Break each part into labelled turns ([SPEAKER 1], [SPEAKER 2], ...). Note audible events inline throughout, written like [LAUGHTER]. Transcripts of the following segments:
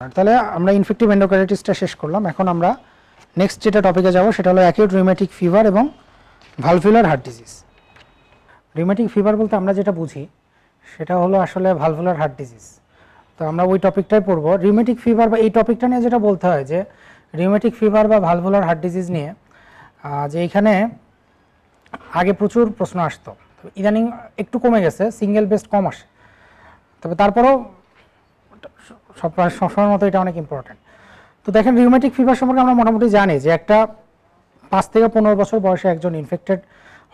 [SPEAKER 1] তাহলে আমরা ইনফেক্টিভ এন্ডোকার্ডিটিসটা শেষ করলাম। এখন আমরা নেক্সট যেটা টপিকে যাব, সেটা হলো অ্যাকিউট রিউমেটিক ফিভার এবং valvular heart disease rheumatic fever বলতে আমরা যেটা বুঝি, সেটা হলো আসলে ভালভুলার হার্ট ডিজিজ তো আমরা ওই টপিকটাই পড়ব। রিউমেটিক ফিভার বা এই টপিকটা নিয়ে যেটা বলতে হয় যে রিউমেটিক ফিভার বা ভালভুলার হার্ট ডিজিজ নিয়ে যে এখানে আগে প্রচুর প্রশ্ন আসতো। ইদানিং একটু কমে গেছে সিঙ্গেল বেস্ট কম আসে। তবে তারপরেও সব সবসময়ের মতো এটা অনেক ইম্পর্টেন্ট তো দেখেন রিউমেটিক ফিভার সম্পর্কে আমরা মোটামুটি জানি যে একটা পাঁচ থেকে পনেরো বছর বয়সে একজন ইনফেক্টেড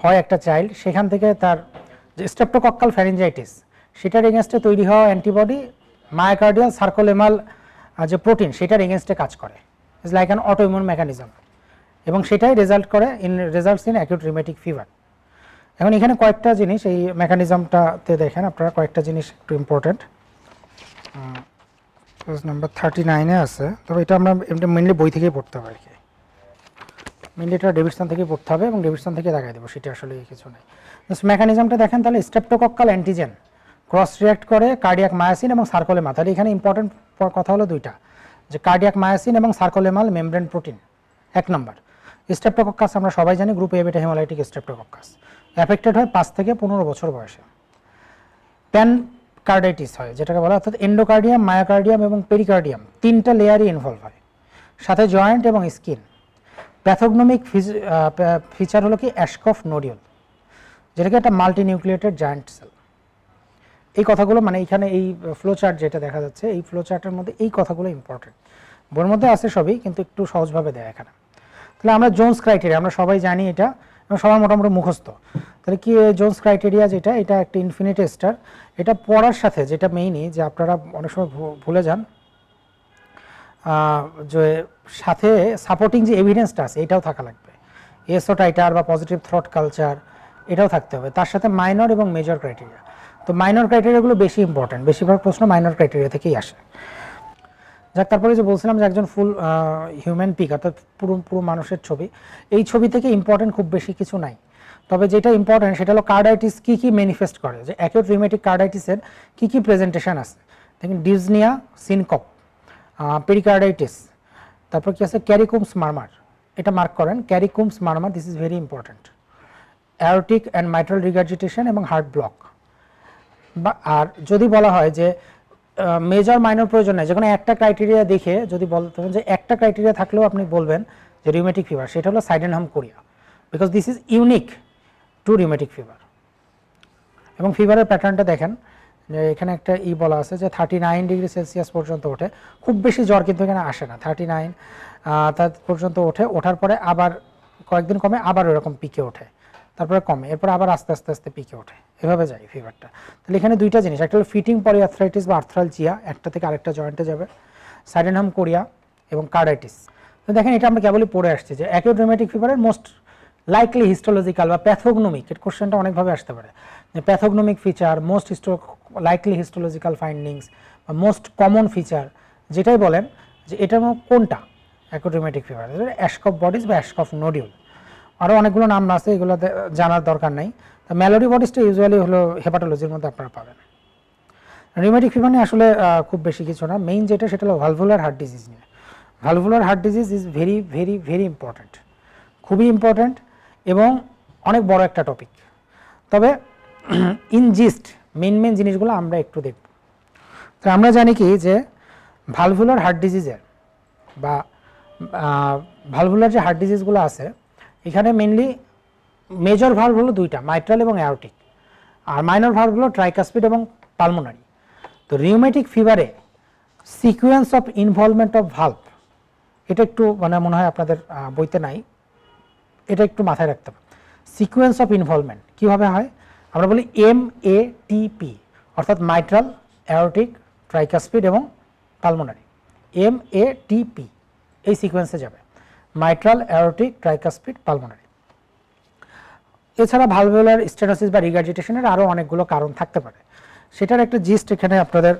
[SPEAKER 1] হয় একটা চাইল্ড সেখান থেকে তার যে স্টেপ্টোকক্কাল ফ্যারেঞ্জাইটিস সেটার এগেনস্টে তৈরি হওয়া অ্যান্টিবডি মায়োকার্ডিয়াল সার্কোলেমাল যে প্রোটিন সেটার এগেনস্টে কাজ করে। Is like an autoimmune mechanism এবং সেটাই রেজাল্ট করে in results in acute rheumatic fever এখন এখানে কয়েকটা জিনিস, এই মেকানিজমটাতে দেখেন, আপনারা কয়েকটা জিনিস একটু ইম্পর্টেন্ট পেজ নাম্বার থার্টি নাইনে আছে। তবে এটা আমরা এমনি মেনলি বই থেকেই পড়তে হবে আর কি। মেনলি এটা ডেভিডসন থেকে পড়তে হবে এবং ডেভিডসন থেকে দেখাই দেবো, সেটা আসলে কিছু নেই। জাস্ট মেকানিজমটা দেখেন, তাহলে স্টেপ্টোকক্কাল অ্যান্টিজেন ক্রস রিয়াক্ট করে কার্ডিয়াক মায়াসিন এবং সার্কোলেমা তাহলে এখানে ইম্পর্টেন্ট কথা হলো দুইটা, যে কার্ডিয়াক মায়াসিন এবং সার্কোলেমাল মেমব্রেন প্রোটিন এক নম্বর স্টেপ্টোকক্কাস আমরা সবাই জানি গ্রুপ এ বেটা হেমালাইটিক স্টেপ্টোকক্কাস অ্যাফেক্টেড হয় পাঁচ থেকে পনেরো বছর বয়সে। প্যান কার্ডাইটিস হয়, যেটাকে বলা অর্থাৎ এন্ডোকার্ডিয়াম মায়োকার্ডিয়াম এবং পেরিকার্ডিয়াম তিনটা লেয়ারই ইনভলভ হয়। সাথে জয়েন্ট এবং স্কিন প্যাথোগনমিক ফিচার হলো কি অ্যাশকফ নোডিউল যেটাকে একটা মাল্টি নিউক্লিয়েটেড জায়ান্ট সেল এই কথাগুলো মানে এখানে এই ফ্লো চার্ট যেটা দেখা যাচ্ছে, এই ফ্লো চার্টের মধ্যে এই কথাগুলো ইম্পর্টেন্ট বইয়ের মধ্যে আছে সবই, কিন্তু একটু সহজভাবে দেয় এখানে। তাহলে আমরা জোন্স ক্রাইটেরিয়া আমরা সবাই জানি এটা সবার মোটামুটি মুখস্থ। তাহলে কি জোন্স ক্রাইটেরিয়া যেটা, এটা একটা ইনফিনিটি স্টার এটা পড়ার সাথে, যেটা মেইনই যে আপনারা অনেক সময় ভুলে যান যে সাথে সাপোর্টিং যে এভিডেন্সটা আছে, এটাও থাকা লাগবে। এসও টাইটার বা পজিটিভ থ্রট কালচার এটাও থাকতে হবে। তার সাথে মাইনর এবং মেজর ক্রাইটেরিয়া তো মাইনর ক্রাইটেরিয়াগুলো বেশি ইম্পর্টেন্ট বেশিরভাগ প্রশ্ন মাইনর ক্রাইটেরিয়া থেকেই আসে। যাক, তারপরে যে বলছিলাম যে একজন ফুল হিউম্যান পিক অর্থাৎ পুরো পুরো মানুষের ছবি, এই ছবি থেকে ইম্পর্টেন্ট খুব বেশি কিছু নাই। তবে যেটা ইম্পর্টেন্ট সেটা হলো কার্ডাইটিস কী কী ম্যানিফেস্ট করে? যে অ্যাকিউট রিমেটিক কার্ডাইটিসের কী কী প্রেজেন্টেশন আছে? দেখেন ডিজনিয়া সিনকপ পেরিকার্ডাইটিস তারপর কি আছে? ক্যারিকুমস মারমার এটা মার্ক করেন। Carey Coombs murmur this is very important aortic and mitral regurgitation এবং হার্ট ব্লক বা, আর যদি বলা হয় যে মেজর মাইনর প্রয়োজন নেই যে কোনো একটা ক্রাইটেরিয়া দেখে যদি বলতে যে একটা ক্রাইটেরিয়া থাকলেও আপনি বলবেন যে রিউমেটিক ফিভার সেটা হলো Sydenham chorea. Because this is unique to rheumatic fever এবং ফিভারের প্যাটার্নটা দেখেন, যে এখানে একটা ই বলা আছে যে থার্টি নাইন ডিগ্রি সেলসিয়াস পর্যন্ত ওঠে। খুব বেশি জ্বর কিন্তু এখানে আসে না। থার্টি নাইন তার পর্যন্ত ওঠে। ওঠার পরে আবার, কয়েকদিন কমে আবার ওরকম পিকে ওঠে। তারপরে কমে। এরপর আবার আস্তে আস্তে আস্তে পিকে ওঠে। এভাবে যায় ফিভারটা তাহলে এখানে দুইটা জিনিস। একটা হলো ফিটিং পরি আর্থ্রাইটিস বা আর্থ্রালজিয়া একটা থেকে আরেকটা জয়েন্টে যাবে। সাইডেনহাম কোরিয়া এবং কার্ডাইটিস তো দেখেন এটা আমরা কেবলই পড়ে আসছি যে অ্যাকিউট রিমেটিক ফিভারের মোস্ট লাইকলি হিস্টোলজিক্যাল বা প্যাথোগনোমিক এর কোশ্চেনটা অনেকভাবে আসতে পারে। যে pathognomonic feature most histo likely histological findings বা মোস্ট কমন ফিচার যেটাই বলেন যে এটা কোনটা? অ্যাকোডেমেটিক ফিভার অ্যাশকফ বডিজ বা অ্যাশকফ নোডিউল আরও অনেকগুলো নাম আছে এগুলো জানার দরকার নাই। তা ম্যালোডি বডিজটা ইউজুয়ালি হলো হেপাটোলজির মধ্যে আপনারা পাবেন। রিউমেটিক ফিভার নিয়ে আসলে খুব বেশি কিছু না। মেইন যেটা, সেটা হলো ভালভুলার হার্ট ডিজিজ নিয়ে। Valvular heart disease is very very very important খুবই ইম্পর্ট্যান্ট এবং অনেক বড় একটা টপিক তবে ইন জিস্ট মেন মেন জিনিসগুলো আমরা একটু দেখব। তো আমরা জানি কি যে ভালভুলার হার্ট ডিজিজের বা ভালভুলার যে হার্ট ডিজিজগুলো আছে, এখানে মেনলি মেজর ভালভ হলো দুইটা মাইট্রাল এবং অ্যারোটিক আর মাইনর ভালভ হলো ট্রাইকাসপিড এবং পালমোনারি তো rheumatic ফিভারে sequence of involvement of valve এটা একটু মানে মনে হয় আপনাদের বইতে নাই। এটা একটু মাথায় রাখতে হবে। সিকুয়েন্স অফ ইনভলভমেন্ট কীভাবে হয়? আমরা বলি এম এ টি পি অর্থাৎ মাইট্রাল অ্যারোটিক ট্রাইকাসপিড এবং pulmonary M A T P এই সিকোয়েন্সে যাবে। মাইট্রাল অ্যারোটিক ট্রাইকাসপিড পালমোনারি এছাড়া ভালভুলার স্টেনোসিস বা রিগার্জিটেশনের আরও অনেকগুলো কারণ থাকতে পারে। সেটার একটা জিস্ট এখানে আপনাদের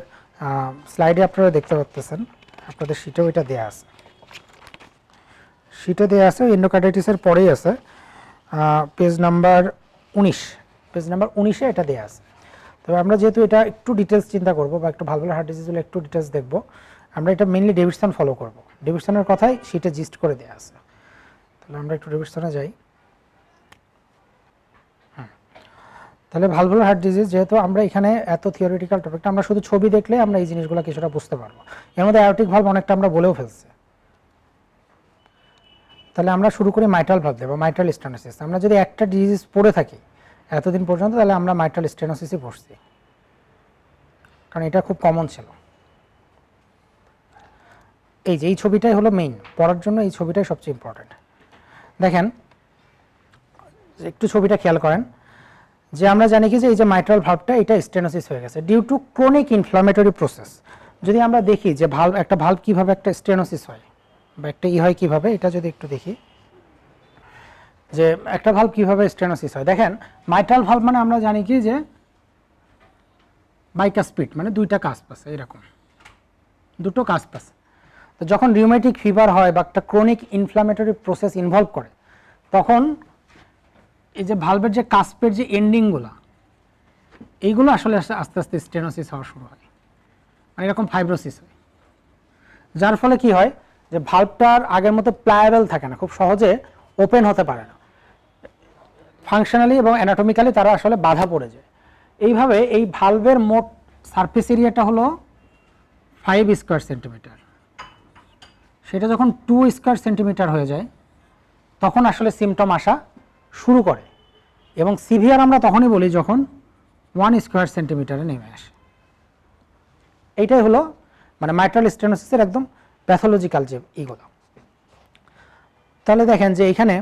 [SPEAKER 1] স্লাইডে আপনারা দেখতে পাচ্ছেন আপনাদের শিটেও এটা দেওয়া আছে। শিটে দেওয়া আছে এন্ডোকার্ডাইটিসের পরেই আছে। পেজ নাম্বার উনিশ। পেজ নাম্বার উনিশে এটা দেওয়া আছে। তবে আমরা যেহেতু এটা একটু ডিটেলস চিন্তা করব বা একটু ভালো ভালো হার্ট ডিজিজগুলো একটু ডিটেলস দেখব, আমরা এটা মেনলি ডেভিডসন ফলো করব। ডেভিডসনের কথাই সেটা জিস্ট করে দেওয়া আছে। তাহলে আমরা একটু ডেভিডসনে যাই। তাহলে ভালভুলার হার্ট ডিজিজ যেহেতু আমরা এখানে এত থিওরিটিক্যাল টপিকটা আমরা শুধু ছবি দেখলে আমরা এই জিনিসগুলো কিছুটা বুঝতে পারব। এর মধ্যে অ্যারোটিক ভালভ অনেকটা আমরা বলেও ফেলছি। তাহলে আমরা শুরু করি মাইট্রাল ভাব দেবো মাইট্রাল স্টেনোসিস আমরা যদি একটা ডিজিজ পড়ে থাকি এতদিন পর্যন্ত, তাহলে আমরা মাইট্রাল স্টেনোসিসই পড়ছি। কারণ এটা খুব কমন ছিল। এই যে, এই ছবিটাই হলো মেইন পড়ার জন্য এই ছবিটাই সবচেয়ে ইম্পর্টেন্ট দেখেন, একটু ছবিটা খেয়াল করেন। যে আমরা জানি কি যে, এই যে মাইট্রাল ভাল্বটা এটা স্টেনোসিস হয়ে গেছে। Due to chronic inflammatory process যদি আমরা দেখি যে ভাল্ব একটা ভাল্ব কীভাবে একটা স্টেনোসিস হয় বা একটা ই হয় কীভাবে, এটা যদি একটু দেখি। যে একটা ভাল্ব কীভাবে স্টেনোসিস হয়। দেখেন মাইট্রাল ভাল্ব মানে আমরা জানি কি যে বাইকাস্পিড মানে দুইটা কাজ পাচ্ছে এরকম। দুটো কাজ পাচ্ছে তো যখন রিউমেটিক ফিভার হয় বা একটা ক্রনিক ইনফ্লামেটরি প্রসেস ইনভলভ করে, তখন এই যে ভালভের যে কাস্পের যে এন্ডিংগুলো এইগুলো আসলে আস্তে আস্তে স্টেনোসিস হওয়া শুরু হয়। মানে এরকম ফাইব্রোসিস হয়। যার ফলে কি হয়? যে ভাল্বটার আগের মতো প্লায়াবেল থাকে না, খুব সহজে ওপেন হতে পারে না। ফাংশনালি এবং অ্যানাটমিক্যালি তারা আসলে বাধা পড়ে যায়। এইভাবে এই ভালভের মোট সারফেস এরিয়াটা হলো ফাইভ স্কোয়ার সেন্টিমিটার সেটা যখন টু স্কোয়ার সেন্টিমিটার হয়ে যায়, তখন আসলে সিমটম আসা শুরু করে। এবং সিভিয়ার আমরা তখনই বলি যখন ওয়ান স্কোয়ার সেন্টিমিটারে নেমে আসে। এইটাই হলো মানে মাইট্রাল স্টেনোসিসের একদম প্যাথোলজিক্যাল যে ইগুলো তাহলে দেখেন যে এখানে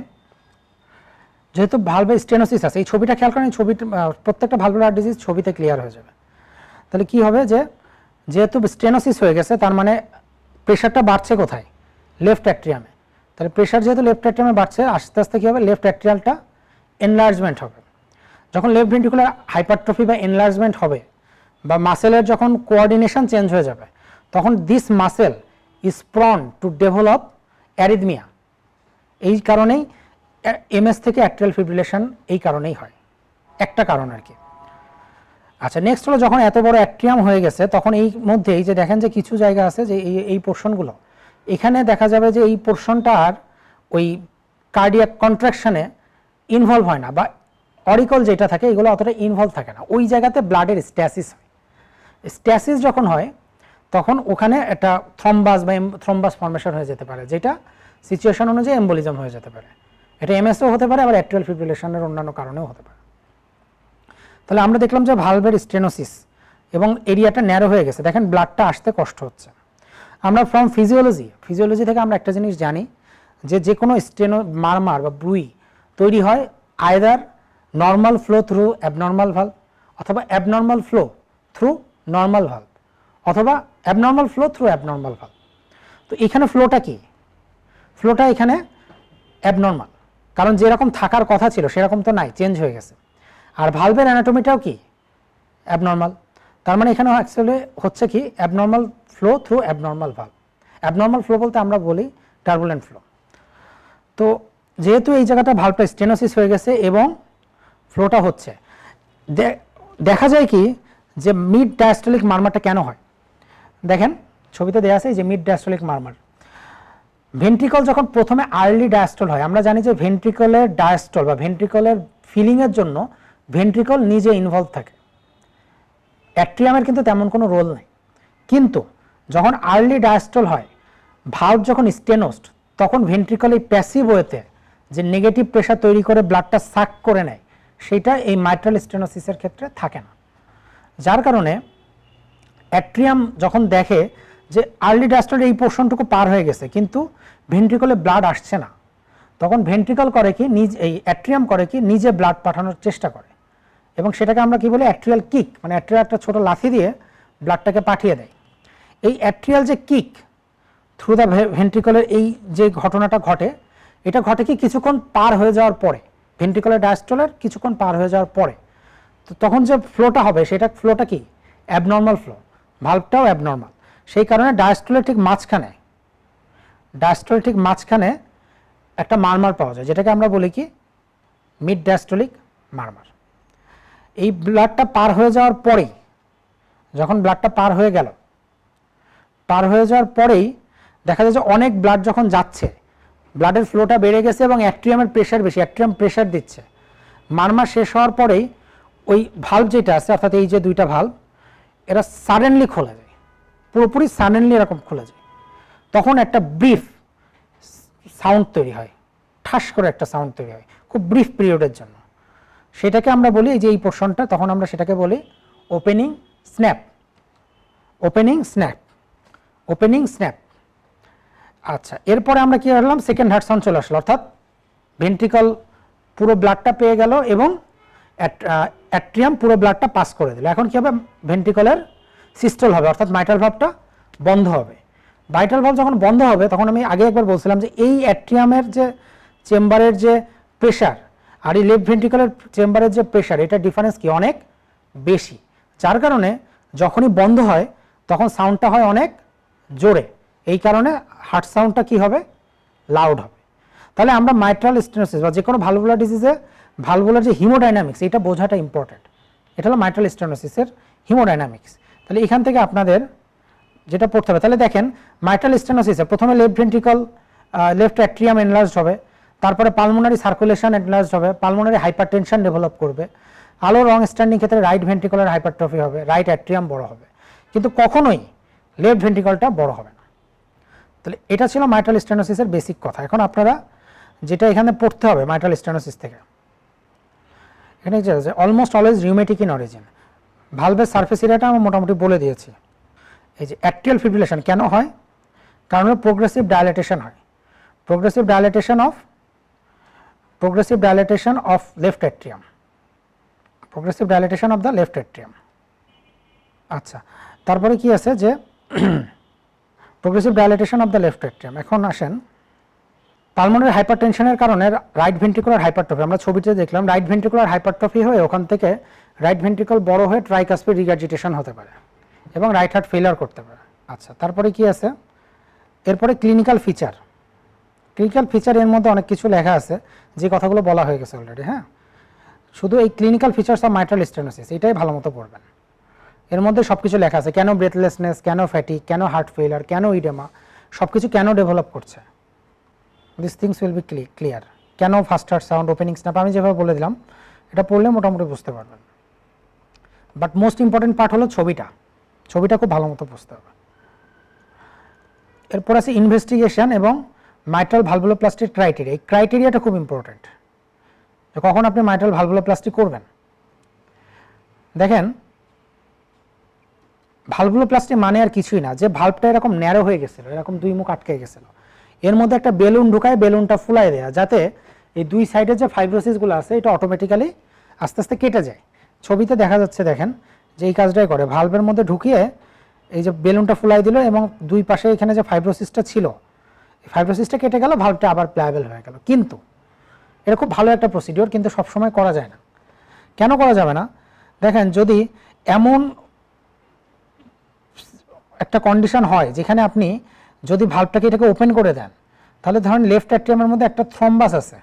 [SPEAKER 1] যেহেতু ভালভে স্টেনোসিস আছে এই ছবিটা খেয়াল করেন আহ, প্রত্যেকটা ভালভুলার ডিজিজ ছবিতে ক্লিয়ার হয়ে যাবে। তাহলে কি হবে যে যেহেতু স্টেনোসিস হয়ে গেছে তার মানে প্রেশারটা বাড়ছে কোথায়? লেফট অ্যাট্রিয়ামে তাহলে প্রেশার যেহেতু লেফট অ্যাট্রিয়ামে বাড়ছে আস্তে আস্তে কী হবে? লেফট অ্যাট্রিয়ালটা এনলার্জমেন্ট হবে। যখন লেফট ভেন্টিকুলার হাইপারট্রফি বা এনলার্জমেন্ট হবে বা মাসেলের যখন কোঅর্ডিনেশন চেঞ্জ হয়ে যাবে তখন this muscle is prone to develop arrhythmia এই কারণেই এমএস থেকে অ্যাট্রিয়াল ফিব্রিলেশন এই কারণেই হয়। একটা কারণ আর কি। আচ্ছা নেক্সট হলো যখন এত বড় অ্যাট্রিয়াম হয়ে গেছে, তখন এই মধ্যে এই যে দেখেন যে কিছু জায়গা আছে যে এই এই পোর্শনগুলো এখানে দেখা যাবে যে এই পোর্শনটা আর ওই কার্ডিয়াক কন্ট্রাকশনে ইনভলভ হয় না বা অরিকল যেটা থাকে, এগুলো অতটা ইনভলভ থাকে না। ওই জায়গাতে ব্লাডের স্ট্যাসিস হয়। স্ট্যাসিস যখন হয় তখন ওখানে একটা থ্রম্বাস বা থ্রম্বাস ফর্মেশন হয়ে যেতে পারে, যেটা সিচুয়েশন অনুযায়ী এম্বোলিজম হয়ে যেতে পারে। এটা এমএসও হতে পারে, আবার অ্যাট্রিয়াল ফিব্রিলেশনের অন্যান্য কারণেও হতে পারে। তাহলে আমরা দেখলাম যে ভালভের স্টেনোসিস এবং এরিয়াটা ন্যারো হয়ে গেছে। দেখেন ব্লাডটা আসতে কষ্ট হচ্ছে। আমরা ফ্রম ফিজিওলজি ফিজিওলজি থেকে আমরা একটা জিনিস জানি যে যে কোনো স্টেনো মারমার বা ব্রুই তৈরি হয় either normal flow through abnormal valve অথবা abnormal flow through normal valve অথবা abnormal flow through abnormal valve তো এখানে ফ্লোটা কি? ফ্লোটা এখানে অ্যাবনর্মাল কারণ যেরকম থাকার কথা ছিল, সেরকম তো নাই চেঞ্জ হয়ে গেছে। আর ভালভের অ্যানাটমিটাও কি? অ্যাবনর্মাল তার মানে এখানে অ্যাকচুয়ালি হচ্ছে কি? Abnormal flow through abnormal valve abnormal flow বলতে আমরা বলি টার্বুলেন্ট ফ্লো তো যেহেতু এই জায়গাটা ভালভটা স্টেনোসিস হয়ে গেছে এবং ফ্লোটা হচ্ছে দেখা যায় কি যে মিড ডায়াস্টলিক মারমারটা কেন হয়? দেখেন, ছবিতে দেওয়া আছে যে মিড ডায়াস্টলিক মারমার ভেন্ট্রিকল যখন প্রথমে আর্লি ডায়াস্টল হয়, আমরা জানি যে ভেন্ট্রিকলের ডায়াস্টল বা ভেন্ট্রিকলের ফিলিংয়ের জন্য ভেন্ট্রিকল নিজে ইনভলভ থাকে। অ্যাট্রিয়ামের কিন্তু তেমন কোনো রোল নেই। কিন্তু যখন আর্লি ডায়াস্টল হয় ভাল্ব যখন স্টেনোস্ট তখন ভেন্ট্রিকল এই প্যাসিভ ওয়েতে যে নেগেটিভ প্রেশার তৈরি করে ব্লাডটা সাক করে নেয়, সেটা এই মাইট্রাল স্টেনোসিসের ক্ষেত্রে থাকে না। যার কারণে অ্যাট্রিয়াম যখন দেখে যে আর্লি ডাস্টের এই পোর্শনটুকু পার হয়ে গেছে, কিন্তু ভেন্ট্রিকলে ব্লাড আসছে না। তখন ভেন্ট্রিকল করে কি, নিজ এই অ্যাট্রিয়াম করে কি, নিজে ব্লাড পাঠানোর চেষ্টা করে। এবং সেটাকে আমরা কি বলি অ্যাট্রিয়াল কিক মানে অ্যাট্রিয়াল একটা ছোট লাথি দিয়ে ব্লাডটাকে পাঠিয়ে দেয়। এই অ্যাট্রিয়াল যে কিক থ্রু দ্য ভেন্ট্রিকলের এই যে ঘটনাটা ঘটে, এটা ঘটে কি কিছুক্ষণ পার হয়ে যাওয়ার পরে ভেন্ট্রিকলের ডায়াস্টলের কিছুক্ষণ পার হয়ে যাওয়ার পরে। তো তখন যে ফ্লোটা হবে, সেটা ফ্লোটা কি? অ্যাবনর্মাল ফ্লো ভাল্বটাও অ্যাবনর্মাল সেই কারণে ডায়াস্টলের ঠিক মাঝখানে ডায়াস্টলের ঠিক মাঝখানে একটা মারমার পাওয়া যায়, যেটাকে আমরা বলি কি? মিড ডায়াস্টলিক মারমার এই ব্লাডটা পার হয়ে যাওয়ার পরেই, যখন ব্লাডটা পার হয়ে গেল, পার হয়ে যাওয়ার পরেই দেখা যায় যে অনেক ব্লাড যখন যাচ্ছে ব্লাডের ফ্লোটা বেড়ে গেছে এবং অ্যাট্রিয়ামের প্রেশার বেশি অ্যাট্রিয়াম প্রেশার দিচ্ছে। মারমার শেষ হওয়ার পরেই ওই ভাল্ব যেটা আছে, অর্থাৎ এই যে দুইটা ভাল্ব এরা সাডেনলি খোলা যায়। পুরোপুরি সাডেনলি এরকম খোলা যায়। তখন একটা ব্রিফ সাউন্ড তৈরি হয়। ঠাস করে একটা সাউন্ড তৈরি হয়। খুব ব্রিফ পিরিয়ডের জন্য। সেটাকে আমরা বলি যে এই পোর্শনটা তখন আমরা সেটাকে বলি opening snap opening snap opening snap আচ্ছা এরপরে আমরা কী করলাম? সেকেন্ড হার্ট সাউন্ড চলে আসলো। অর্থাৎ ভেন্ট্রিকল পুরো ব্লাডটা পেয়ে গেল এবং অ্যাট্রিয়াম পুরো ব্লাডটা পাস করে দিল। এখন কি হবে? ভেন্ট্রিকলের সিস্টল হবে, অর্থাৎ মাইটাল ভাবটা বন্ধ হবে। ভাইটাল ভাব যখন বন্ধ হবে, তখন আমি আগে একবার বলছিলাম যে এই অ্যাট্রিয়ামের যে চেম্বারের যে প্রেশার আর এই লেফট ভেন্ট্রিকলের চেম্বারের যে প্রেশার, এটা ডিফারেন্স কি? অনেক বেশি। যার কারণে যখনই বন্ধ হয়, তখন সাউন্ডটা হয় অনেক জোরে। এই কারণে হার্ট সাউন্ডটা কি হবে? লাউড হবে। তাহলে আমরা মাইট্রাল স্টেনোসিস বা যে কোনো ভালো ভালভুলার ডিজিজে ভালভুলার যে হিমোডাইনামিক্স এটা বোঝাটা ইম্পর্টেন্ট এটা হলো মাইট্রাল স্টেনোসিসের হিমোডাইনামিক্স তাহলে এখান থেকে আপনাদের যেটা পড়তে হবে, তাহলে দেখেন মাইট্রাল স্টেনোসিসে প্রথমে left ventricle left atrium enlarged হবে, তারপরে পালমোনারি সার্কুলেশন এনলার্জড হবে পালমোনারি হাইপারটেনশন ডেভেলপ করবে, আলো রং স্ট্যান্ডিং ক্ষেত্রে রাইট ভেন্ট্রিকলের হাইপারট্রফি হবে রাইট অ্যাট্রিয়াম বড় হবে। কিন্তু কখনোই লেফট ভেন্ট্রিকলটা বড় হবে না। তাহলে এটা ছিল মাইট্রাল স্টেনোসিসের বেসিক কথা। এখন আপনারা যেটা এখানে পড়তে হবে মাইট্রাল স্টেনোসিস থেকে এখানে যে almost always rheumatic in origin ভালভের surface এরিয়াটা আমরা মোটামুটি বলে দিয়েছি। এই যে অ্যাট্রিয়াল ফিব্রিলেশন কেন হয়? কারণ প্রোগ্রেসিভ ডায়ালেটেশন হয়। Progressive dilatation of progressive dilatation of left atrium progressive dilatation of the left atrium আচ্ছা তারপরে কি আছে যে progressive dilatation of the left atrium এখন আসেন পালমোনারি হাইপারটেনশনের কারণে রাইট ভেন্ট্রিকুলার হাইপারট্রফি আমরা ছবিতে দেখলাম রাইট ভেন্ট্রিকুলার হাইপারট্রফি হয়ে ওখান থেকে রাইট ভেন্ট্রিকল বড় হয়ে ট্রাইকাসপিড রিগার্জিটেশন হতে পারে এবং রাইট হার্ট ফেলিয়ার করতে পারে। আচ্ছা তারপরে কি আছে? এরপরে ক্লিনিক্যাল ফিচার ক্লিনিক্যাল ফিচার এর মধ্যে অনেক কিছু লেখা আছে, যে কথাগুলো বলা হয়ে গেছে অলরেডি হ্যাঁ? শুধু এই clinical features of mitral stenosis এটাই ভালো মতো পড়বেন। এর মধ্যে সব কিছু লেখা আছে, কেন ব্রেথলেসনেস কেন ফ্যাটি কেন হার্ট ফেলার কেন ইডেমা সব কিছু কেন ডেভেলপ করছে? This things will be clear কেন first heart sound opening snap আমি যেভাবে বলে দিলাম, এটা পড়লে মোটামুটি বুঝতে পারবেন। বাট মোস্ট ইম্পর্টেন্ট পার্ট হলো ছবিটা। ছবিটা খুব ভালো মতো বুঝতে হবে। এরপর আছে ইনভেস্টিগেশন এবং মাইট্রাল ভালভুলোপ্লাস্টির ক্রাইটেরিয়া এই ক্রাইটেরিয়াটা খুব ইম্পর্টেন্ট কখন আপনি মাইট্রাল ভালভুলোপ্লাস্টি করবেন। দেখেন ভালভুলোপ্লাস্টি মানে আর কিছুই না। যে ভাল্বটা এরকম ন্যারো হয়ে গেছিল, এরকম দুই মুখ আটকে গেছিল। এর মধ্যে একটা বেলুন ঢুকায় বেলুনটা ফুলাই দেয়া, যাতে এই দুই সাইডের যে ফাইব্রোসিসগুলো আছে, এটা অটোমেটিক্যালি আস্তে আস্তে কেটে যায়। ছবিতে দেখা যাচ্ছে, দেখেন, যে এই কাজটাই করে। ভালভের মধ্যে ঢুকিয়ে এই যে বেলুনটা ফুলাই দিল এবং দুই পাশে এখানে যে ফাইব্রোসিসটা ছিল ফাইব্রোসিসটা কেটে গেল ভাল্বটা আবার প্লায়েবল হয়ে গেল। কিন্তু এটা খুব ভালো একটা প্রসিডিওর কিন্তু সবসময় করা যায় না। কেন করা যাবে না? দেখেন, যদি এমন একটা কন্ডিশন হয়, যেখানে আপনি যদি ভাল্বটাকে এটাকে ওপেন করে দেন, তাহলে ধরেন লেফট অ্যাট্রিয়ামের মধ্যে একটা থ্রম্বাস আছে।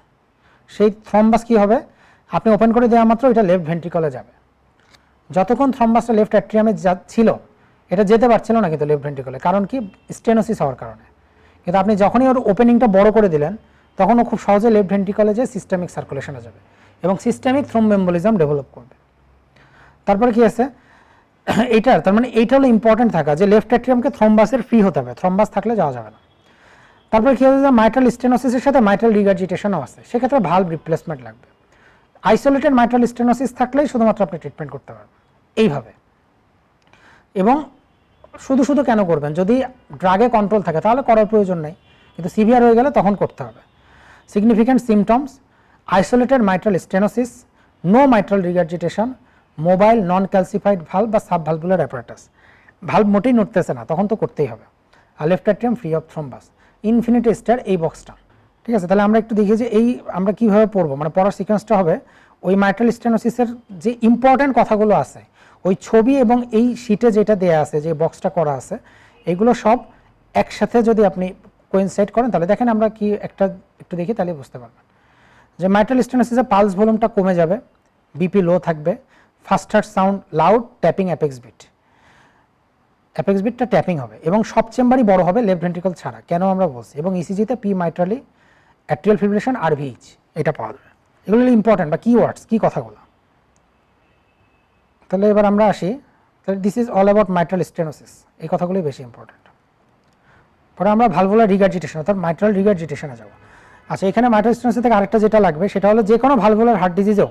[SPEAKER 1] সেই থ্রম্বাস কি হবে? আপনি ওপেন করে দেওয়া মাত্র এটা লেফট ভেন্ট্রিকলে যাবে। যতক্ষণ থ্রম্বাসটা লেফট অ্যাট্রিয়ামে যা ছিল, এটা যেতে পারছিল না কিন্তু লেফট ভেন্ট্রিকলে কারণ কি? স্টেনোসিস হওয়ার কারণে। কিন্তু আপনি যখনই ওর ওপেনিংটা বড় করে দিলেন, তখন ও খুব সহজে লেফট ভেন্ট্রিকলে যে সিস্টেমিক সার্কুলেশনে যাবে এবং সিস্টেমিক থ্রোম্বেম্বলিজম ডেভেলপ করবে। তারপরে কি আছে? [COUGHS] এইটার তার মানে এইটা হলো ইম্পর্টেন্ট থাকা, যে লেফট অ্যাট্রিয়ামকে থ্রম্বাসের ফ্রি হতে হবে থ্রম্বাস থাকলে যাওয়া যাবে না। তারপরে কি হচ্ছে মাইট্রাল স্টেনোসিসের সাথে মাইট্রাল রিগার্জিটেশনও আছে, সেক্ষেত্রে ভাল্ব রিপ্লেসমেন্ট লাগবে। আইসোলেটেড মাইট্রাল স্টেনোসিস থাকলেই শুধুমাত্র আপনি ট্রিটমেন্ট করতে পারবেন, এইভাবে। এবং শুধু শুধু কেন করবেন? যদি ড্রাগে কন্ট্রোল থাকে, তাহলে করার প্রয়োজন নেই, কিন্তু সিভিয়ার হয়ে গেলে তখন করতে হবে। Significant symptoms isolated mitral stenosis no mitral regurgitation mobile non calcified valve বা সাব ভালভুলার অ্যাপারেটাস ভালো মোটেই নড়তেছে না, তখন তো করতেই হবে। আর left atrium free of thrombus infinity star এই বক্সটা ঠিক আছে, তাহলে আমরা একটু দেখি যে এই আমরা কীভাবে পড়ব। মানে পড়ার সিকোয়েন্সটা হবে ওই মাইট্রাল স্টেনোসিসের যে ইম্পর্ট্যান্ট কথাগুলো আছে, ওই ছবি এবং এই শিটে যেটা দেয়া আছে, যে বক্সটা করা আছে, এগুলো সব একসাথে যদি আপনি কোইনসাইড করেন, তাহলে দেখেন আমরা কি একটা একটু দেখি তাহলে বুঝতে পারবেন। যে মাইট্রাল স্টেনোসিসের পালস ভলিউমটা কমে যাবে বিপি লো থাকবে first heart sound loud tapping apex beat apex বিটটা tapping হবে এবং সব চেম্বারই বড় হবে লেফট ভেন্ট্রিকল ছাড়া। কেন আমরা বলছি? এবং ইসিজিতে পি মাইট্রালি অ্যাট্রিয়াল ফিব্রিলেশন আর ভিএইচ এটা পাওয়া যাবে। এগুলো ইম্পর্ট্যান্ট বা কি ওয়ার্ডস কী কথাগুলো তাহলে এবার আমরা আসি। তাহলে this is all about mitral stenosis এই কথাগুলোই বেশি ইম্পর্ট্যান্ট পরে আমরা ভালভুলার রিগার্জিটেশন অর্থাৎ মাইট্রাল রিগার্জিটেশনে যাব। আচ্ছা এখানে মাইট্রাল স্টেনোসিস থেকে আরেকটা যেটা লাগবে, সেটা হলো যে কোনো ভালভুলার হার্ট ডিজিজেও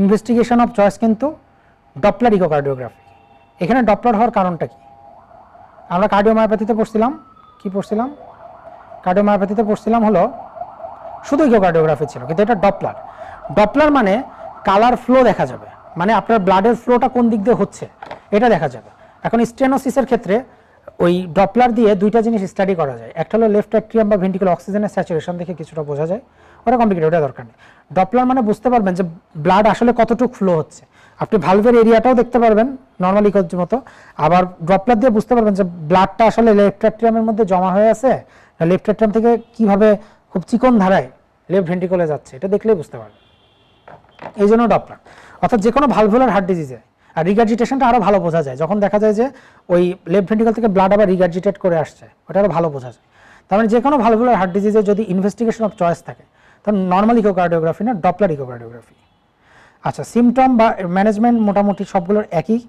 [SPEAKER 1] ইনভেস্টিগেশন অফ চয়েস কিন্তু ডপলার ইকোকার্ডিওগ্রাফি এখানে ডপলার হওয়ার কারণটা কি? আমরা কার্ডিওমায়োপ্যাথিতে পড়ছিলাম। কি পড়ছিলাম? কার্ডিওমায়োপ্যাথিতে পড়ছিলাম হলো শুধু ইকোকার্ডিওগ্রাফি ছিল, কিন্তু এটা ডপলার ডপলার মানে কালার ফ্লো দেখা যাবে। মানে আপনার ব্লাডের ফ্লোটা কোন দিক দিয়ে হচ্ছে, এটা দেখা যাবে। এখন স্টেনোসিসের ক্ষেত্রে ওই ডপলার দিয়ে দুইটা জিনিস স্টাডি করা যায়। একটা হলো লেফট অ্যাট্রিয়াম বা ভেন্টিকুল অক্সিজেনের স্যাচুরেশন দেখে কিছুটা বোঝা যায়। ওটা কমপ্লিকেট ওটা দরকার নেই। ডপলার মানে বুঝতে পারবেন যে ব্লাড আসলে কতটুকু ফ্লো হচ্ছে। আপনি ভালভের এরিয়াটাও দেখতে পারবেন নর্মাল ইকোর মতো। আবার ড্রপলার দিয়ে বুঝতে পারবেন যে ব্লাডটা আসলে লেফট অ্যাট্রিয়ামের মধ্যে জমা হয়ে আছে লেফট থেকে কীভাবে খুব চিকন ধারায় লেফট ভেন্টিকলে যাচ্ছে, এটা দেখলেই বুঝতে পারবেন। এই জন্য ডপলার অর্থাৎ যে কোনো ভালভুলার হার্ট ডিজিজে আর রিগার্জিটেশনটা আরও ভালো বোঝা যায়। যখন দেখা যায় যে ওই লেফট ভেন্টিকল থেকে ব্লাড আবার রিগার্জিটেট করে আসছে, ওটা আরও ভালো বোঝা যায়। তার মানে যে কোনো ভালভুলার হার্ট ডিজিজে যদি ইনভেস্টিগেশন অফ চয়েস থাকে তখন নর্মাল ইকোকার্ডিওগ্রাফি না ডপলার ইকোকার্ডিওগ্রাফি আচ্ছা সিমটম বা ম্যানেজমেন্ট মোটামুটি সবগুলোর একই।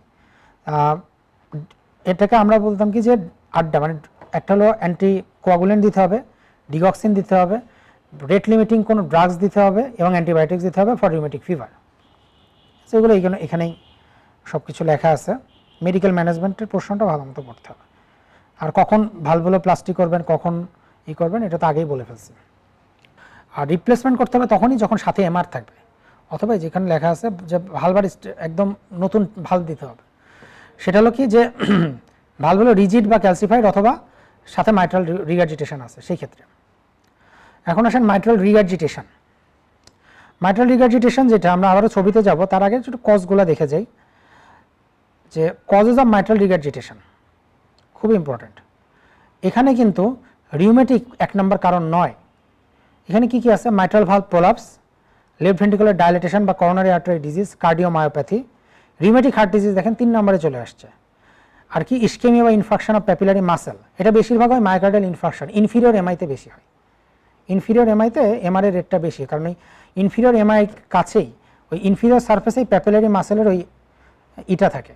[SPEAKER 1] এটাকে আমরা বলতাম কি যে আড্ডা মানে একটা হলো অ্যান্টি কোয়াগুলেন্ট দিতে হবে ডিগক্সিন দিতে হবে রেট লিমিটিং কোনো ড্রাগস দিতে হবে এবং অ্যান্টিবায়োটিক্স দিতে হবে ফর রিউমেটিক ফিভার সেগুলো এখানে এখানেই সব কিছু লেখা আছে। মেডিকেল ম্যানেজমেন্টের প্রশ্নটা ভালো মতো পড়তে হবে। আর কখন ভালভুলো প্লাস্টিক করবেন, কখন ই করবেন, এটা তো আগেই বলে ফেলছি। আর রিপ্লেসমেন্ট করতে হবে তখনই যখন সাথে এমআর থাকবে। অথবা যেখানে লেখা আছে যে ভালবার একদম নতুন ভালো দিতে হবে। সেটা হলো কি যে [CLEARS THROAT] ভালগুলো রিজিড বা ক্যালসিফাইড অথবা সাথে মাইট্রাল রিগার্জিটেশন আছে সেই ক্ষেত্রে। এখন আসেন মাইট্রাল রিগার্জিটেশন মাইট্রাল রিগার্জিটেশন যেটা আমরা আবারও ছবিতে যাব, তার আগে একটু কজগুলো দেখে যাই। যে কজেস অফ মাইট্রাল রিগার্জিটেশন খুব ইম্পর্ট্যান্ট এখানে কিন্তু রিউমেটিক এক নম্বর কারণ নয়। এখানে কি কি আছে? Mitral valve prolapse left ventricular dilatation বা coronary artery disease cardiomyopathy rheumatic heart disease দেখেন তিন নম্বরে চলে আসছে। আর কি? ইস্কেমিয়া বা ইনফাকশন অফ প্যাপিলারি মাসেল এটা বেশিরভাগ হয় মাইকার্ডাল ইনফাকশন ইনফিরিয়র এমআইতে বেশি হয়। ইনফিরিয়র এমআইতে এমআর এর রেটটা বেশি, কারণ ওই ইনফিরিয়র এমআই কাছেই, ওই ইনফিরিয়র সার্ফেসেই প্যাপিলারি মাসেলের ওই ইটা থাকে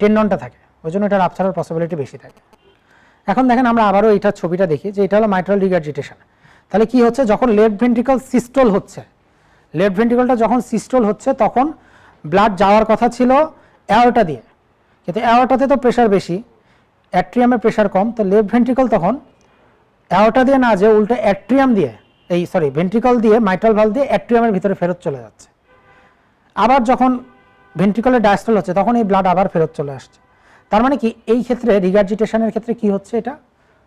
[SPEAKER 1] টেন্ডনটা থাকে, ওই জন্য এটার আপসারের পসিবিলিটি বেশি থাকে। এখন দেখেন আমরা আবারও এইটার ছবিটা দেখি, যে এটা হলো মাইট্রাল রিগার্জিটেশন তাহলে কি হচ্ছে? যখন লেফট ভেন্ট্রিকল সিস্টল হচ্ছে, লেফট ভেন্ট্রিকলটা যখন সিস্টল হচ্ছে, তখন ব্লাড যাওয়ার কথা ছিল অ্যাওয়ারটা দিয়ে। কিন্তু অ্যাওয়ারটাতে তো প্রেশার বেশি অ্যাট্রিয়ামের প্রেশার কম, তো লেফট ভেন্ট্রিকল তখন অ্যাওয়ারটা দিয়ে না, যে উল্টো অ্যাট্রিয়াম দিয়ে, এই সরি ভেন্ট্রিকল দিয়ে মাইট্রাল ভালো দিয়ে অ্যাট্রিয়ামের ভিতরে ফেরত চলে যাচ্ছে। আবার যখন ভেন্ট্রিকলের ডায়াস্টল হচ্ছে, তখন এই ব্লাড আবার ফেরত চলে আসছে। তার মানে কি? এই ক্ষেত্রে রিগার্জিটেশনের ক্ষেত্রে কি হচ্ছে এটা?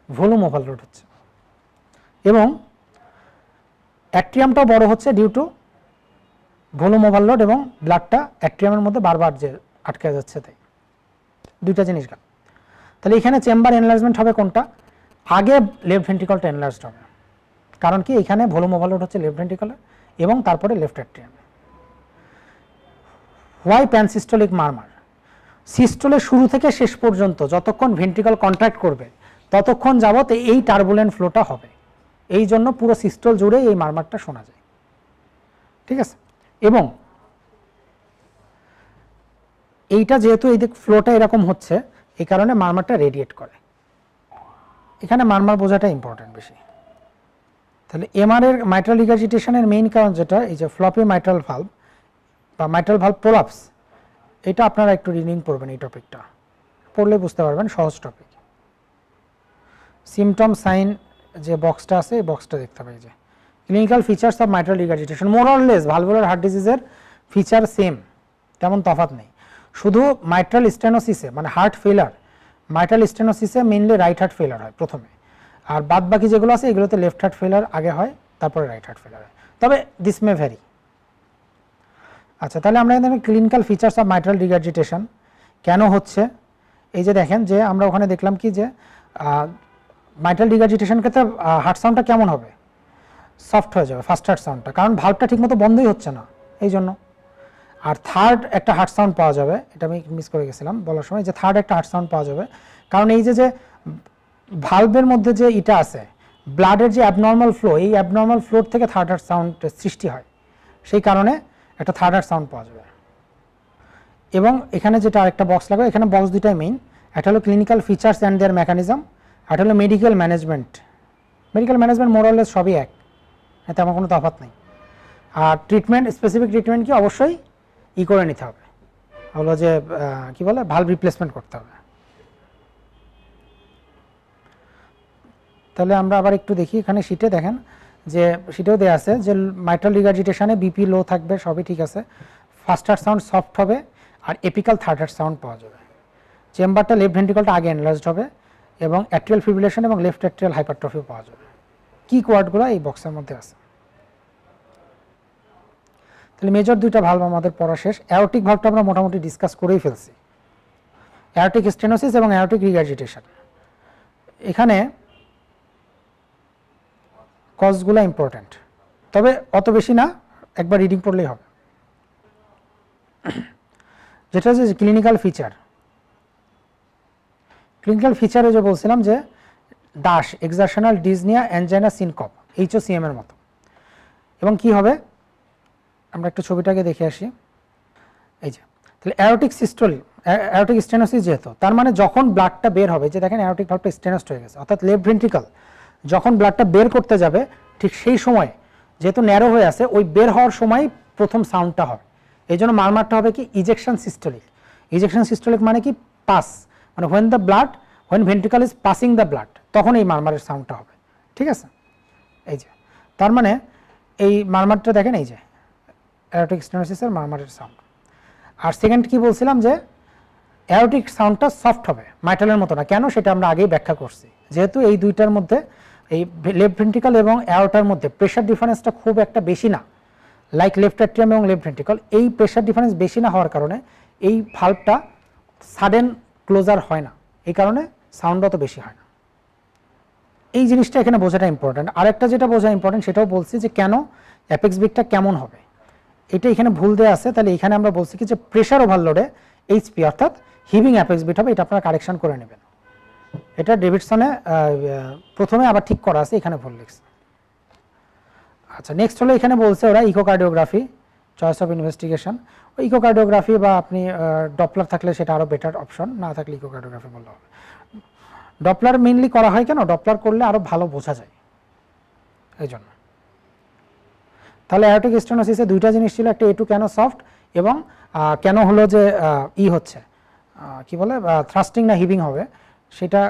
[SPEAKER 1] ভলিউম ওভারলোড হচ্ছে। এবং অ্যাট্রিয়ামটাও বড় হচ্ছে ডিউ টু ভলিউম ওভারলোড এবং ব্লাডটা অ্যাট্রিয়ামের মধ্যে বারবার যে আটকে যাচ্ছে তাই। দুইটা জিনিস গেল। তাহলে এখানে চেম্বার এনলার্জমেন্ট হবে কোনটা? আগে লেফট ভেন্টিকলটা এনলার্জড হবে। কারণ কি? এখানে ভলিউম ওভারলোড হচ্ছে লেফট ভেন্ট্রিকলে এবং তারপরে লেফট অ্যাট্রিয়ামে হোয়াই প্যানসিস্টোলিক মারমার সিস্টোলের শুরু থেকে শেষ পর্যন্ত যতক্ষণ ভেন্ট্রিকল কন্ট্রাক্ট করবে, ততক্ষণ যাবত এই টার্বুলেন্ট ফ্লোটা হবে। এই জন্য পুরো সিস্টোল জুড়ে এই মারমারটা শোনা যায়। ঠিক আছে? এবং এইটা যেহেতু এই দিক ফ্লোটা এরকম হচ্ছে, এই কারণে মারমারটা রেডিয়েট করে। এখানে মারমার বোঝাটা ইম্পর্টেন্ট বেশি। তাহলে এমআর এর মাইট্রাল রিগার্জিটেশনের মেইন কারণ যেটা, এই যে ফ্লপি মাইট্রাল ভাল্ব বা মাইট্রাল ভাল্ব প্রোলাপস এটা আপনারা একটু রিডিং পড়বেন এই টপিকটা পড়লে বুঝতে পারবেন সহজ টপিক সিমটম সাইন যে বক্সটা আছে, এই বক্সটা দেখতে এই যে। Clinical features of mitral regurgitation more or less valvular heart ডিজিজের feature same তেমন তফাৎ নেই। শুধু মাইট্রাল স্টেনোসিসে মানে হার্ট ফেলার মাইট্রাল স্টেনোসিসে মেইনলি রাইট হার্ট ফেলার হয় প্রথমে। আর বাদ বাকি যেগুলো আছে, এগুলোতে লেফট হার্ট ফেলার আগে হয়, তারপরে রাইট হার্ট ফেলার হয়। তবে দিস মে ভ্যারি আচ্ছা তাহলে আমরা এখানে clinical features of mitral regurgitation কেন হচ্ছে? এই যে দেখেন যে আমরা ওখানে দেখলাম কি যে মাইট্রাল রিগার্জিটেশন ক্ষেত্রে হার্ট সাউন্ডটা কেমন হবে? সফট হয়ে যাবে ফার্স্ট হার্ট সাউন্ডটা কারণ ভাল্বটা ঠিকমতো বন্ধই হচ্ছে না, এই জন্য। আর থার্ড একটা হার্ট সাউন্ড পাওয়া যাবে, এটা আমি মিস করে গেছিলাম বলার সময়, যে থার্ড একটা হার্ট সাউন্ড পাওয়া যাবে। কারণ এই যে যে ভালভের মধ্যে যে ইটা আছে ব্লাডের যে অ্যাবনর্মাল ফ্লো এই অ্যাবনর্মাল ফ্লোর থেকে থার্ড হার্ট সাউন্ড সৃষ্টি হয়। সেই কারণে একটা থার্ড হার্ট সাউন্ড পাওয়া যাবে। এবং এখানে যেটা আরেকটা বক্স লাগবে, এখানে বক্স দুটাই মেইন একটা হলো clinical features and their mechanism একটা হলো medical management medical management more or less সবই এক, এতে আমার কোনো তফাৎ নেই। আর ট্রিটমেন্ট স্পেসিফিক ট্রিটমেন্ট কি অবশ্যই ই করে নিতে হবে। হলো যে কি বলে ভালো রিপ্লেসমেন্ট করতে হবে। তাহলে আমরা আবার একটু দেখি, এখানে শিটে দেখেন যে শিটেও দেওয়া আছে যে মাইট্রাল রিগার্জিটেশনে বিপি লো থাকবে, সবই ঠিক আছে। ফার্স্ট হার্ট সাউন্ড সফট হবে, আর এপিক্যাল থার্ড হার্ট সাউন্ড পাওয়া যাবে। চেম্বারটা লেফট ভেন্ট্রিকলটা আগে এনলার্জড হবে। এবং অ্যাট্রিয়াল ফিব্রিলেশন এবং লেফট অ্যাট্রিয়াল হাইপারট্রফিও পাওয়া যাবে। কি কোয়ার্ডগুলো এই বক্সের মধ্যে আছে? তাহলে মেজর দুইটা ভালভ আমাদের পড়া শেষ। অ্যারোটিক ভালভটা আমরা মোটামুটি ডিসকাস করেই ফেলছি। অ্যারোটিক স্টেনোসিস এবং অ্যারোটিক রিগার্জিটেশন এখানে কজগুলো ইম্পর্ট্যান্ট তবে অত বেশি না, একবার রিডিং পড়লেই হবে। যেটা হচ্ছে ক্লিনিক্যাল ফিচার ক্লিনিক্যাল ফিচারে যে বলছিলাম যে dash exertional dyspnoea angina syncope HOCM এর মতো। এবং কি হবে? আমরা একটু ছবিটাকে দেখে আসি। এই যে, তাহলে অ্যারোটিক সিস্টোল অ্যারোটিক স্টেনোসিস যেহেতু, তার মানে যখন ব্লাডটা বের হবে, যে দেখেন অ্যারোটিক ভালভটা স্টেনোস্ট হয়ে গেছে, অর্থাৎ লেফট ভেন্ট্রিকল যখন ব্লাডটা বের করতে যাবে, ঠিক সেই সময়, যেহেতু ন্যারো হয়ে আছে, ওই বের হওয়ার সময় প্রথম সাউন্ডটা হবে এই জন্য মারমারটা হবে কি? ইজেকশন সিস্টোলিক ইজেকশন সিস্টোলিক মানে কি? পাস মানে when the blood when ventricle is passing the blood তখন এই মারমারের সাউন্ডটা হবে। ঠিক আছে? এই যে। তার মানে এই মারমারটা দেখেন, এই যে অ্যারোটিক স্টেনোসিসের মারমারের সাউন্ড আর সেকেন্ড কি বলছিলাম যে অ্যারোটিক সাউন্ডটা সফট হবে মাইটালের মতো না। কেন? সেটা আমরা আগেই ব্যাখ্যা করছি। যেহেতু এই দুইটার মধ্যে, এই লেফট ভেন্ট্রিকল এবং অ্যারোটার মধ্যে প্রেশার ডিফারেন্সটা খুব একটা বেশি না। লাইক লেফট অ্যাট্রিয়াম এবং লেফট ভেন্ট্রিকল এই প্রেশার ডিফারেন্স বেশি না হওয়ার কারণে এই ভাল্বটা সাডেন ক্লোজার হয় না। এই কারণে সাউন্ড অত বেশি হয় না। এই জিনিসটা এখানে বোঝাটা ইম্পর্ট্যান্ট আরেকটা যেটা বোঝা ইম্পর্ট্যান্ট সেটাও বলছি যে কেন অ্যাপেক্স বিটটা কেমন হবে। এটা এখানে ভুল দেওয়া আছে, তাহলে এখানে আমরা বলছি কি যে প্রেশার ওভারলোডে এইচপি অর্থাৎ হিভিং অ্যাপেক্স বিট হবে, এটা আপনারা কারেকশন করে নেবেন। এটা ডেভিডসনে প্রথমে আবার ঠিক করা আছে, এখানে ভুল লিখছে। আচ্ছা নেক্সট হলো এখানে বলছে ওরা echocardiography choice of investigation echocardiography বা আপনি ডপলার থাকলে সেটা আরও বেটার অপশন না থাকলে ইকোকার্ডিওগ্রাফি বললে হবে ডপলার মেইনলি করা হয় কেন? ডপলার করলে আরও ভালো বোঝা যায়। এই জন্য। তাহলে অ্যারোটিক স্টেনোসিসে দুইটা জিনিস ছিল, একটা এটু কেন সফট এবং কেন হলো যে ই হচ্ছে। কি বলে? থ্রাস্টিং না হিভিং হবে, সেটা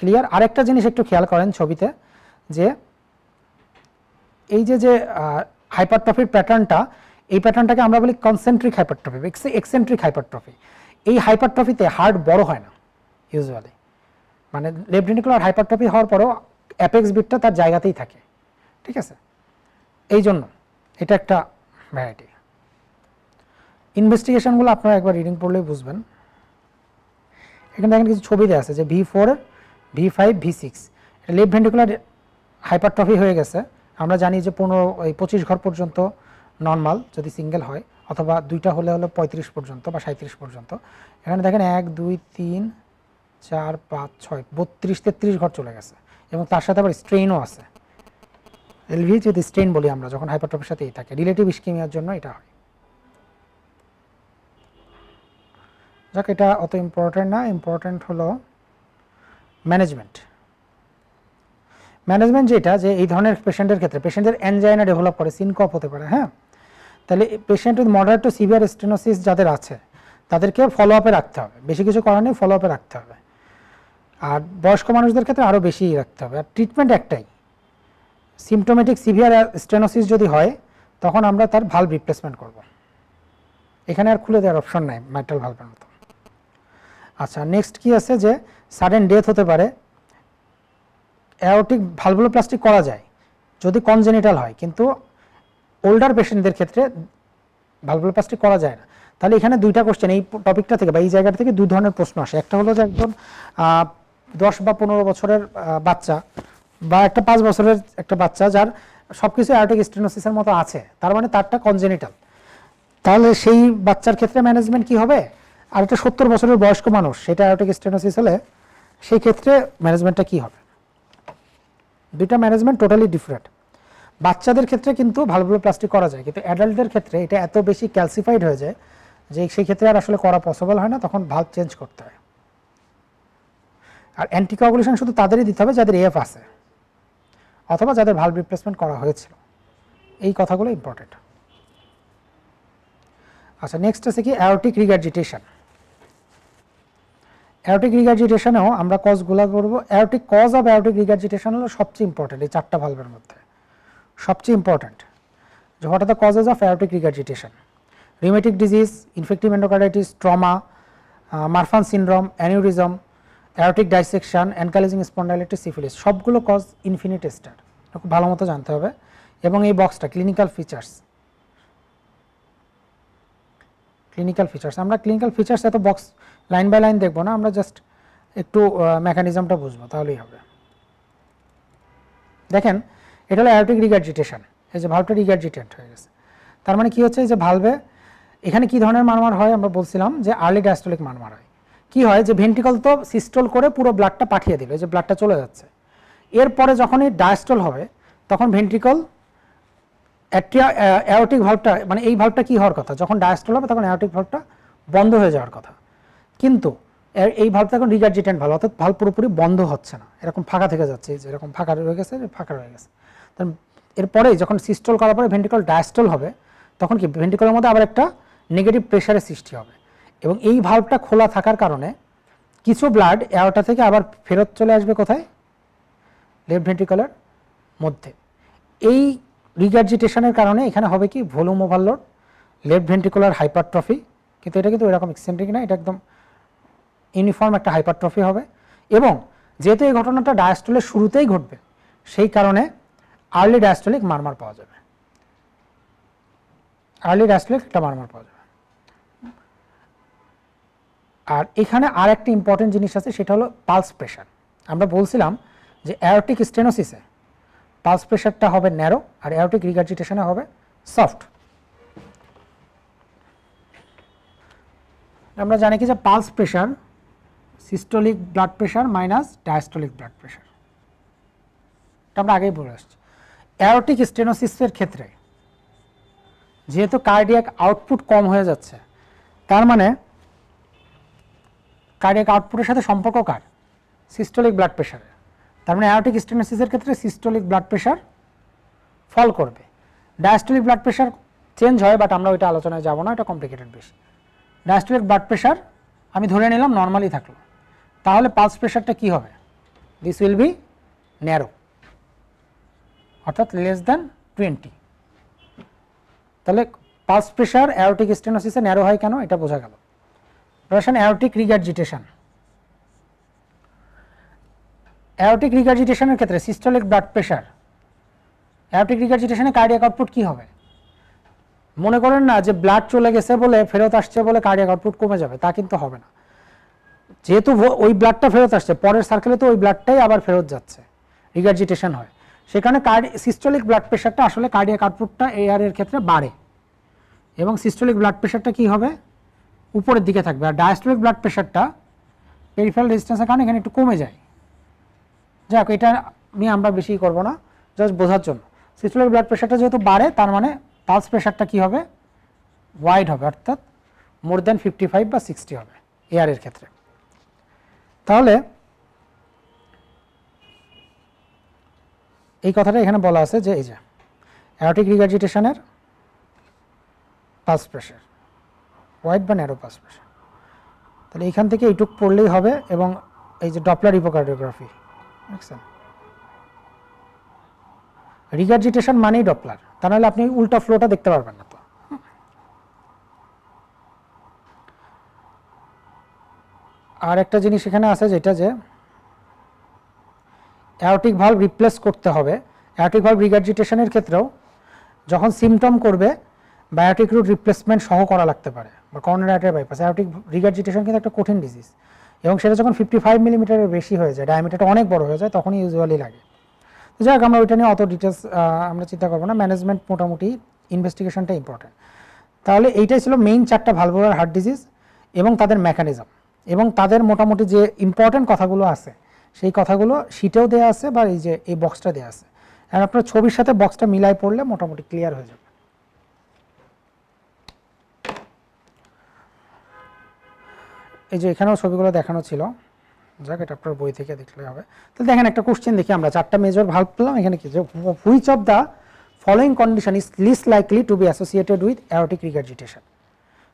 [SPEAKER 1] ক্লিয়ার আরেকটা জিনিস একটু খেয়াল করেন ছবিতে, যে এই যে যে হাইপারট্রফির প্যাটার্নটা এই প্যাটার্নটাকে আমরা বলি কনসেন্ট্রিক হাইপারট্রফি এক্সেন্ট্রিক হাইপারট্রফি এই হাইপারট্রফিতে হার্ট বড় হয় না ইউজুয়ালি মানে লেফট ভেন্ট্রিকুলার হাইপারট্রফি হওয়ার পরেও অ্যাপেক্স বিটটা তার জায়গাতেই থাকে, ঠিক আছে? এই জন্য এটা একটা ভ্যারাইটি ইনভেস্টিগেশনগুলো আপনারা একবার রিডিং পড়লেই বুঝবেন। এখানে দেখেন কিছু ছবি দেওয়া আছে যে V four V five V six এটা লেফট ভেন্ট্রিকুলার হাইপারট্রফি হয়ে গেছে। আমরা জানি যে পনেরো এই পঁচিশ ঘর পর্যন্ত নর্মাল যদি সিঙ্গেল হয়, অথবা দুইটা হলে হলো পঁয়ত্রিশ পর্যন্ত বা সাঁত্রিশ পর্যন্ত। এখানে দেখেন এক, দুই, তিন, চার, পাঁচ, ছয়, বত্রিশ, তেত্রিশ ঘর চলে গেছে। এবং তার সাথে আবার স্ট্রেনও আছে। এলভি যদি স্ট্রেন বলি আমরা, যখন হাইপারট্রফির সাথে এই থাকে, রিলেটিভ ইস্কিমিয়ার জন্য এটা হয়। যাক, এটা অত ইম্পর্টেন্ট না ইম্পর্টেন্ট হলো ম্যানেজমেন্ট ম্যানেজমেন্ট যেটা, যে এই ধরনের পেশেন্টের ক্ষেত্রে পেশেন্টের অ্যানজাইনা ডেভেলপ করে সিনকপ হতে পারে হ্যাঁ? তাহলে patient with moderate to severe stenosis যাদের আছে, তাদেরকে ফলো আপে রাখতে হবে। বেশি কিছু করার নেই ফলো আপে রাখতে হবে। আর বয়স্ক মানুষদের ক্ষেত্রে আরও বেশি রাখতে হবে। আর ট্রিটমেন্ট একটাই সিমটোমেটিক সিভিয়ার স্টেনোসিস যদি হয়, তখন আমরা তার ভালো রিপ্লেসমেন্ট করব। এখানে আর খুলে দেওয়ার অপশন নাই মাইটাল ভাল্বের মতো। আচ্ছা নেক্সট কি আছে যে সাডেন ডেথ হতে পারে। অ্যারোটিক ভালভুলোপ্লাস্টিক করা যায়। যদি কনজেনিটাল হয়, কিন্তু ওল্ডার পেশেন্টদের ক্ষেত্রে ভালভুলোপ্লাস্টিক করা যায় না। তাহলে এখানে দুইটা কোশ্চেন এই টপিকটা থেকে বা এই জায়গাটা থেকে দুই ধরনের প্রশ্ন আসে। একটা হলো যে একজন দশ বা পনেরো বছরের বাচ্চা বা একটা পাঁচ বছরের একটা বাচ্চা যার সব কিছু অ্যারোটিক স্টেনোসিসের মতো আছে, তার মানে তারটা কনজেনিটাল তাহলে সেই বাচ্চার ক্ষেত্রে ম্যানেজমেন্ট কি হবে? আর একটা সত্তর বছরের বয়স্ক মানুষ, সেটা অ্যারোটিক স্টেনোসিস হলে সেই ক্ষেত্রে ম্যানেজমেন্টটা কি হবে? দুইটা ম্যানেজমেন্ট টোটালি ডিফারেন্ট বাচ্চাদের ক্ষেত্রে কিন্তু ভালো ভালো প্লাস্টিক করা যায়, কিন্তু অ্যাডাল্টদের ক্ষেত্রে এটা এত বেশি ক্যালসিফাইড হয়ে যায় যে সেই ক্ষেত্রে আর আসলে করা পসিবল হয় না, তখন ভাল্ব চেঞ্জ করতে হয়। আর অ্যান্টিকোয়াগুলেশন শুধু তাদেরই দিতে হবে যাদের এফ আছে, অথবা যাদের ভাল্ব রিপ্লেসমেন্ট করা হয়েছিল। এই কথাগুলো ইম্পর্টেন্ট আচ্ছা নেক্সট আছে কি? অ্যারোটিক রিগার্জিটেশন অ্যারোটিক রিগার্জিটেশনেও আমরা কজগুলো করব। Aortic cause of aortic regurgitation হলো সবচেয়ে ইম্পর্টেন্ট এই চারটা ভালভের মধ্যে। সবচেয়ে ইম্পর্টেন্ট যে what are the causes of aortic regurgitation rheumatic disease infective endocarditis trauma Marfan syndrome aneurysm aortic dissection ankylosing spondylitis syphilis সবগুলো কজ ইনফিনিট স্টার খুব ভালো মতো জানতে হবে। এবং এই বক্সটা ক্লিনিক্যাল ফিচার্স ক্লিনিক্যাল ফিচার্স আমরা ক্লিনিক্যাল ফিচার্স এত বক্স লাইন বাই লাইন দেখব না, আমরা জাস্ট একটু মেকানিজমটা বুঝব, তাহলেই হবে। দেখেন এটা হলো অ্যারোটিক রিগার্জিটেশন। এই যে ভালভটা রিগার্জিটেন্ট হয়ে গেছে। তার মানে কি হচ্ছে? যে ভালভে এখানে কি ধরনের মারমার হয়? আমরা বলছিলাম যে আর্লি ডায়াস্টোলিক মারমার হয়। কি হয়? যে ভেন্ট্রিকল তো সিস্টল করে পুরো ব্লাডটা পাঠিয়ে দিল। যে ব্লাডটা চলে যাচ্ছে। এরপরে যখনই ডায়াস্টল হবে, তখন ভেন্ট্রিকল অ্যাট্রিয়া অ্যারোটিক ভাল্বটা মানে এই ভাল্বটা কি হওয়ার কথা? যখন ডায়াস্টল হবে, তখন অ্যারোটিক ভাল্বটা বন্ধ হয়ে যাওয়ার কথা। কিন্তু এই ভাল্বটা এখন রিগার্জিটেন্ট ভাল্ব অর্থাৎ ভাল্ব পুরোপুরি বন্ধ হচ্ছে না। এরকম ফাঁকা থেকে যাচ্ছে। যে এরকম ফাঁকা রয়ে গেছে, ফাঁকা রয়ে গেছে। এরপরে যখন সিস্টল করার পরে ভেন্ট্রিকল ডায়াস্টল হবে, তখন কি ভেন্ট্রিকলের মধ্যে আবার একটা নেগেটিভ প্রেশারের সৃষ্টি হবে। এবং এই ভাল্বটা খোলা থাকার কারণে কিছু ব্লাড অ্যারোটা থেকে আবার ফেরত চলে আসবে কোথায়? লেফট ভেন্ট্রিকলের মধ্যে। এই রিগার্জিটেশনের কারণে এখানে হবে কি? Volume overload left ventricular hypertrophy কিন্তু এটা কিন্তু এরকম এক্সেন্ট্রিক না, এটা একদম ইউনিফর্ম একটা হাইপারট্রফি হবে। এবং যেহেতু এই ঘটনাটা ডায়াস্টলের শুরুতেই ঘটবে, সেই কারণে আর্লি ডায়াস্টলিক মারমার পাওয়া যাবে। আর্লি ডায়াস্টলিক একটা মারমার পাওয়া যাবে। আর এখানে আর একটা ইম্পর্টেন্ট জিনিস আছে, সেটা হলো পালস প্রেশার আমরা বলছিলাম যে অ্যারোটিক স্টেনোসিসে পালস প্রেশারটা হবে ন্যারো আর অ্যারোটিক রিগার্জিটেশনে হবে সফট আমরা জানি কি যে pulse pressure systolic blood pressure minus diastolic blood pressure এটা আমরা আগেই বলে আসছি। অ্যারোটিক স্টেনোসিসের ক্ষেত্রে যেহেতু কার্ডিয়াক আউটপুট কম হয়ে যাচ্ছে, তার মানে কার্ডিয়াক আউটপুটের সাথে সম্পর্ক কার? সিস্টোলিক ব্লাড প্রেশারের তার মানে অ্যারোটিক স্টেনোসিসের ক্ষেত্রে সিস্টোলিক ব্লাড প্রেশার ফল করবে। ডায়াস্টোলিক ব্লাড প্রেশার চেঞ্জ হয় বাট আমরা ওইটা আলোচনায় যাব না, এটা কমপ্লিকেটেড বেশি ডায়াস্টোলিক ব্লাড প্রেশার আমি ধরে নিলাম নর্মালি থাকল। তাহলে পালস প্রেশারটা কি হবে? দিস উইল বি ন্যারো অর্থাৎ লেস দ্যান টোয়েন্টি তাহলে পালস প্রেশার অ্যারোটিক স্টেনোসিসে ন্যারো হয় কেন? এটা বোঝা গেল। রসায়ন অ্যারোটিক রিগার্জিটেশন অ্যারোটিক রিগার্জিটেশনের ক্ষেত্রে সিস্টোলিক ব্লাড প্রেশার অ্যারোটিক রিগার্জিটেশনে কার্ডিয়াক আউটপুট কি হবে? মনে করেন না যে ব্লাড চলে গেছে বলে ফেরত আসছে বলে কার্ডিয়াক আউটপুট কমে যাবে, তা কিন্তু হবে না। যেহেতু ওই ব্লাডটা ফেরত আসছে, পরের সার্কেলে তো ওই ব্লাডটাই আবার ফেরত যাচ্ছে রিগার্জিটেশন হয়। সেখানে কার্ড সিস্টোলিক ব্লাড প্রেশারটা আসলে কার্ডিয়াক আউটপুটটা এআর এর ক্ষেত্রে বাড়ে। এবং সিস্টোলিক ব্লাড প্রেশারটা কি হবে? উপরের দিকে থাকবে। আর ডায়াস্টোলিক ব্লাড প্রেশারটা পেরিফেরাল রেজিস্ট্যান্সের কারণে এখানে একটু কমে যায়। যাক, এটা নিয়ে আমরা বেশি করব না জাস্ট বোঝার জন্য। সিস্টোলিক ব্লাড প্রেশারটা যেহেতু বাড়ে, তার মানে পালস প্রেশারটা কি হবে? ওয়াইড হবে, অর্থাৎ মোর দ্যান ফিফটি ফাইভ বা সিক্সটি হবে এয়ারের ক্ষেত্রে। তাহলে এই কথাটা এখানে বলা আছে যে এই যে অ্যারোটিক রিগার্জিটেশনের পালস প্রেশার ওয়াইড বা ন্যারো পালস প্রেশার তাহলে এইখান থেকে এইটুক পড়লেই হবে এবং এই যে ডপলার ইপোকার্ডিওগ্রাফি দেখছেন রিগার্জিটেশন মানেই ডপলার তা নাহলে আপনি উল্টা ফ্লোটা দেখতে পারবেন না তো। আর একটা জিনিস এখানে আছে যেটা যে অ্যারোটিক ভালভ রিপ্লেস করতে হবে। অ্যারোটিক ভালভ রিগার্জিটেশনের ক্ষেত্রেও যখন সিমটম করবে বায়োটিক রুট রিপ্লেসমেন্ট সহ করা লাগতে পারে, বা coronary artery bypass aortic regurgitation কিন্তু একটা কঠিন ডিজিজ এবং সেটা যখন ফিফটি ফাইভ মিলিমিটারের বেশি হয়ে যায় ডায়ামিটারটা অনেক বড় হয়ে যায়, তখনই ইউজুয়ালি লাগে। তো যাই হোক, আমরা ওইটা নিয়ে অত ডিটেলস আমরা চিন্তা করব না। ম্যানেজমেন্ট মোটামুটি ইনভেস্টিগেশনটা ইম্পর্টেন্ট তাহলে এইটাই ছিল মেইন চারটা ভালভুলার হার্ট ডিজিজ এবং তাদের মেকানিজম এবং তাদের মোটামুটি যে ইম্পর্টেন্ট কথাগুলো আছে সেই কথাগুলো শিটেও দেওয়া আছে বা এই যে এই বক্সটা দেওয়া আছে। আর আপনার ছবির সাথে বক্সটা মিলাই পড়লে মোটামুটি ক্লিয়ার হয়ে যাবে। এই যে এখানেও ছবিগুলো দেখানো ছিল। যাক, এটা আপনার বই থেকে দেখলে হবে। তো দেখেন একটা কোশ্চেন দেখি আমরা। চারটা মেজর ভাল্ব পেলাম এখানে কি? যে which of the following condition is least likely to be associated with aortic regurgitation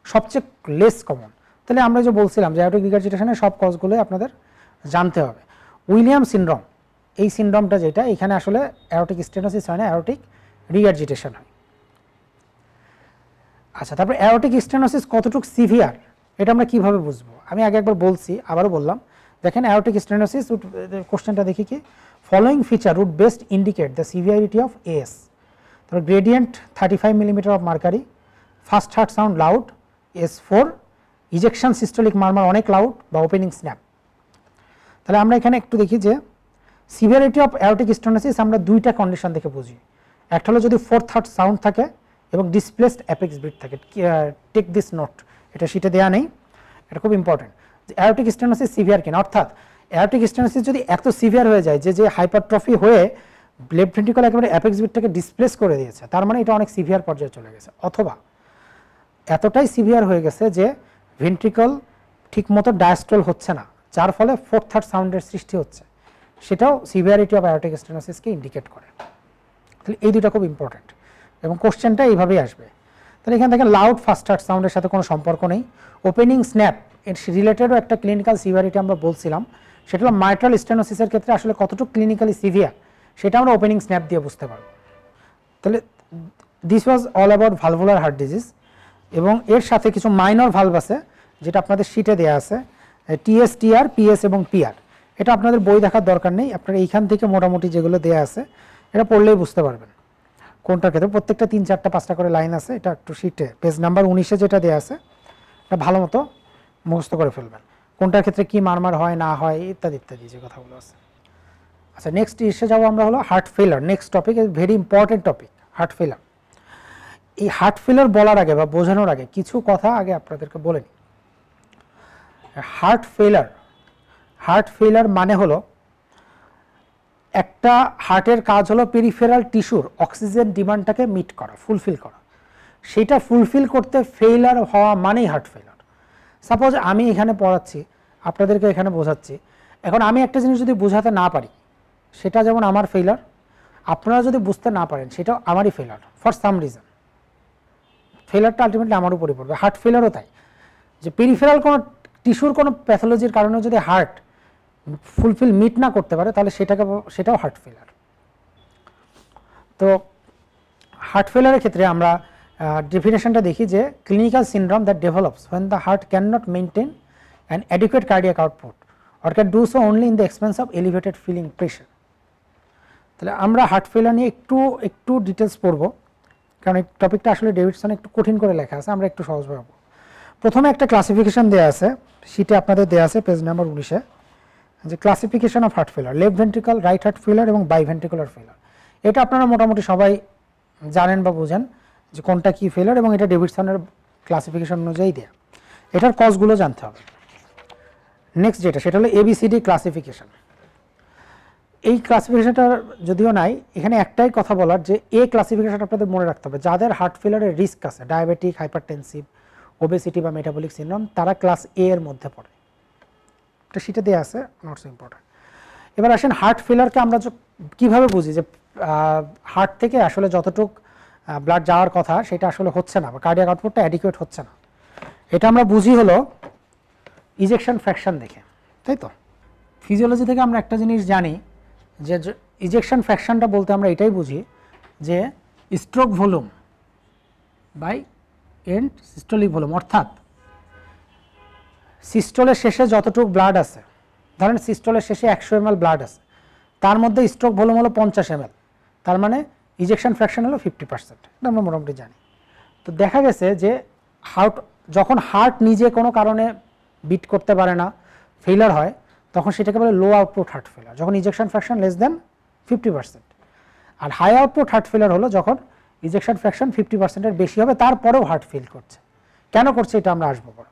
[SPEAKER 1] সবচেয়ে লেস কমন তাহলে আমরা যে বলছিলাম যে অ্যারোটিক রিগার্জিটেশনের সব কজগুলোই আপনাদের জানতে হবে। উইলিয়াম সিনড্রোম, এই সিনড্রোমটা যেটা, এখানে আসলে অ্যারোটিক স্টেনোসিস হয় না অ্যারোটিক রিগার্জিটেশন হয়। আচ্ছা তারপর অ্যারোটিক স্টেনোসিস কতটুকু সিভিয়ার এটা আমরা কীভাবে বুঝব? আমি আগে একবার বলছি, আবারও বললাম। দেখেন অ্যারোটিক স্টেনোসিস কোশ্চেনটা দেখি কি? Following feature would best indicate the severity of AS তারপর gradient thirty five millimeter of mercury first heart sound loud S four ejection systolic murmur অনেক লাউড বা ওপেনিং স্ন্যাপ তাহলে আমরা এখানে একটু দেখি যে সিভিয়ারিটি অফ অ্যারোটিক স্টোনোসিস আমরা দুইটা কন্ডিশন দেখে বুঝি। একটা হলো যদি ফোর থার্ড সাউন্ড থাকে এবং ডিসপ্লেসড অ্যাপেক্স ব্রিড থাকে। টেক দিস নোট এটা শীটে দেওয়া নেই। এটা খুব ইম্পর্টেন্ট অ্যারোটিক স্টেনোসিস সিভিয়ার কিনা। অর্থাৎ অ্যারোটিক স্টেনোসিস যদি এত সিভিয়ার হয়ে যায় যে যে হাইপারট্রফি হয়ে লেফট ভেন্ট্রিকল একেবারে অ্যাপেক্স ব্রিডটাকে ডিসপ্লেস করে দিয়েছে, তার মানে এটা অনেক সিভিয়ার পর্যায়ে চলে গেছে। অথবা এতটাই সিভিয়ার হয়ে গেছে যে ভেন্ট্রিকল ঠিকমতো ডায়াস্ট্রল হচ্ছে না। যার ফলে ফোর্থ থার্ড সাউন্ডের সৃষ্টি হচ্ছে। সেটাও সিভিয়ারিটি অফ অ্যারোটিক স্টেনোসিসকে ইন্ডিকেট করে। তাহলে এই দুটো খুব ইম্পর্ট্যান্ট এবং কোশ্চেনটা এইভাবেই আসবে। তাহলে এখানে দেখেন লাউড ফাস্ট হার্ট সাউন্ডের সাথে কোনো সম্পর্ক নেই। ওপেনিং স্ন্যাপ এর রিলেটেডও একটা ক্লিনিক্যাল সিভিয়ারিটি আমরা বলছিলাম। সেটা হলো মাইট্রাল স্টেনোসিসের ক্ষেত্রে আসলে কতটুকু ক্লিনিক্যালি সিভিয়ার সেটা আমরা ওপেনিং স্ন্যাপ দিয়ে বুঝতে পারব। তাহলে this was all about valvular heart disease এবং এর সাথে কিছু মাইনর ভালভ আছে, যেটা আপনাদের শিটে দেওয়া আছে। টিএস টিআর পিএস এবং পিআর এটা আপনাদের বই দেখার দরকার নেই। আপনারা এইখান থেকে মোটামুটি যেগুলো দেওয়া আছে, এটা পড়লেই বুঝতে পারবেন। কোনটার ক্ষেত্রে? প্রত্যেকটা তিন, চারটা, পাঁচটা করে লাইন আছে। এটা একটু শিটে পেজ নাম্বার উনিশে যেটা দেওয়া আছে, এটা ভালো মতো মুখস্থ করে ফেলবেন। কোনটার ক্ষেত্রে কি মারমার হয়, না হয়, ইত্যাদি ইত্যাদি যে কথাগুলো আছে। আচ্ছা নেক্সট এসে যাব আমরা হলো heart failure next topic very important topic heart failure এই হার্ট ফেলার বলার আগে বা বোঝানোর আগে কিছু কথা আগে আপনাদেরকে বলে নিই। হার্ট ফেলার হার্ট ফেলার মানে হলো একটা হার্টের কাজ হলো পেরিফেরাল টিস্যুর অক্সিজেন ডিমান্ডটাকে মিট করা ফুলফিল করা। সেটা ফুলফিল করতে ফেইলার হওয়া মানেই হার্ট ফেলার সাপোজ আমি এখানে পড়াচ্ছি, আপনাদেরকে এখানে বোঝাচ্ছি। এখন আমি একটা জিনিস যদি বোঝাতে না পারি, সেটা যেমন আমার ফেলার আপনারা যদি বুঝতে না পারেন, সেটাও আমারই ফেলার ফর সাম রিজন ফেলারটা আলটিমেটলি আমার উপরই পড়বে হার্ট ফেলারও তাই। যে পেরিফেরাল কোনো টিস্যুর কোনো প্যাথোলজির কারণে যদি হার্ট ফুলফিল মিট না করতে পারে, তাহলে সেটাকে সেটাও হার্ট ফেলার তো হার্ট ফেলারের ক্ষেত্রে আমরা ডেফিনেশনটা দেখি যে clinical syndrome that develops when the heart can not maintain an adequate cardiac output or can do so only in the expense of elevated filling pressure তাহলে আমরা হার্ট ফেলার নিয়ে একটু একটু ডিটেলস পড়ব। কারণ এই টপিকটা আসলে ডেভিডসন একটু কঠিন করে লেখা আছে, আমরা একটু সহজ পাবো প্রথমে একটা ক্লাসিফিকেশন দেওয়া আছে। শিটে আপনাদের দেওয়া আছে পেজ নাম্বার উনিশে। যে classification of heart failure left ventricle right heart failure এবং বাই ভেন্ট্রিকুলার ফেলার এটা আপনারা মোটামুটি সবাই জানেন বা বোঝেন যে কোনটা কি ফেলার এবং এটা ডেভিডসনের ক্লাসিফিকেশন অনুযায়ী দেয়া। এটার কজগুলো জানতে হবে। নেক্সট যেটা, সেটা হলো এবিসিডি ক্লাসিফিকেশন এই ক্লাসিফিকেশনটা যদিও নাই, এখানে একটাই কথা বলার যে এ ক্লাসিফিকেশন আপনাদের মনে রাখতে হবে। যাদের হার্ট ফেলারের রিস্ক আছে ডায়াবেটিক হাইপারটেনসিভ ওবেসিটি বা মেটাবলিক সিনড্রোম তারা ক্লাস এ এর মধ্যে পড়ে। এটা সেটা দেওয়া আছে নট সো ইম্পর্টেন্ট এবার আসেন হার্ট ফেলারকে আমরা কীভাবে বুঝি যে হার্ট থেকে আসলে যতটুক ব্লাড যাওয়ার কথা সেটা আসলে হচ্ছে না বা কার্ডিয়াক আউটপুটটা অ্যাডিকুয়েট হচ্ছে না। এটা আমরা বুঝি হলো ইজেকশন ফ্র্যাকশন দেখে, তাই তো? ফিজিওলজি থেকে আমরা একটা জিনিস জানি যে ইজেকশন ফ্র্যাকশনটা বলতে আমরা এটাই বুঝি যে stroke volume by end systolic volume অর্থাৎ সিস্টোলের শেষে যতটুকু ব্লাড আছে, ধরেন সিস্টোলের শেষে একশো এম ব্লাড আছে, তার মধ্যে স্ট্রোক ভলিউম হলো পঞ্চাশ এম তার মানে ইজেকশন ফ্র্যাকশন হলো ফিফটি পার্সেন্ট এটা আমরা মোটামুটি জানি। তো দেখা গেছে যে হার্ট যখন হার্ট নিজে কোনো কারণে বিট করতে পারে না ফেলার হয়, তখন সেটাকে বলে লো আউটপুট হার্ট ফেলার যখন ejection fraction less than fifty percent আর হাই আউটপুট হার্ট ফেলার হলো যখন ইজেকশন ফ্র্যাকশন ফিফটি পার্সেন্টের বেশি হবে, তারপরেও হার্ট ফেল করছে। কেন করছে এটা আমরা আসব পরে।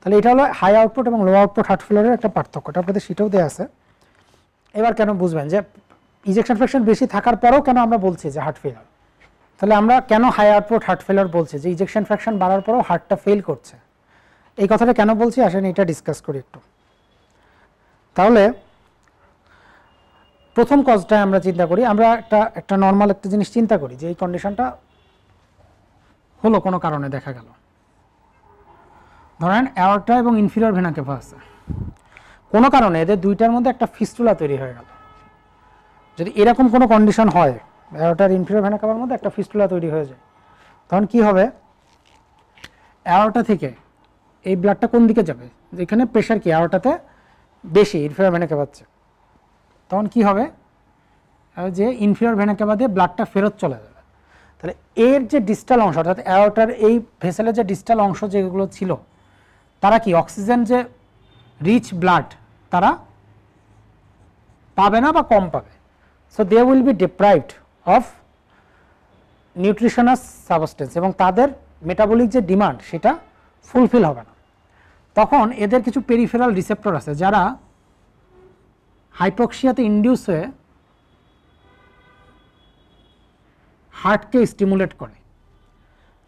[SPEAKER 1] তাহলে এটা হলো হাই আউটপুট এবং লো আউটপুট হার্ট ফেলারের একটা পার্থক্য। এটা আপনাদের সেটাও দেওয়া আছে। এবার কেন বুঝবেন যে ইজেকশন ফ্র্যাকশন বেশি থাকার পরেও কেন আমরা বলছি যে হার্ট ফেলার তাহলে আমরা কেন হাই আউটপুট হার্ট ফেলার বলছি যে ইজেকশন ফ্র্যাকশন বাড়ার পরেও হার্টটা ফেল করছে? এই কথাটা কেন বলছি আসেন এটা ডিসকাস করি একটু। তাহলে প্রথম কজটা আমরা চিন্তা করি, আমরা একটা একটা নর্মাল একটা জিনিস চিন্তা করি যে এই কন্ডিশনটা হলো কোনো কারণে দেখা গেল। ধরেন অ্যাওয়ারটা এবং ইনফিরিয়র ভেনা আছে। কোনো কারণে এদের দুইটার মধ্যে একটা ফিস্টুলা তৈরি হয়ে গেল। যদি এরকম কোনো কন্ডিশন হয় অ্যাওয়ার্টার ইনফিরিয়র ভেনা কেফার মধ্যে একটা ফিস্টুলা তৈরি হয়ে যায়, তখন কি হবে? অ্যাওয়ারটা থেকে এই ব্লাডটা কোন দিকে যাবে? যেখানে প্রেশার কি? অ্যাওয়ারটাতে বেশি ইনফিরিয়র ভেনা কেফাচ্ছে তখন কি হবে? যে ইনফিরিয়র ভেনা কেফা দিয়ে ব্লাডটা ফেরত চলে যাবে। তাহলে এর যে ডিস্টাল অংশ, অর্থাৎ অ্যাওয়ার্টার এই ভেসেলের যে ডিস্টাল অংশ যেগুলো ছিল, তারা কি অক্সিজেন যে রিচ ব্লাড তারা পাবে না বা কম পাবে? So they will be deprived of nutritious substance এবং তাদের মেটাবলিক যে ডিমান্ড সেটা ফুলফিল হবে না। তখন এদের কিছু পেরিফেরাল রিসেপ্টর আছে, যারা হাইপক্সিয়াতে ইন্ডিউস হয়ে হার্টকে স্টিমুলেট করে।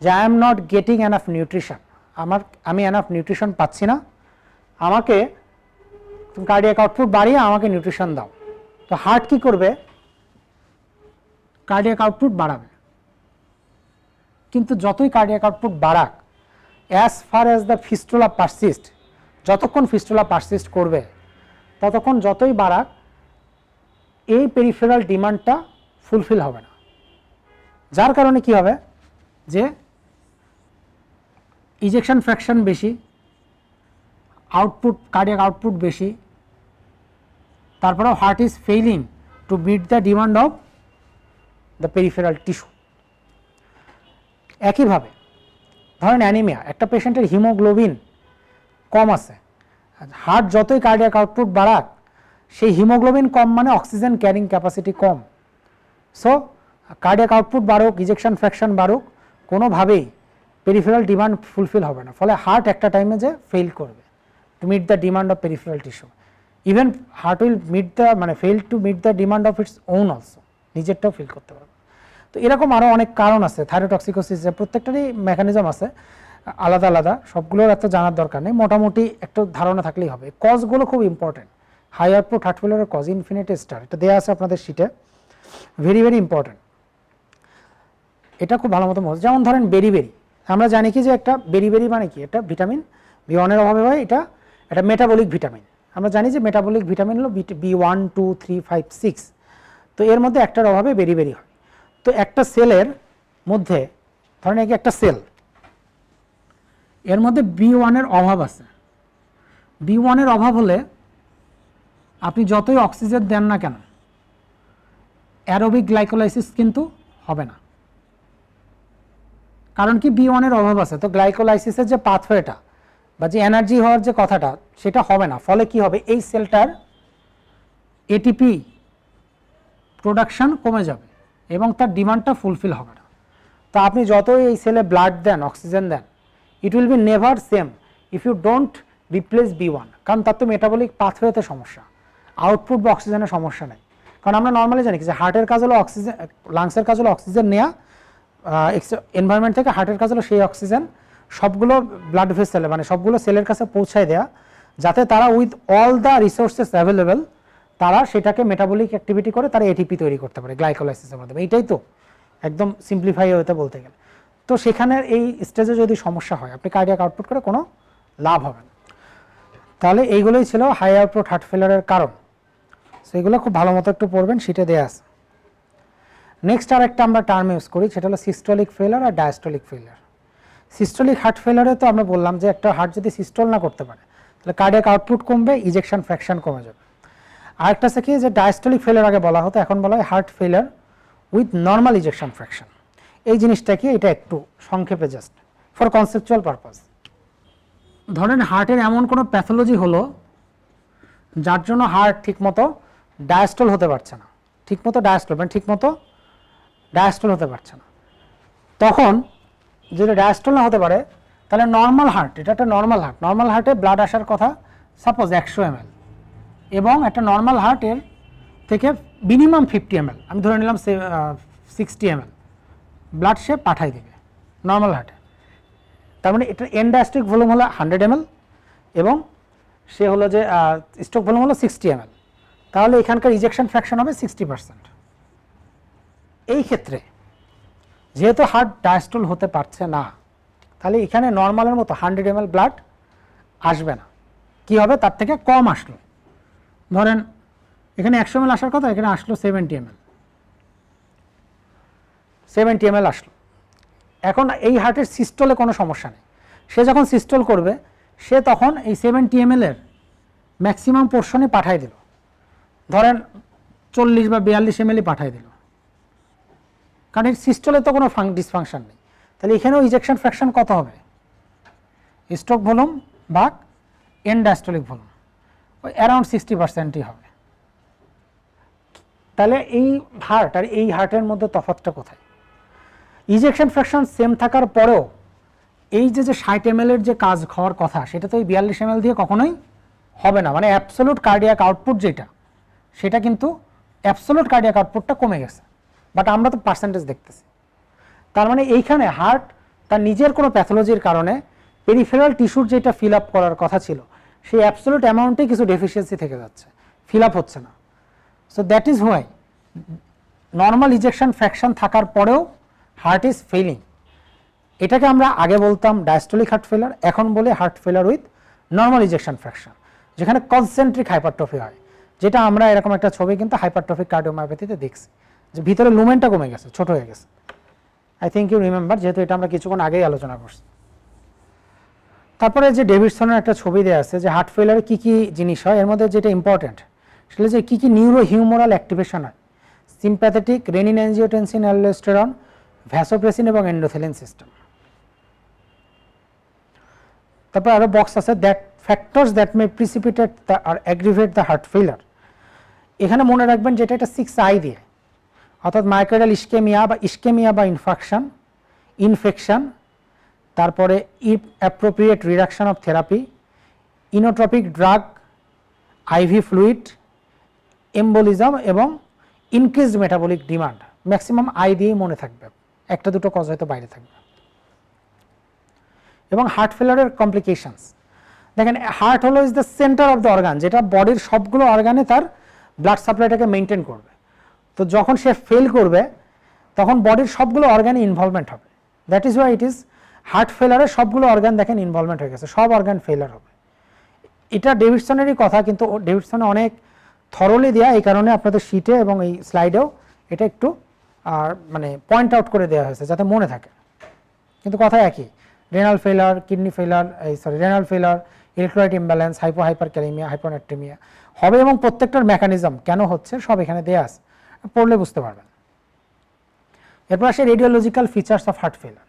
[SPEAKER 1] যে I am not getting enough nutrition আমার, আমি এনাফ নিউট্রিশন পাচ্ছি না। আমাকে কার্ডিয়াক আউটপুট বাড়িয়ে আমাকে নিউট্রিশন দাও। তো হার্ট কি করবে? কার্ডিয়াক আউটপুট বাড়াবে। কিন্তু যতই cardiac output বাড়াক as far as the fistula persist যতক্ষণ ফিস্টুলা পারসিস্ট করবে ততক্ষণ যতই বাড়াক, এই পেরিফেরাল ডিমান্ডটা ফুলফিল হবে না। যার কারণে কি হবে? যে ইজেকশন ফ্র্যাকশন বেশি আউটপুট কার্ডিয়াক আউটপুট বেশি, তারপরেও heart is failing to meet the demand of the peripheral tissue একইভাবে, ধরেন অ্যানিমিয়া একটা পেশেন্টের হিমোগ্লোবিন কম আছে হার্ট যতই কার্ডিয়াক আউটপুট বাড়াক, সেই হিমোগ্লোবিন কম মানে অক্সিজেন ক্যারিং ক্যাপাসিটি কম। সো কার্ডিয়াক আউটপুট বাড়ুক ইজেকশন ফ্র্যাকশন বাড়ুক, কোনোভাবেই পেরিফেরাল ডিমান্ড ফুলফিল হবে না। ফলে হার্ট একটা টাইমে যে ফেল করবে to meet the demand of peripheral tissue even heart will meet the মানে fail to meet the demand of its own also নিজেরটাও fill করতে পারবে। তো এরকম আরও অনেক কারণ আছে থাইরোটক্সিকোসিস প্রত্যেকটারই মেকানিজম আছে। আলাদা আলাদা, সবগুলোর এত জানার দরকার নেই। মোটামুটি একটু ধারণা থাকলেই হবে। কজগুলো খুব ইম্পর্টেন্ট হাই আউটপুট হার্ট ফেলারের কজ ইনফিনিটি স্টার এটা দেওয়া আছে আপনাদের শিটে ভেরি ভেরি ইম্পর্টেন্ট এটা খুব ভালো মতো মনে যেমন ধরেন বেরি বেরি আমরা জানি কি যে একটা বেরি বেরি মানে কি? এটা ভিটামিন বি ওয়ানের অভাবে হয়, এটা এটা মেটাবলিক ভিটামিন আমরা জানি যে মেটাবলিক ভিটামিন হলো B one two three five six তো এর মধ্যে একটার অভাবে বেরি বেরি হয়। তো একটা সেলের মধ্যে, ধরেন একটা সেল এর মধ্যে বি ওয়ানের অভাব আছে। বি ওয়ানের অভাব হলে আপনি যতই অক্সিজেন দেন না কেন, অ্যারোবিক গ্লাইকোলাইসিস কিন্তু হবে না। কারণ কি বি ওয়ানের অভাব আছে? তো গ্লাইকোলাইসিসের যে পাথওয়েটা বা যে এনার্জি হওয়ার যে কথাটা, সেটা হবে না। ফলে কি হবে? এই সেলটার এটিপি প্রোডাকশন কমে যাবে এবং তার ডিমান্ডটা ফুলফিল হবে না। তো আপনি যতই এই সেলে ব্লাড দেন oxygen then will be never same if you don't replace B one কারণ তার তো মেটাবলিক পাথওয়েতে সমস্যা। আউটপুট বা অক্সিজেনের সমস্যা নেই। কারণ আমরা নর্মালি জানি যে হার্টের কাজ হলো অক্সিজেন লাংসের কাজ হলো অক্সিজেন নেওয়া এনভায়রনমেন্ট থেকে হার্টের কাজ হলো সেই অক্সিজেন সবগুলো ব্লাড ভেসেলে মানে সবগুলো সেলের কাছে পৌঁছায় দেওয়া যাতে তারা with all the resources available তারা সেটাকে মেটাবলিক অ্যাক্টিভিটি করে তারা এটিপি তৈরি করতে পারে গ্লাইকোলাইসিসের মাধ্যমে। এইটাই তো, একদম সিম্পলিফাই হতে বলতে গেলে। তো সেখানের এই স্টেজে যদি সমস্যা হয়, আপনি কার্ডিয়াক আউটপুট করে কোনো লাভ হবে না। তাহলে এইগুলোই ছিল হাই আউটপুট হার্ট ফেলারের কারণ। সেগুলো খুব ভালো মতো একটু পড়বেন সেটা দেয়া আছে। নেক্সট আর একটা আমরা টার্ম ইউজ করি, সেটা হলো সিস্টোলিক ফেলার আর ডায়াস্টোলিক ফেলার সিস্টোলিক হার্ট ফেলারে তো আমরা বললাম যে একটা হার্ট যদি সিস্টোল না করতে পারে, তাহলে কার্ডিয়াক আউটপুট কমবে ইজেকশন ফ্র্যাকশন কমে যাবে। আরেকটা আছে কি যে ডায়াস্টোলিক ফেলার আগে বলা হতো, এখন বলা হয় heart failure with normal ejection fraction এই জিনিসটা কি এটা একটু সংক্ষেপে জাস্ট ফর কনসেপচুয়াল পারপাস ধরেন হার্টের এমন কোনো প্যাথোলজি হলো যার জন্য হার্ট ঠিকমতো ডায়াস্টল হতে পারছে না। ঠিকমতো ডায়াস্টল মানে ঠিকমতো ডায়াস্টল হতে পারছে না। তখন যদি ডায়াস্টল না হতে পারে, তাহলে নর্মাল হার্ট এটা একটা নর্মাল হার্ট নর্মাল হার্টে ব্লাড আসার কথা সাপোজ একশো এম এবং একটা নর্মাল হার্টের থেকে মিনিমাম ফিফটি এম আমি ধরে নিলাম সিক্সটি এম ব্লাড সে পাঠাই দেবে নর্মাল হার্টে তার মানে এটা এন্ডাস্ট্রিক ভলিউম হলো হান্ড্রেড এম এবং সে হলো যে স্ট্রোক ভলিউম হলো সিক্সটি এম তাহলে এখানকার ইজেকশন ফ্র্যাকশন হবে সিক্সটি পার্সেন্ট এই ক্ষেত্রে যেহেতু হার্ট ডায়াস্টল হতে পারছে না, তাহলে এখানে নর্মালের মতো হান্ড্রেড এম ব্লাড আসবে না। কি হবে? তার থেকে কম আসলো। ধরেন, এখানে একশো এম আসার কথা, এখানে আসলো seventy M L seventy M আসলো। এখন এই হার্টের সিস্টলে কোনো সমস্যা নেই। সে যখন সিস্টল করবে, সে তখন এই সেভেন্টি এম এর ম্যাক্সিমাম পোর্শনে পাঠাই দিল। ধরেন চল্লিশ বা বিয়াল্লিশ এম এলই পাঠাই দিল। কারণ এর সিস্টলে তো কোনো ফাং ডিসফাংশন নেই। তাহলে এখানেও ইজেকশন ফ্র্যাকশন কত হবে? স্ট্রোক ভলুম ভাগ এন্ডাস্টলিক ভলুম ওই অ্যারাউন্ড সিক্সটি পার্সেন্টই হবে। তাহলে এই হার্ট আর এই হার্টের মধ্যে তফাতটা কোথায়? ইজেকশন ফ্র্যাকশন সেম থাকার পরেও এই যে যে ষাট এম যে কাজ হওয়ার কথা, সেটা তো এই বিয়াল্লিশ এম দিয়ে কখনোই হবে না। মানে অ্যাবসোলুট কার্ডিয়াক আউটপুট যেটা, সেটা কিন্তু অ্যাবসোলুট কার্ডিয়াক আউটপুটটা কমে গেছে। বাট আমরা তো পার্সেন্টেজ দেখতেছি। তার মানে এইখানে হার্ট তার নিজের কোনো প্যাথোলজির কারণে পেরিফেরাল টিস্যুর যেটা ফিল আপ করার কথা ছিল, সেই অ্যাবসোলুট অ্যামাউন্টে কিছু ডেফিসিয়েন্সি থেকে যাচ্ছে। ফিল আপ হচ্ছে না। So that is why normal ejection fraction থাকার পরেও হার্ট ইজ ফেলিং এটাকে আমরা আগে বলতাম ডায়াস্টোলিক হার্ট ফেলার এখন বলে heart failure with normal ejection fraction যেখানে কনসেন্ট্রিক হাইপারট্রফি হয়, যেটা আমরা এরকম একটা ছবি কিন্তু হাইপারট্রফিক কার্ডিওমায়োপ্যাথিতে দেখছি, যে ভিতরে লুমেনটা কমে গেছে, ছোট হয়ে গেছে। আই থিঙ্ক ইউ রিমেম্বার যেহেতু এটা আমরা কিছুক্ষণ আগেই আলোচনা করছি। তারপরে যে ডেভিডসনের একটা ছবি দেওয়া আছে, যে হার্ট ফেলারে কী কী জিনিস হয়, এর মধ্যে যেটা ইম্পর্টেন্ট সেটা যে কী কী নিউরো হিউমোরাল অ্যাক্টিভেশন হয়। Sympathetic renin angiotensin aldosterone vasopressin এবং এন্ডোথেলিন সিস্টেম তারপর আরও বক্স আছে that factors that may precipitate the R aggravate the heart failure এখানে মনে রাখবেন যেটা এটা সিক্স আই দিয়ে, অর্থাৎ মাইক্রোডাল ইস্কেমিয়া বা ইস্কেমিয়া বা ইনফাকশন ইনফেকশন তারপরে ইপ appropriate reduction of therapy inotropic drug IV fluid embolism এবং increased metabolic demand maximum I দিয়েই মনে থাকবে। একটা দুটো কজ হয়তো বাইরে থাকবে। এবং হার্ট ফেলারের কমপ্লিকেশনস দেখেন হার্ট হলো is the centre of the organ যেটা বডির সবগুলো অর্গানে তার ব্লাড সাপ্লাইটাকে মেনটেন করবে। তো যখন সে ফেল করবে, তখন বডির সবগুলো অর্গানে ইনভলভমেন্ট হবে। That is why it is heart ফেলারে সবগুলো অর্গান দেখেন ইনভলভমেন্ট হয়ে গেছে, সব অর্গান ফেলার হবে। এটা ডেভিডসনেরই কথা, কিন্তু ডেভিডসনে অনেক থরলি দেওয়া এই কারণে আপনাদের শিটে এবং এই স্লাইডেও এটা একটু আর মানে পয়েন্ট আউট করে দেওয়া হয়েছে যাতে মনে থাকে। কিন্তু কথা একই রেনাল ফেলার কিডনি ফেলার এই sorry renal failure electrolyte imbalance hypo hyper kalaemia hyponatraemia হবে এবং প্রত্যেকটার মেকানিজম কেন হচ্ছে সব এখানে দেওয়া আছে। পড়লে বুঝতে পারবেন। এরপর আসে radiological features of heart failure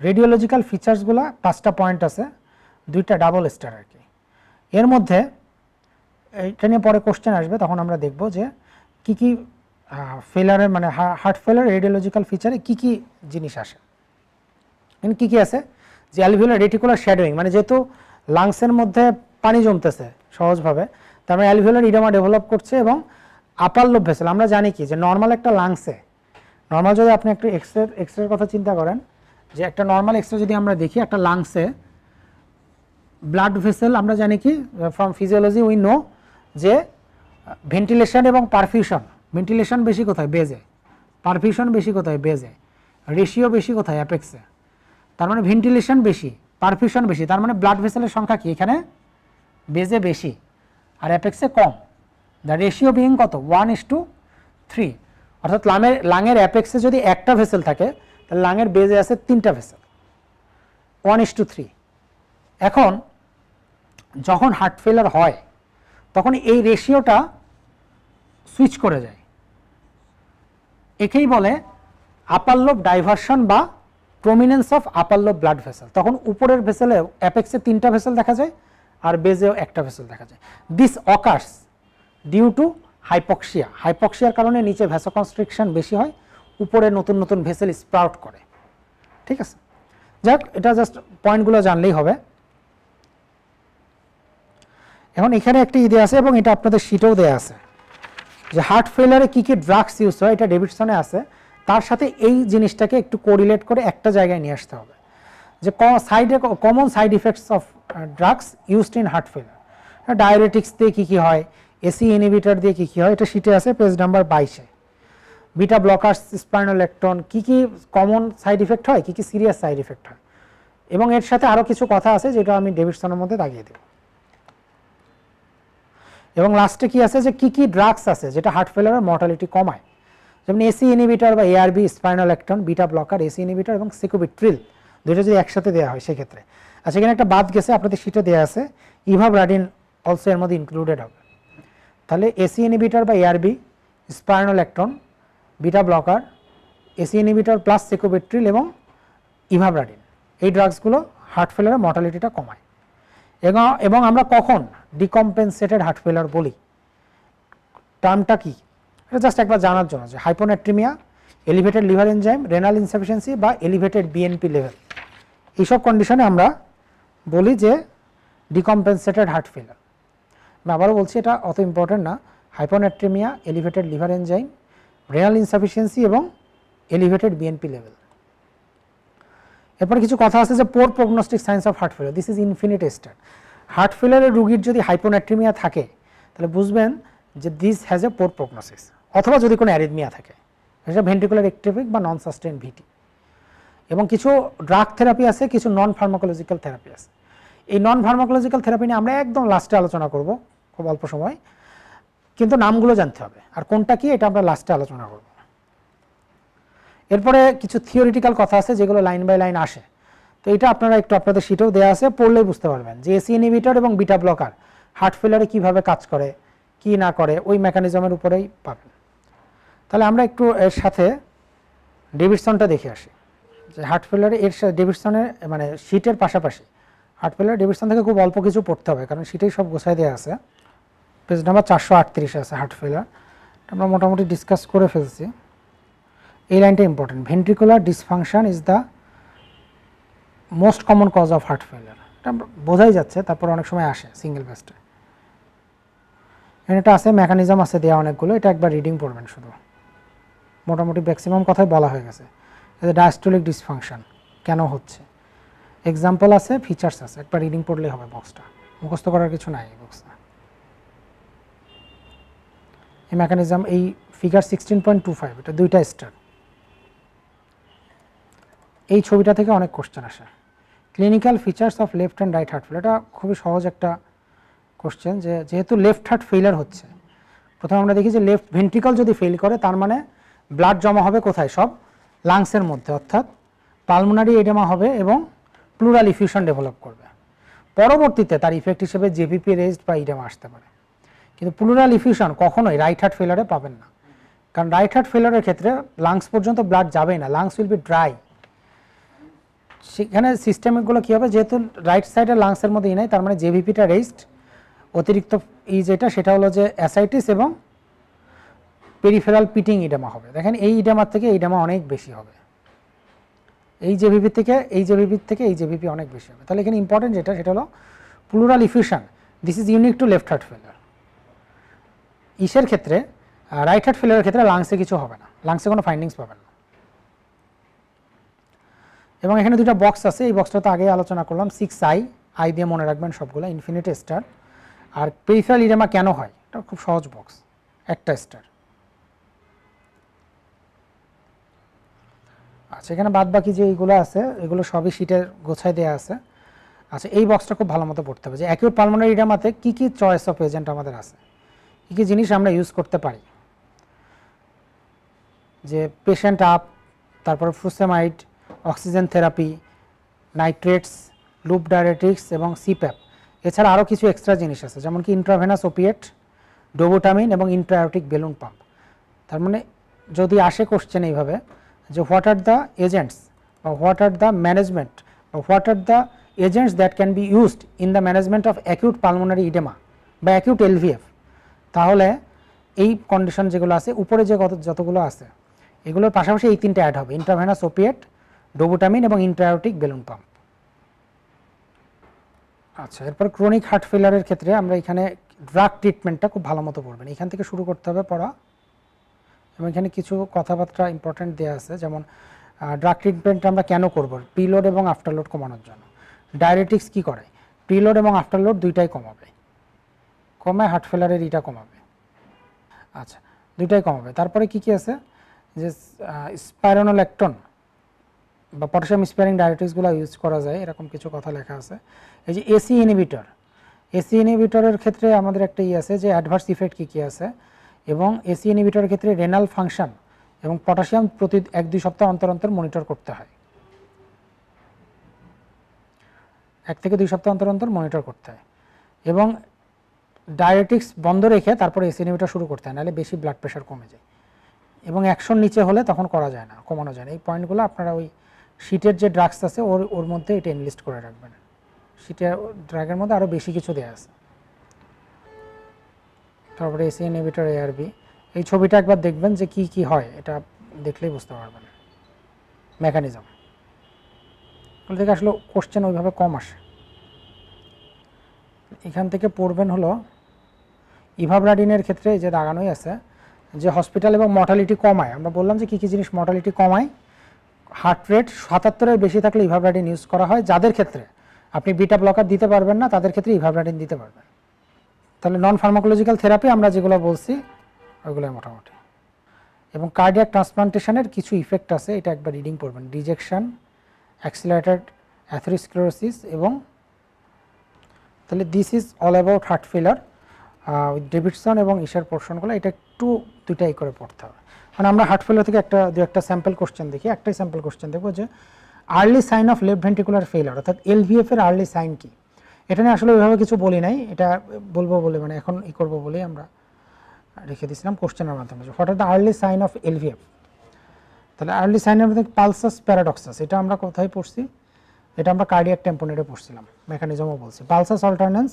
[SPEAKER 1] radiological ফিচার্সগুলো পাঁচটা পয়েন্ট আছে, দুইটা ডাবল স্টার আর কি। এর মধ্যে, এটা নিয়ে পরে কোশ্চেন আসবে, তখন আমরা দেখব যে কি কি ফেলারের মানে হার্ট ফেলার রেডিওলজিক্যাল ফিচারে কি কি জিনিস আসে? কী কী আছে? যে অ্যালভিউলার রেটিকুলার শ্যাডোয়িং মানে যেহেতু লাংসের মধ্যে পানি জমতেছে সহজভাবে, তার মানে অ্যালভিউলার ইডামা ডেভেলপ করছে এবং আপার লোভ ভেসেল আমরা জানি কি যে নর্মাল একটা লাংসে নর্মাল যদি আপনি একটা একটু এক্সরে এক্সরের কথা চিন্তা করেন, যে একটা নর্মাল এক্সরে যদি আমরা দেখি, একটা লাংসে ব্লাড ভেসেল আমরা জানি কি ফ্রম ফিজিওলজি উই নো যে ভেন্টিলেশন এবং পারফিউশন ভেন্টিলেশন বেশি কোথায়? বেজে। পারফিউশন বেশি কোথায়? বেজে। রেশিও বেশি কোথায়? অ্যাপেক্সে তার মানে ভেন্টিলেশন বেশি পারফিউশন বেশি। তার মানে ব্লাড ভেসেলের সংখ্যা কি? এখানে বেজে বেশি। আর অ্যাপেক্সে কম। দ্য রেশিও বিং কত? ওয়ান ইস টু থ্রি অর্থাৎ লাঙের লাঙের অ্যাপেক্সে যদি একটা ভেসেল থাকে, তাহলে লাঙের বেজে আছে তিনটা vessel one is to three এখন যখন হার্ট ফেলার হয়, তখন এই রেশিওটা সুইচ করে যায়। একেই বলে আপার লোব ডাইভারশন বা prominence of upper lobe blood vessel তখন উপরের ভেসেলে অ্যাপেক্সে তিনটা ভেসেল দেখা যায় আর বেজেও একটা ভেসেল দেখা যায়। This occurs due to hypoxia হাইপক্সিয়ার কারণে নিচে ভ্যাসোকনস্ট্রিকশন বেশি হয়, উপরে নতুন নতুন ভেসেল স্প্রাউট করে। ঠিক আছে? যাক, এটা জাস্ট পয়েন্টগুলো জানলেই হবে। এখন এখানে একটি ই দেওয়া আছে এবং এটা আপনাদের শিটেও দেওয়া আছে। যে হার্ট ফেলারে কী কী ড্রাগস ইউজ হয়, এটা ডেভিডসনে আছে। তার সাথে এই জিনিসটাকে একটু কোরিলেট করে একটা জায়গায় নিয়ে আসতে হবে। যে ক সাইডে common side effects of drugs used in heart failure diabetics দিয়ে কী কী হয় এসি ইনহিবিটার দিয়ে কী কী হয়, এটা শিটে আছে পেজ নাম্বার বাইশে। বিটা ব্লকার্স স্পাইনোলেকটন কী কী কমন সাইড ইফেক্ট হয়, কী কী সিরিয়াস সাইড ইফেক্ট হয়। এবং এর সাথে আরও কিছু কথা আছে, যেটা আমি ডেভিডসনের মধ্যে দাগিয়ে দেব। এবং লাস্টে কি আছে যে কি কি ড্রাগস আছে যেটা হার্ট ফেলারের মর্টালিটি কমায়? যেমন এসি ইনহিবিটার বা ARB spironolactone beta blocker ACE inhibitor এবং সিকোবিট্রিল দুটো যদি একসাথে দেওয়া হয় সেক্ষেত্রে। আচ্ছা এখানে একটা বাদ গেছে, আপনাদের শীটে দেওয়া আছে ইভাব্রাডিন অলসো এর মধ্যে ইনক্লুডেড হবে। তাহলে এসি ইনহিবিটার বা ARB spironolactone beta blocker ACE inhibitor plus sacubitril এবং ইভাব্রাডিন এই ড্রাগসগুলো হার্ট ফেলারের মর্টালিটিটা কমায়। এবং আমরা কখন ডিকম্পেনসেটেড হার্ট ফেলার বলি। টার্মটা কি? এটা জাস্ট একবার জানার জন্য যে hyponatraemia elevated liver enzyme renal insufficiency বা এলিভেটেড বিএনপি লেভেল এইসব কন্ডিশনে আমরা বলি যে ডিকম্পেনসেটেড হার্ট ফেলার আমি আবারও বলছি, এটা অত ইম্পর্টেন্ট না। Hyponatraemia elevated liver enzyme renal insufficiency এবং এলিভেটেড বিএনপি লেভেল এরপরে কিছু কথা আছে যে poor prognostic science of heart failure this is infinite star heart ফেলারের রুগীর যদি হাইপোনাট্রিমিয়া থাকে, তাহলে বুঝবেন যে this has a poor prognosis অথবা যদি কোনো অ্যারিদমিয়া থাকে, সেটা ভেন্ট্রিকুলার একটিভিক বা নন সাস্টেন ভিটি এবং কিছু ড্রাগ থেরাপি আছে, কিছু নন ফার্মাকোলজিক্যাল থেরাপি আছে। এই নন ফার্মাকোলজিক্যাল থেরাপি নিয়ে আমরা একদম লাস্টে আলোচনা করব, খুব অল্প সময়। কিন্তু নামগুলো জানতে হবে। আর কোনটা কি, এটা আমরা লাস্টে আলোচনা করব। এরপরে কিছু থিওরিটিক্যাল কথা আছে যেগুলো লাইন বাই লাইন আসে। তো এটা আপনারা একটু আপনাদের সিটেও দেওয়া আছে, পড়লেই বুঝতে পারবেন যে এসি ইনহিবিটর এবং বিটা ব্লকার হার্ট ফেলারে কীভাবে কাজ করে, কি না করে, ওই মেকানিজমের উপরেই পাবেন। তাহলে আমরা একটু এর সাথে ডেভিডসনটা দেখে আসি। যে হার্ট ফেলারে এর সাথে ডেভিডসনের মানে শিটের পাশাপাশি হার্ট ফেলার ডেভিডসন থেকে খুব অল্প কিছু পড়তে হবে, কারণ সিটেই সব গোছায় দেওয়া আছে। পেজ নাম্বার চারশো আটত্রিশে আছে হার্ট ফেলার আমরা মোটামুটি ডিসকাস করে ফেলছি। এই লাইনটা important ventricular dysfunction is the most common cause of heart failure এটা বোঝাই যাচ্ছে, তারপর অনেক সময় আসে সিঙ্গেল বেস্টে এটা আছে মেকানিজম আছে দেওয়া অনেকগুলো, এটা একবার রিডিং পড়বেন শুধু। মোটামুটি ম্যাক্সিমাম কথাই বলা হয়ে গেছে। ডায়াস্টোলিক ডিসফাংশন কেন হচ্ছে? এক্সাম্পল আছে ফিচার্স আছে, একবার রিডিং পড়লেই হবে বক্সটা মুখস্থ করার কিছু নাই এই বক্সটা এই মেকানিজম এই figure sixteen point two five এটা দুইটা স্টার এই ছবিটা থেকে অনেক কোশ্চেন আসে। Clinical features of left and right heart fail এটা খুবই সহজ একটা কোশ্চেন যে যেহেতু লেফট হার্ট ফেইলার হচ্ছে, প্রথমে আমরা দেখি যে লেফট ভেন্ট্রিকল যদি ফেল করে, তার মানে ব্লাড জমা হবে কোথায়? সব লাংসের মধ্যে, অর্থাৎ পালমোনারি এডেমা হবে এবং প্লুরাল ইফিউশন ডেভেলপ করবে। পরবর্তীতে তার ইফেক্ট হিসেবে জেভিপি রেজড বা ইডেমা আসতে পারে। কিন্তু প্লুরাল ইফিউশন কখনোই রাইট হার্ট ফেলারে পাবেন না। কারণ রাইট হার্ট ফেলারের ক্ষেত্রে লাংস পর্যন্ত ব্লাড যাবেই না লাংস উইল বি ড্রাই সেখানে সিস্টেমগুলো কী হবে? যেহেতু রাইট সাইডের লাংসের মধ্যে ই নাই, তার মানে জেভিপিটা রেস্ট অতিরিক্ত ই যেটা, সেটা হলো যে অ্যাসাইটিস এবং পেরিফেরাল পিটিং ইডেমা হবে। দেখেন, এই ইডেমার থেকে ইডেমা অনেক বেশি হবে। এই জেভিপি থেকে, এই জেভিপির থেকে এই জেভিপি অনেক বেশি হবে। তাহলে এখানে ইম্পর্টেন্ট যেটা, সেটা হলো pleural effusion this is unique to left heart failure ইসের ক্ষেত্রে রাইট হার্ট ফেলারের ক্ষেত্রে লাংসে কিছু হবে না। লাংসে কোনো ফাইন্ডিংস পাবেন না। এবং এখানে দুটো বক্স আছে। এই বক্সটা তো আগেই আলোচনা করলাম সিক্স আই আই দিয়ে মনে রাখবেন সবগুলো ইনফিনিটি স্টার আর পেরিফেরাল ইডেমা কেন হয়? এটা খুব সহজ বক্স একটা স্টার আচ্ছা এখানে বাদ বাকি যে এইগুলো আছে, এগুলো সবই শীটের গোছায় দেওয়া আছে। আচ্ছা এই বক্সটা খুব ভালো মতো পড়তে হবে যে অ্যাকিউট পালমোনারি ইডেমাতে কী কী চয়েস অফ এজেন্ট আমাদের আছে? কী কী জিনিস আমরা ইউজ করতে পারি? যে পেশেন্ট আপ তারপর frusemide oxygen therapy, nitrates, loop diuretics এবং সিপ্যাপ। এছাড়া আরও কিছু এক্সট্রা জিনিস আছে, যেমন কি ইন্ট্রাভেনাস ওপিয়েট ডোবোটামিন এবং ইন্ট্রায়োটিক বেলুন পাম্প তার মানে যদি আসে কোশ্চেন এইভাবে, যে হোয়াট আর দ্য এজেন্টস বা হোয়াট আর দ্য ম্যানেজমেন্ট বা what are the agents that can be used in the management of acute pulmonary oedema বা অ্যাকিউট এলভিএফ তাহলে এই কন্ডিশন যেগুলো আছে, উপরে যে যতগুলো আছে, এগুলোর পাশাপাশি এই তিনটে অ্যাড হবে ইন্ট্রাভেনাস ওপিয়েট ডোবুটামিন এবং ইন্ট্রায়োটিক বেলুন পাম্প। আচ্ছা এরপর ক্রনিক হার্ট ফেলারের ক্ষেত্রে আমরা এখানে ড্রাগ ট্রিটমেন্টটা খুব ভালো মতো পড়বেন এখান থেকে শুরু করতে হবে পড়া। এবং এখানে কিছু কথাবার্তা ইম্পর্টেন্ট দেওয়া আছে, যেমন ড্রাগ ট্রিটমেন্ট আমরা কেন করব? প্রিলোড এবং আফটারলোড কমানোর জন্য। ডায়াবেটিক্স কি করে? প্রিলোড এবং আফটারলোড দুইটাই কমাবে। কমে হার্ট ফেলারের ইটা কমাবে। আচ্ছা দুইটাই কমাবে। তারপরে কি কি আছে? যে স্পাইরোনোল্যাকটন বা পটাশিয়াম স্পেয়ারিং ডায়াবেটিসগুলো ইউজ করা যায়, এরকম কিছু কথা লেখা আছে। এই যে এসি ইনহিবিটর এসি ইনহিবিটরের ক্ষেত্রে আমাদের একটা ই আছে যে অ্যাডভার্স ইফেক্ট কী কী আছে এবং এসি ইনহিবিটরের ক্ষেত্রে রেনাল ফাংশন এবং পটাশিয়াম প্রতি এক দুই সপ্তাহ অন্তর অন্তর মনিটর করতে হয়। এক থেকে দুই সপ্তাহ অন্তর অন্তর মনিটর করতে হয় এবং ডায়াবেটিক্স বন্ধ রেখে তারপরে এসি ইনহিবিটর শুরু করতে হয়, নাহলে বেশি ব্লাড প্রেশার কমে যায়। এবং একশোর নিচে হলে তখন করা যায় না, কমানো যায় না। এই পয়েন্টগুলো আপনারা ওই শীটের যে ড্রাগস আছে, ওর ওর মধ্যে এটা এনলিস্ট করে রাখবেন। শীটের ড্রাগের মধ্যে আরও বেশি কিছু দেওয়া আছে। তারপরে এসি ইনহিবিটর এআরবি এই ছবিটা একবার দেখবেন যে কি কি হয়, এটা দেখলেই বুঝতে পারবেন। মেকানিজম ওগুলো থেকে আসলে কোশ্চেন ওইভাবে কম আসে। এখান থেকে পড়বেন হলো, ইভাবরাডিনের ক্ষেত্রে যে দাগানোই আছে, যে হসপিটাল এবং মর্টালিটি কমায়। আমরা বললাম যে কী কী জিনিস মর্টালিটি কমায়? হার্ট রেট সাতাত্তরের বেশি থাকলে ইভাবরাডিন ইউজ করা হয়। যাদের ক্ষেত্রে আপনি বিটা ব্লকার দিতে পারবেন না, তাদের ক্ষেত্রে ইভাবরাডিন দিতে পারবেন। তাহলে নন ফার্মাকোলজিক্যাল থেরাপি আমরা যেগুলো বলছি, ওইগুলোই মোটামুটি। এবং কার্ডিয়াক ট্রান্সপ্লান্টেশনের কিছু ইফেক্ট আছে, এটা একবার রিডিং পড়বেন। রিজেকশন অ্যাক্সিলারেটেড অ্যাথেরোস্ক্লেরোসিস এবং তাহলে this is all about heart failure Davidson এবং ইশার পোর্শনগুলো এটা একটু দুইটাই করে পড়তে হবে। মানে আমরা হার্ট ফেলার থেকে একটা, দু একটা স্যাম্পল কোশ্চেন দেখি। একটাই স্যাম্পল কোশ্চেন দেখব যে early sign of left ventricular failure অর্থাৎ এলভিএফ এর আর্লি সাইন কি? এটা নিয়ে আসলে ওইভাবে কিছু বলি নাই, এটা বলব বলে মানে এখন ই করব বলেই আমরা রেখে দিয়েছিলাম কোশ্চেনের মাধ্যমে what are the early sign of LVF তাহলে আর্লি সাইনের মধ্যে পালসাস প্যারাডক্সাস এটা আমরা কোথায় পড়ছি? এটা আমরা কার্ডিয়াক টেম্পোনেটে পড়ছিলাম মেকানিজমও বলছি। পালসাস অল্টারনেন্স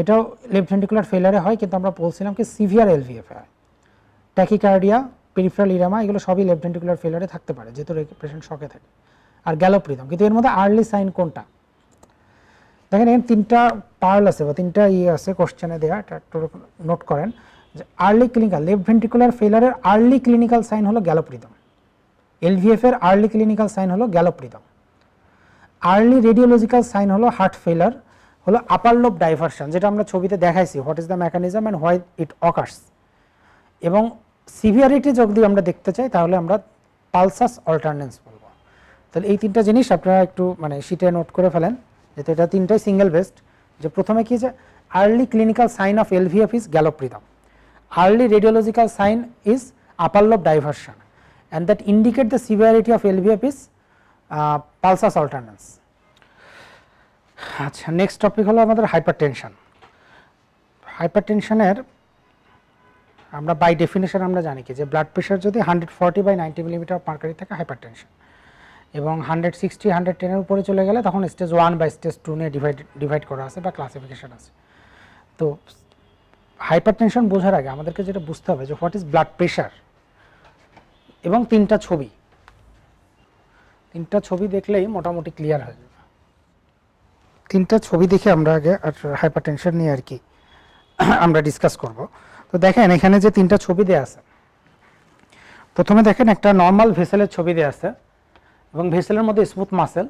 [SPEAKER 1] এটাও লেফট ভেন্টিকুলার ফেলারে হয়, কিন্তু আমরা বলছিলাম কি সিভিয়ার এলভিএফ হয়। ট্যাকিকার্ডিয়া পেরিফেরাল ইরামা এগুলো সবই লেফট ভেন্টিকুলার ফেলারে থাকতে পারে, যেহেতু পেশেন্ট শখে থাকে। আর গ্যালোপ্রিদম কিন্তু এর মধ্যে আর্লি সাইন কোনটা? দেখেন, এখানে তিনটা পার্ল আছে বা তিনটা ইয়ে আছে কোশ্চেনে দেওয়া এটা একটু নোট করেন। যে আর্লি ক্লিনিক্যাল লেফট ভেন্টিকুলার ফেলারের আর্লি ক্লিনিক্যাল সাইন হলো গ্যালোপ্রিদম এলভিএফ এর আর্লি ক্লিনিক্যাল সাইন হলো gallop rhythm early radiological sign হলো হার্ট ফেলার হলো আপার লোব ডাইভারশন যেটা আমরা ছবিতে দেখাইছি what is the mechanism and why it occurs এবং সিভিয়ারিটি যদি আমরা দেখতে চাই তাহলে আমরা পালসাস অল্টারনেন্স বলব। তাহলে এই তিনটা জিনিস আপনারা একটু মানে শিটে নোট করে ফেলেন যেহেতু এটা তিনটাই সিঙ্গেল বেস্ট যে প্রথমে কি যে early clinical sign of LVF is gallop rhythm early radiological sign is upper lobe diversion and that indicate the severity of LVF is uh, pulsus alternance. আচ্ছা নেক্সট টপিক হলো আমাদের হাইপারটেনশন হাইপারটেনশনের আমরা by definition আমরা জানি কি? যে blood pressure যদি hundred forty by ninety millimetre mercury থাকে হাইপারটেনশন এবং হান্ড্রেড সিক্সটি হান্ড্রেড টেনের উপরে চলে গেলে তখন স্টেজ ওয়ান বা স্টেজ টু নিয়ে ডিভাইড ডিভাইড করা আছে বা ক্লাসিফিকেশন আছে। তো হাইপারটেনশন বোঝার আগে আমাদেরকে যেটা বুঝতে হবে যে হোয়াট ইজ ব্লাড প্রেশার এবং তিনটা ছবি। তিনটা ছবি দেখলেই মোটামুটি ক্লিয়ার হয়ে যাবে। তিনটা ছবি দেখে আমরা আগে আর হাইপার টেনশন নিয়ে আর কি আমরা ডিসকাস করব। তো দেখেন, এখানে যে তিনটা ছবি দেওয়া আছে, প্রথমে দেখেন একটা নর্মাল ভেসেলের ছবি দেওয়া আছে এবং ভেসেলের মধ্যে স্মুথ মাসেল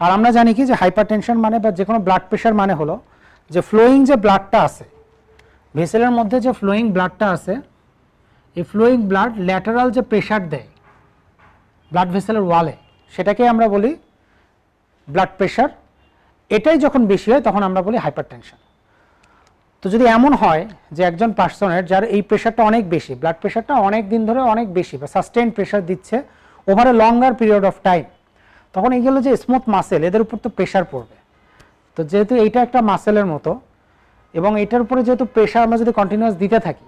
[SPEAKER 1] আর আমরা জানি কি যে হাইপার টেনশন মানে বা যে কোনো ব্লাড প্রেশার মানে হলো যে ফ্লোয়িং যে ব্লাডটা আছে ভেসেলের মধ্যে যে ফ্লোয়িং ব্লাডটা আছে, এই ফ্লোয়িং ব্লাড ল্যাটারাল যে প্রেশার দেয় ব্লাড ভেসেলের ওয়ালে সেটাকে আমরা বলি ব্লাড প্রেশার এটাই যখন বেশি হয় তখন আমরা বলি হাইপার টেনশন তো যদি এমন হয় যে একজন পার্সনের যার এই প্রেশারটা অনেক বেশি ব্লাড প্রেশারটা অনেক দিন ধরে অনেক বেশি বা সাস্টেন প্রেশার দিচ্ছে over a longer period of time তখন এইগুলো যে স্মুথ মাসেল এদের উপর তো প্রেশার পড়বে। তো যেহেতু এইটা একটা মাসেলের মতো এবং এটার উপরে যেহেতু প্রেশার আমরা যদি কন্টিনিউয়াস দিতে থাকি,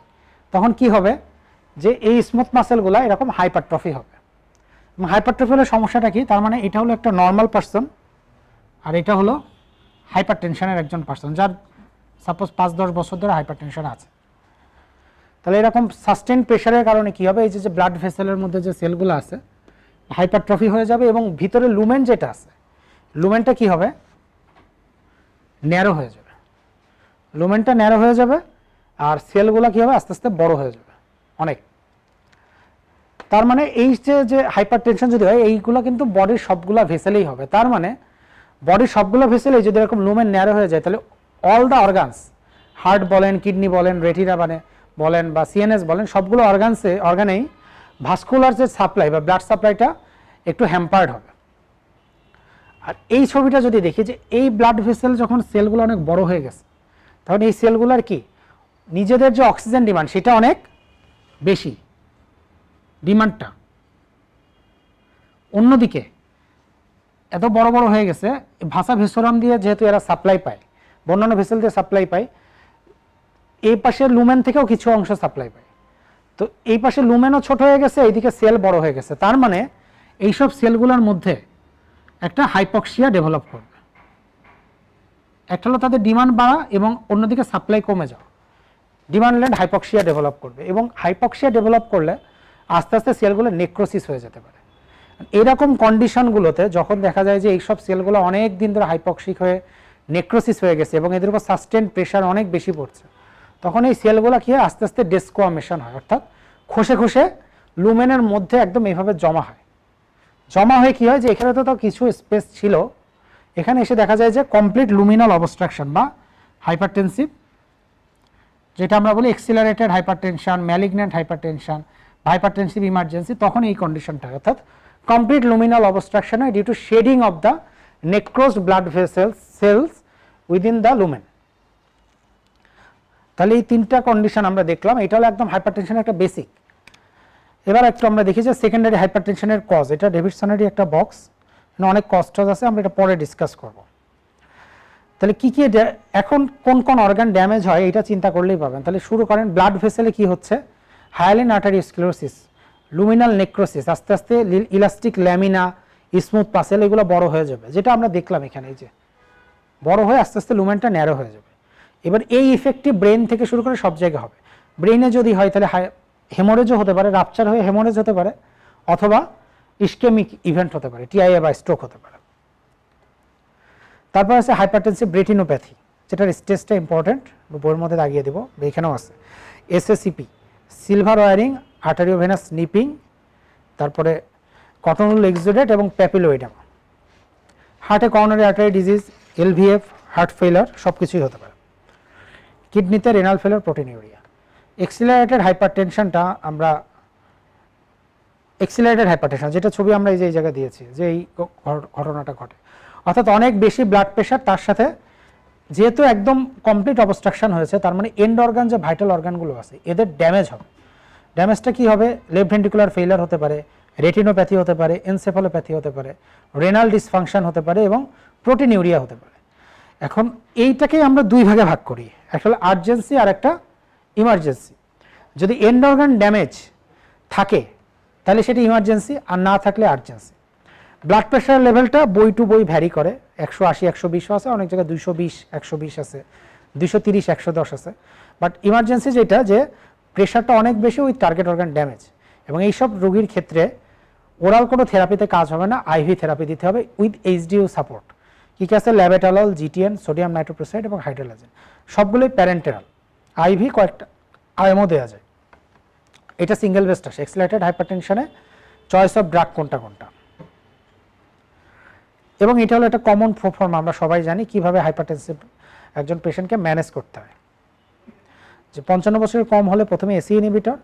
[SPEAKER 1] তখন কি হবে? যে এই স্মুথ মাসেলগুলো এরকম হাইপারট্রফি হবে। হাইপারট্রফি হলে সমস্যাটা কি? তার মানে এটা হলো একটা নর্মাল পার্সন আর এটা হলো হাইপার টেনশনের একজন পার্সন যার সাপোজ পাঁচ, দশ বছর ধরে হাইপার টেনশন আছে। তাহলে এরকম সাস্টেন প্রেশারের কারণে কি হবে? এই যে ব্লাড ভেসেলের মধ্যে যে সেলগুলো আছে হাইপারট্রফি হয়ে যাবে এবং ভিতরে লুমেন যেটা আছে লুমেনটা কি হবে? ন্যারো হয়ে যাবে। লুমেনটা ন্যারো হয়ে যাবে আর সেলগুলো কি হবে? আস্তে আস্তে বড় হয়ে যাবে। অনেক। তার মানে এই যে যে হাইপার টেনশন যদি হয়, এইগুলো কিন্তু বডির সবগুলো ভেসেলেই হবে। তার মানে বডির সবগুলো ভেসেলেই যদি এরকম লুমেন ন্যারো হয়ে যায়, তাহলে অল দ্য অর্গানস হার্ট বলেন কিডনি বলেন রেটিনা মানে বলেন বা সিএনএস বলেন, সবগুলো অর্গানসে অর্গানেই ভাস্কুলার যে সাপ্লাই বা ব্লাড সাপ্লাইটা একটু হ্যাম্পার্ড হবে। আর এই ছবিটা যদি দেখি যে এই ব্লাড ভেসেল যখন সেলগুলো অনেক বড় হয়ে গেছে, তখন এই সেলগুলোর কি? নিজেদের যে অক্সিজেন ডিমান্ড সেটা অনেক বেশি। ডিমান্ডটা অন্যদিকে, এত বড় বড় হয়ে গেছে, ভাষা ভেসোরাম দিয়ে যেহেতু এরা সাপ্লাই পায় বন্যান্য ভেসেল দিয়ে সাপ্লাই পায়। এই পাশে লুমেন থেকেও কিছু অংশ সাপ্লাই পায়। তো এই পাশে লুমেনও ছোট হয়ে গেছে, এইদিকে সেল বড় হয়ে গেছে। তার মানে এইসব সেলগুলোর মধ্যে একটা হাইপক্সিয়া ডেভেলপ করবে। একটা হলো তাদের ডিমান্ড বাড়া এবং অন্যদিকে সাপ্লাই কমে যাওয়া। ডিমান্ড ল্যান্ড হাইপক্সিয়া ডেভেলপ করবে এবং হাইপক্সিয়া ডেভেলপ করলে আস্তে আস্তে সেলগুলো নেক্রোসিস হয়ে যেতে পারে। এরকম কন্ডিশনগুলোতে যখন দেখা যায় যে এইসব সেলগুলো অনেক দিন ধরে হাইপক্সিক হয়ে নেক্রোসিস হয়ে গেছে এবং এদের উপর সাস্টেন প্রেশার অনেক বেশি পড়ছে। তখন এই সেলগুলো কি হয়? আস্তে আস্তে ডেসকোয়ামেশন হয়, অর্থাৎ খসে খসে লুমেনের মধ্যে একদম এইভাবে জমা হয়। জমা হয়ে কি হয় যে এখানে তো কিছু স্পেস ছিল, এখানে এসে দেখা যায় যে কমপ্লিট লুমিনাল অবস্ট্রাকশন বা হাইপারটেনসিভ যেটা আমরা বলি accelerated hypertension malignant hypertension hypertensive emergency তখন এই কন্ডিশনটা অর্থাৎ কমপ্লিট লুমিনাল অবস্ট্রাকশন হয় due to shedding of the necrosed blood vessels cells within the lumen তাহলে এই তিনটা কন্ডিশন আমরা দেখলাম, এটা হলো একদম হাইপারটেনশনের একটা বেসিক এবার একটু আমরা দেখি যে সেকেন্ডারি হাইপারটেনশনের কজ এটা ডেভিডসনেরই একটা বক্স অনেক কস্ট আছে, আমরা এটা পরে ডিসকাস করব। তাহলে কি কি এখন কোন কোন অর্গান ড্যামেজ হয়, এটা চিন্তা করলেই পাবেন। তাহলে শুরু করেন ব্লাড ভেসেলে কি হচ্ছে? Hyaline artery sclerosis luminal necrosis আস্তে আস্তে ইলাস্টিক ল্যামিনা স্মুথ পাসেল এগুলো বড় হয়ে যাবে। যেটা আমরা দেখলাম এখানে, এই যে বড় হয়ে আস্তে আস্তে লুমেনটা ন্যারো হয়ে যাবে। এবার এই ইফেক্টটি ব্রেন থেকে শুরু করে সব জায়গায় হবে। ব্রেনে যদি হয় তাহলে হেমোরেজও হতে পারে রাপচার হয়ে হেমোরেজ হতে পারে, অথবা ইস্কেমিক ইভেন্ট হতে পারে টিআইএ বা স্ট্রোক হতে পারে। তারপর আছে হাইপারটেনসিভ ব্রেটিনোপ্যাথি যেটার স্টেজটা ইম্পর্টেন্ট বইয়ের মধ্যে দাগিয়ে দেবো এখানেও আছে। SACP silver wiring arteriovenous nipping তারপরে কটনুল এক্সোডেট এবং প্যাপিলোইডাম হার্টে coronary artery disease LVF, heart failure সব কিছুই হতে পারে। কিডনিতে রেনাল ফেলার প্রোটিনিউরিয়া এক্সিলারেটেড হাইপারটেনশনটা আমরা এক্সিলারেটেড হাইপারটেনশন যেটা ছবি আমরা এই যে এই জায়গায় দিয়েছি, যে এই ঘটনাটা ঘটে। অর্থাৎ অনেক বেশি ব্লাড প্রেশার তার সাথে যেহেতু একদম কমপ্লিট অবস্ট্রাকশন হয়েছে, তার মানে এন্ড অর্গান যে ভাইটাল অর্গানগুলো আছে, এদের ড্যামেজ হবে। ড্যামেজটা কি হবে? লেফট ভেন্টিকুলার ফেইলার হতে পারে রেটিনোপ্যাথি হতে পারে এনসেফালোপ্যাথি হতে পারে রেনাল ডিসফাংশন হতে পারে এবং প্রোটিনিউরিয়া হতে পারে। এখন এইটাকেই আমরা দুই ভাগে ভাগ করি, একটা হলো আর্জেন্সি আর একটা ইমার্জেন্সি যদি এন্ড অর্গান ড্যামেজ থাকে, তাহলে সেটি ইমার্জেন্সি আর না থাকলে আর্জেন্সি ব্লাড প্রেশার লেভেলটা বই টু বই ভ্যারি করে, একশো আশি, একশো বিশও আছে, অনেক জায়গায় দুইশো বিশ, একশো বিশ আছে, দুইশো তিরিশ, একশো দশ আছে। বাট ইমার্জেন্সি যেটা, যে প্রেশারটা অনেক বেশি উইথ টার্গেট অর্গান ড্যামেজ এবং এইসব রোগীর ক্ষেত্রে ওরাল কোনো থেরাপিতে কাজ হবে না আইভি থেরাপি দিতে হবে উইথ এইচডিউ সাপোর্ট কী কী আছে? ল্যাবেটালল, জিটিএন, সোডিয়াম নাইট্রোপ্রোসাইড এবং হাইড্রোলাজেন। সবগুলোই প্যারেন্টেরাল। আইভি কয়েকটা আইএমও দেওয়া যায়। এটা সিঙ্গেল বেস্ট আসে এক্সিলেটেড হাইপারটেনশনে। চয়েস অফ ড্রাগ কোনটা কোনটা? এবং এটা হলো একটা কমন প্রফর্ম আমরা সবাই জানি কীভাবে হাইপারটেনসিভ একজন পেশেন্টকে ম্যানেজ করতে হয়। যে পঞ্চান্ন বছরের কম হলে প্রথমে এসি ইনহিবিটর,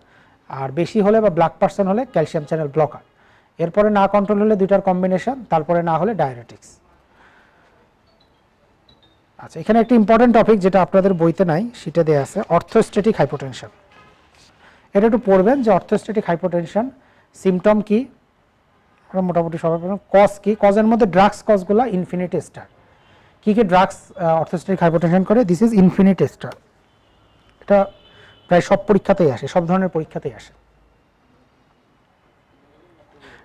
[SPEAKER 1] আর বেশি হলে বা ব্লাক পার্সন হলে ক্যালসিয়াম চ্যানেল ব্লকার। এরপরে না কন্ট্রোল হলে দুইটার কম্বিনেশন, তারপরে না হলে ডায়াবেটিক্স আচ্ছা এখানে একটা ইম্পর্টেন্ট টপিক যেটা আপনাদের বইতে নাই, সেটা দেওয়া আছে অর্থোস্টেটিক হাইপোটেনশন এটা একটু পড়বেন যে অর্থোস্টেটিক হাইপোটেনশন সিমটম কি? আমরা মোটামুটি সবাই পড়বেন কজ কি? কজের মধ্যে ড্রাগস কজগুলো ইনফিনিটি স্টার কী কী ড্রাগস অর্থোস্টেটিক হাইপোটেনশন করে? দিস ইজ ইনফিনিটি স্টার এটা প্রায় সব পরীক্ষাতেই আসে, সব ধরনের পরীক্ষাতেই আসে।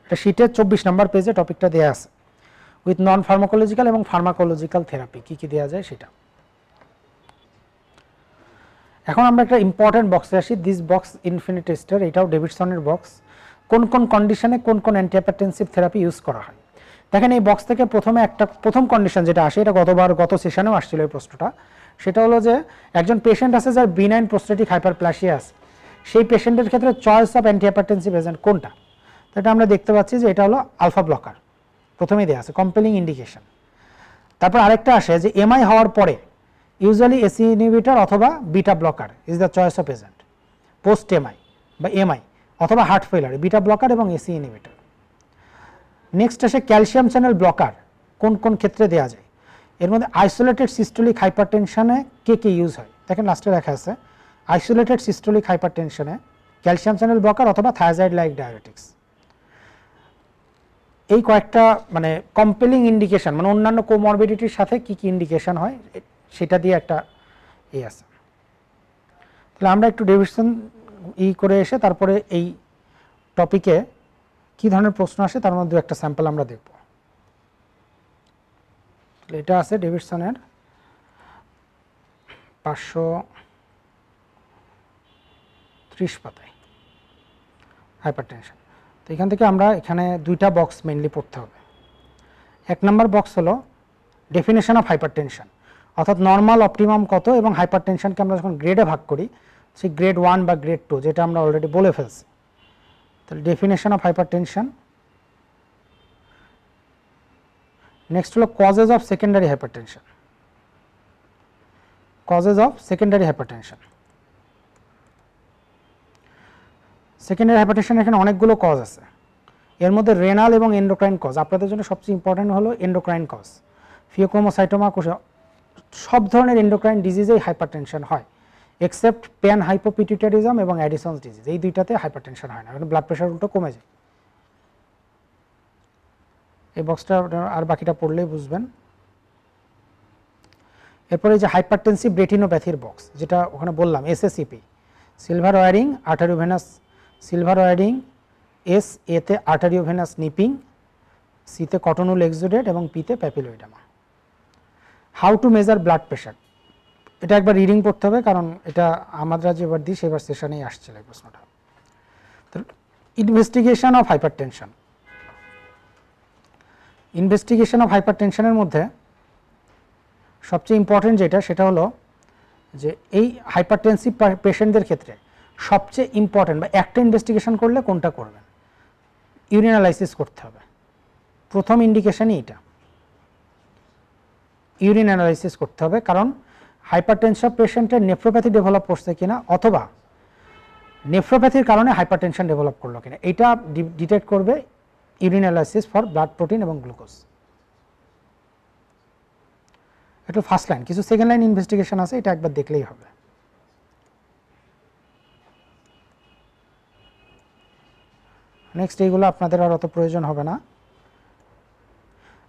[SPEAKER 1] এটা শীটের চব্বিশ নম্বর পেজে টপিকটা দেওয়া আছে। উইথ নন ফার্মাকোলজিক্যাল এবং ফার্মাকোলজিক্যাল থেরাপি। কি কি দেওয়া যায় সেটা? এখন আমরা একটা ইম্পর্টেন্ট বক্সে আসি। দিস বক্স ইনফিনিটেস্টার এটাও ডেভিডসনের বক্স কোন কোন কন্ডিশনে কোন কোন অ্যান্টিহাইপারটেনসিভ থেরাপি ইউজ করা হয়? দেখেন এই বক্স থেকে প্রথমে একটা, প্রথম কন্ডিশন যেটা আসে, এটা গতবার, গত সেশনেও আসছিল এই প্রশ্নটা। সেটা হলো যে একজন পেশেন্ট আছে যার বিনাইন প্রোস্টেটিক হাইপারপ্লাসিয়া আছে। সেই পেশেন্টের ক্ষেত্রে চয়েস অফ অ্যান্টিহাইপারটেনসিভ এজেন্ট কোনটা? তো এটা আমরা দেখতে পাচ্ছি যে এটা হলো আলফা ব্লকার প্রথমেই দেওয়া আছে কম্পেলিং ইন্ডিকেশন তারপর আরেকটা আসে যে এমআই হওয়ার পরে ইউজুয়ালি এসি ইনহিবিটর অথবা beta blocker is the choice of agent post MI বা এমআই অথবা হার্ট ফেলার বিটা ব্লকার এবং এসি ইনহিবিটর নেক্সট আসে ক্যালসিয়াম চ্যানেল ব্লকার কোন কোন ক্ষেত্রে দেওয়া যায়? এর মধ্যে আইসোলেটেড সিস্টোলিক হাইপারটেনশনে কে কে ইউজ হয়? দেখেন লাস্টে লেখা আছে আইসোলেটেড সিস্টোলিক হাইপারটেনশনে ক্যালসিয়াম চ্যানেল ব্লকার অথবা থায়াজাইড লাইক ডায়াবেটিক্স এই কয়েকটা মানে কম্পেলিং ইন্ডিকেশন মানে অন্যান্য কোমরবিডিটির সাথে কি কি ইন্ডিকেশন হয়, সেটা দিয়ে একটা এ আছে। তাহলে আমরা একটু ডেভিশন ই করে এসে তারপরে এই টপিকে কি ধরনের প্রশ্ন আসে, তার মধ্যে একটা স্যাম্পল আমরা দেখব। এটা আছে ডেভিডসনের পাঁচশো ত্রিশ পাতায়। হাইপারটেনশন তো এখান থেকে আমরা এখানে দুইটা বক্স মেনলি পড়তে হবে। এক নম্বর বক্স হলো ডেফিনেশন অফ হাইপারটেনশন অর্থাৎ নর্মাল অপটিমাম কত এবং হাইপারটেনশনকে আমরা যখন গ্রেডে ভাগ করি, সেই গ্রেড ওয়ান বা গ্রেড টু যেটা আমরা অলরেডি বলে ফেলছি। তাহলে ডেফিনেশন অফ হাইপারটেনশন নেক্সট হলো causes of secondary hypertension causes of secondary hypertension secondary hypertension এখানে অনেকগুলো কজ আছে। এর মধ্যে রেনাল এবং এন্ডোক্রাইন কজ আপনাদের জন্য সবচেয়ে ইম্পর্টেন্ট হলো এন্ডোক্রাইন কজ ফিওক্রোমোসাইটোমা সব ধরনের এন্ডোক্রাইন ডিজিজেই হাইপারটেনশন হয়। এক্সেপ্ট প্যান হাইপোপিটিউটারিজম এবং অ্যাডিসন্স ডিজিজ এই দুইটাতে হাইপারটেনশন হয় না। ব্লাড প্রেশার উল্টো কমে যায়। এই বক্সটা আর বাকিটা পড়লেই বুঝবেন। এরপরে যে হাইপারটেনসিভ রেটিনোপ্যাথির বক্স যেটা ওখানে বললাম SACP silver wiring arteriovenous silver wiring S এতে আর্টারিওভেনাস নিপিং সিতে কটনুল এক্সোডেট এবং পিতে papilloedema how to measure blood pressure এটা একবার রিডিং পড়তে হবে কারণ এটা আমরা যেবার দিই সেবার সেশনেই আসছিল এই প্রশ্নটা। Investigation of hypertension investigation of hyper টেনশনের মধ্যে সবচেয়ে ইম্পর্টেন্ট যেটা, সেটা হলো যে এই হাইপারটেনসিভ পেশেন্টদের ক্ষেত্রে সবচেয়ে ইম্পর্টেন্ট বা একটা ইনভেস্টিগেশন করলে কোনটা করবেন? ইউরিন অ্যানালাইসিস করতে হবে। প্রথম ইন্ডিকেশনই এটা। ইউরিন অ্যানালাইসিস করতে হবে কারণ হাইপারটেনশন পেশেন্টের নেফ্রোপ্যাথি ডেভেলপ করছে কিনা অথবা নেফ্রোপ্যাথির কারণে হাইপারটেনশন ডেভেলপ করল কিনা। এটা ডিটেক্ট করবে urine analysis for blood protein এবং গ্লুকোজ এটা ফার্স্ট লাইন কিছু সেকেন্ড লাইন ইনভেস্টিগেশন আছে, এটা একবার দেখলেই হবে। নেক্সট এইগুলো আপনাদের আর অত প্রয়োজন হবে না।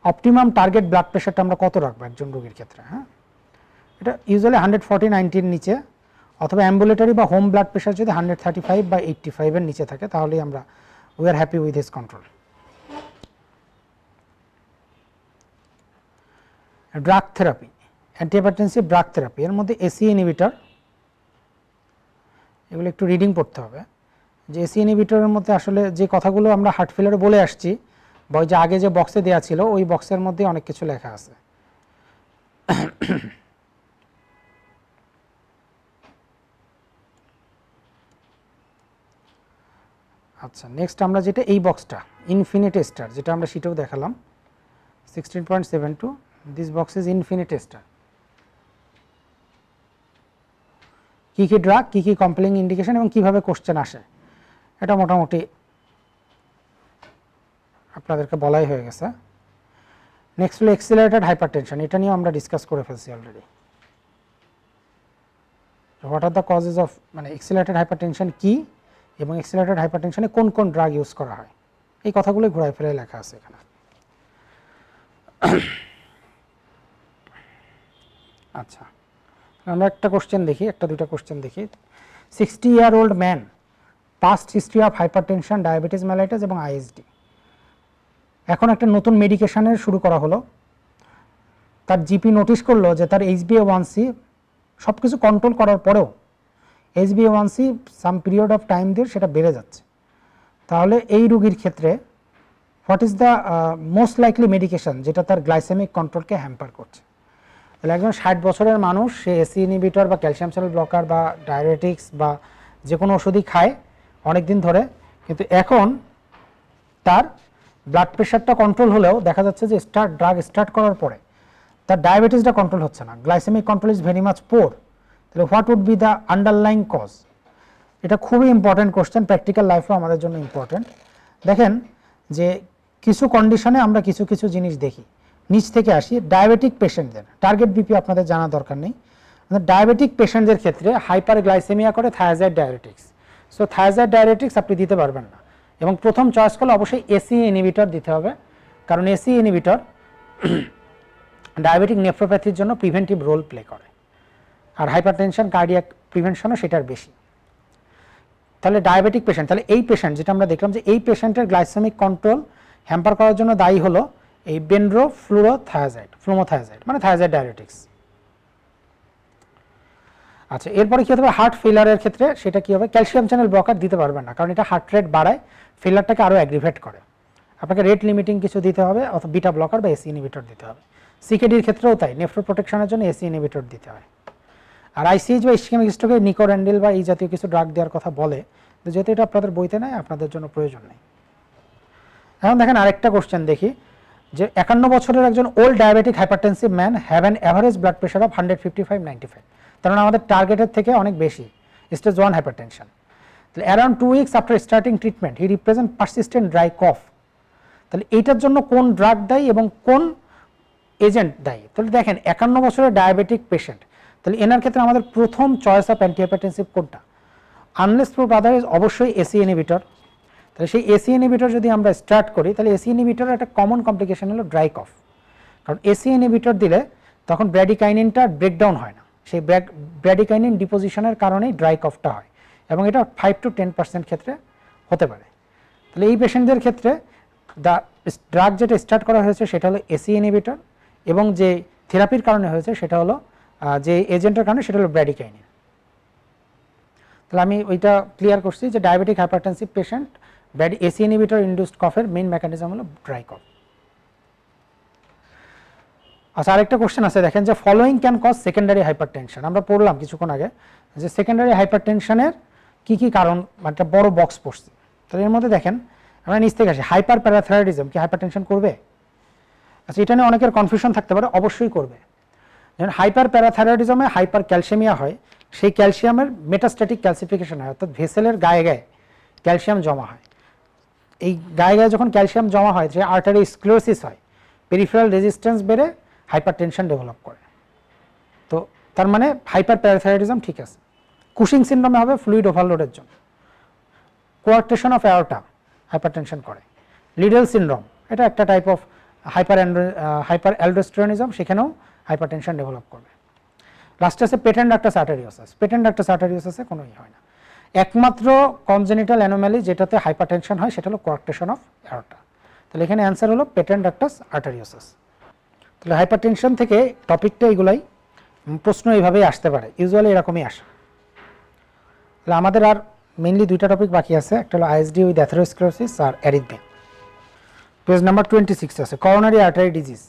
[SPEAKER 1] অপটিমাম টার্গেট ব্লাড প্রেশারটা আমরা কত রাখব একজন রোগীর ক্ষেত্রে হ্যাঁ? এটা ইউজুয়ালি হান্ড্রেড ফর্টি নাইনটির নিচে, অথবা অ্যাম্বুলেটারি বা হোম ব্লাড প্রেশার যদি হান্ড্রেড থার্টি ফাইভ বা এইট্টি ফাইভের নিচে থাকে, তাহলেই আমরা we are happy with his control drug therapy antihypertensive drug therapy এর মধ্যে এসি ইনহিবিটর এগুলো একটু রিডিং পড়তে হবে। যে এসি ইনহিবিটরের মধ্যে আসলে যে কথাগুলো আমরা হার্ট ফেলারে বলে আসছি বা যে আগে যে বক্সে দেওয়া ছিল, ওই বক্সের মধ্যে অনেক কিছু লেখা আছে। আচ্ছা নেক্সট আমরা যেটা, এই বক্সটা ইনফিনিট স্টার যেটা আমরা সেটাও দেখালাম sixteen point seven two this box is infinite star কী কী ড্রাগ কী কী কমপ্লেইং ইন্ডিকেশন এবং কীভাবে কোশ্চেন আসে? এটা মোটামুটি আপনাদেরকে বলাই হয়ে গেছে। নেক্সট হলো এক্সিলারেটেড হাইপারটেনশন এটা নিয়েও আমরা ডিসকাস করে ফেলছি already what are the causes of মানে এক্সিলারেটেড হাইপারটেনশন কী এবং এক্সিলারেটেড হাইপারটেনশনে কোন কোন ড্রাগ ইউজ করা হয়? এই কথাগুলোই ঘোরায় ফেরায় লেখা আছে এখানে। আচ্ছা আমরা একটা কোশ্চেন দেখি, একটা দুইটা কোশ্চেন দেখি। Sixty year old man past history of hypertension diabetes mellitus এবং আইএসডি এখন একটা নতুন মেডিকেশনের শুরু করা হলো। তার জিপি নোটিশ করল যে তার এইচবিএ ওয়ান সি সব কিছু কন্ট্রোল করার পরেও এইচবিএওয়ানসি সাম পিরিয়ড অফ টাইম দিয়ে সেটা বেড়ে যাচ্ছে। তাহলে এই রোগীর ক্ষেত্রে what is the most likely medication যেটা তার গ্লাইসেমিক কন্ট্রোলকে হ্যাম্পার করছে? তাহলে একজন ষাট বছরের মানুষ, সে এসি ইনহিবিটর বা ক্যালসিয়াম চ্যানেল ব্লকার বা ডায়াবেটিক্স বা যে কোনো ওষুধই খায় অনেক দিন ধরে, কিন্তু এখন তার ব্লাড প্রেশারটা কন্ট্রোল হলেও দেখা যাচ্ছে যে স্টার্ট ড্রাগ স্টার্ট করার পরে তার ডায়াবেটিসটা কন্ট্রোল হচ্ছে না। Glycaemic control is very much poor তাহলে what would be the underlying cause এটা খুবই ইম্পর্টেন্ট কোশ্চেন প্র্যাকটিক্যাল লাইফেও আমাদের জন্য ইম্পর্টেন্ট দেখেন যে কিছু কন্ডিশনে আমরা কিছু কিছু জিনিস দেখি। নিচ থেকে আসি ডায়াবেটিক পেশেন্টদের টার্গেট বিপি আপনাদের জানা দরকার নেই। ডায়াবেটিক পেশেন্টদের ক্ষেত্রে হাইপার গ্লাইসেমিয়া করে thiazide diuretics so thiazide diuretics আপনি দিতে পারবেন না। এবং প্রথম চয়েস করলে অবশ্যই এসি ইনহিবিটর দিতে হবে। কারণ এসি ইনহিবিটর ডায়াবেটিক নেফ্রোপ্যাথির জন্য প্রিভেন্টিভ রোল প্লে করে। আর হাইপারটেনশন কার্ডিয়াক প্রিভেনশনও সেটার বেশি। তাহলে ডায়াবেটিক পেশেন্ট তাহলে এই পেশেন্ট যেটা আমরা দেখলাম যে এই পেশেন্টের গ্লাইসেমিক কন্ট্রোল হ্যাম্পার করার জন্য দায়ী হলো এই বেন্ড্রো ফ্লুরোথায়াজাইড ফ্লুমোথায়াজাইড মানে থায়াজাইড ডায়াবেটিক্স আচ্ছা এরপরে কী হবে হার্ট ফেলারের ক্ষেত্রে সেটা কি হবে? ক্যালসিয়াম চ্যানেল ব্লকার দিতে পারবেন না, কারণ এটা হার্ট রেট বাড়ায় ফেলারটাকে আরও অ্যাগ্রিভেট করে। আপনাকে রেট লিমিটিং কিছু দিতে হবে, অথবা বিটা ব্লকার বা এসি ইনহিবিটর দিতে হবে। সিকেডির ক্ষেত্রেও তাই নেফ্রো প্রোটেকশনের জন্য এসি ইনহিবিটর দিতে হয়। আর আইসিএইচ বা ইস্কিমিক স্ট্রোকে নিকোর্যান্ডিল বা এই জাতীয় কিছু ড্রাগ দেওয়ার কথা বলে যেহেতু এটা আপনাদের বইতে নেয় আপনাদের জন্য প্রয়োজন নেই। এখন দেখেন আরেকটা কোশ্চেন দেখি, যে একান্ন বছরের একজন old diabetic hypertensive man have an average blood pressure of hundred fifty five ninety five মানে আমাদের টার্গেটের থেকে অনেক বেশি স্টেজ ওয়ান হাইপারটেনশন তাহলে around two weeks after starting treatment he represent persistent dry cough তাহলে এইটার জন্য কোন ড্রাগ দেয় এবং কোন এজেন্ট দেয়? তাহলে দেখেন, একান্ন বছরের ডায়াবেটিক পেশেন্ট তাহলে এনার ক্ষেত্রে আমাদের প্রথম চয়েস অফ অ্যান্টিহাইপারটেনসিভ কোনটা? আনলেস প্রুফ আদারওয়াইজ অবশ্যই এসি ইনহিবিটর তাহলে সেই এসি ইনহিবিটর যদি আমরা স্টার্ট করি, তাহলে এসি ইনহিবিটরের একটা কমন কমপ্লিকেশন হলো ড্রাই কফ কারণ এসি ইনহিবিটর দিলে তখন ব্র্যাডিকাইনিনটা ব্রেকডাউন হয় না। সেই ব্র্যাডিকাইনিন ডিপোজিশনের কারণেই ড্রাই কফটা হয় এবং এটা ফাইভ টু টেন পার্সেন্ট ক্ষেত্রে হতে পারে। তাহলে এই পেশেন্টদের ক্ষেত্রে দ্য ড্রাগ যেটা স্টার্ট করা হয়েছে সেটা হলো এসি ইনহিবিটর এবং যে থেরাপির কারণে হয়েছে সেটা হলো যে এজেন্টের কারণে সেটা হলো ব্র্যাডিকাইনিন তাহলে আমি ওইটা ক্লিয়ার করছি যে diabetic hypertensive patient bad ACE inhibitor induced কফের main mechanism হলো ড্রাই কফ। আচ্ছা আরেকটা কোশ্চেন আছে। দেখেন যে following can cause secondary hypertension আমরা পড়লাম কিছুক্ষণ আগে যে সেকেন্ডারি হাইপারটেনশনের কি কি কারণ, একটা বড় বক্স পড়ছে। তো এর মধ্যে দেখেন, আমরা নিচ থেকে আসি। হাইপার প্যারাথাইরয়েডিজম কি হাইপারটেনশন করবে? আচ্ছা এটা নিয়ে অনেকের কনফিউশন থাকতে পারে, অবশ্যই করবে। যেমন হাইপার প্যারাথাইরয়েডিজমে হাইপার ক্যালসিয়ামিয়া হয়, সেই ক্যালসিয়ামের মেটাস্ট্যাটিক ক্যালসিফিকেশন হয়, অর্থাৎ ভেসেলের গায়ে গায়ে ক্যালসিয়াম জমা হয়। এই গায়ে গায়ে যখন ক্যালসিয়াম জমা হয়, যে আর্টারি স্ক্লোসিস হয় পেরিফেরাল রেজিস্ট্যান্স বেড়ে হাইপার টেনশন ডেভেলপ করে। তো তার মানে হাইপার প্যারাথাইরয়েডিজম ঠিক আছে। কুশিং সিন্ড্রোমে হবে ফ্লুইড ওভারলোডের জন্য। Coarctation of aorta hypertension করে। লিডেল সিন্ড্রোম, এটা একটা type of hyper hyper aldosteronism সেখানেও হাইপার টেনশন ডেভেলপ করবে। লাস্টে আছে patent ductus arteriosus patent ductus আর্টারিওসাসে কোনোই হয় না। একমাত্র কনজেনিটাল অ্যানোম্যালি যেটাতে হাইপার টেনশন হয়, সেটা হলো কোয়ার্টেশন অফ অ্যারোটা। তাহলে এখানে অ্যান্সার হলো পেটেন্ট ডাক্টাস আর্টারিওসাস তাহলে হাইপার টেনশন থেকে টপিকটা এগুলাই প্রশ্ন এইভাবেই আসতে পারে। ইউজুয়ালি এরকমই আসে। তাহলে আমাদের আর মেনলি দুইটা টপিক বাকি আছে, একটা হলো ISD with atherosclerosis R arrhythmia page number twenty six আছে করোনারি আর্টারি ডিজিজ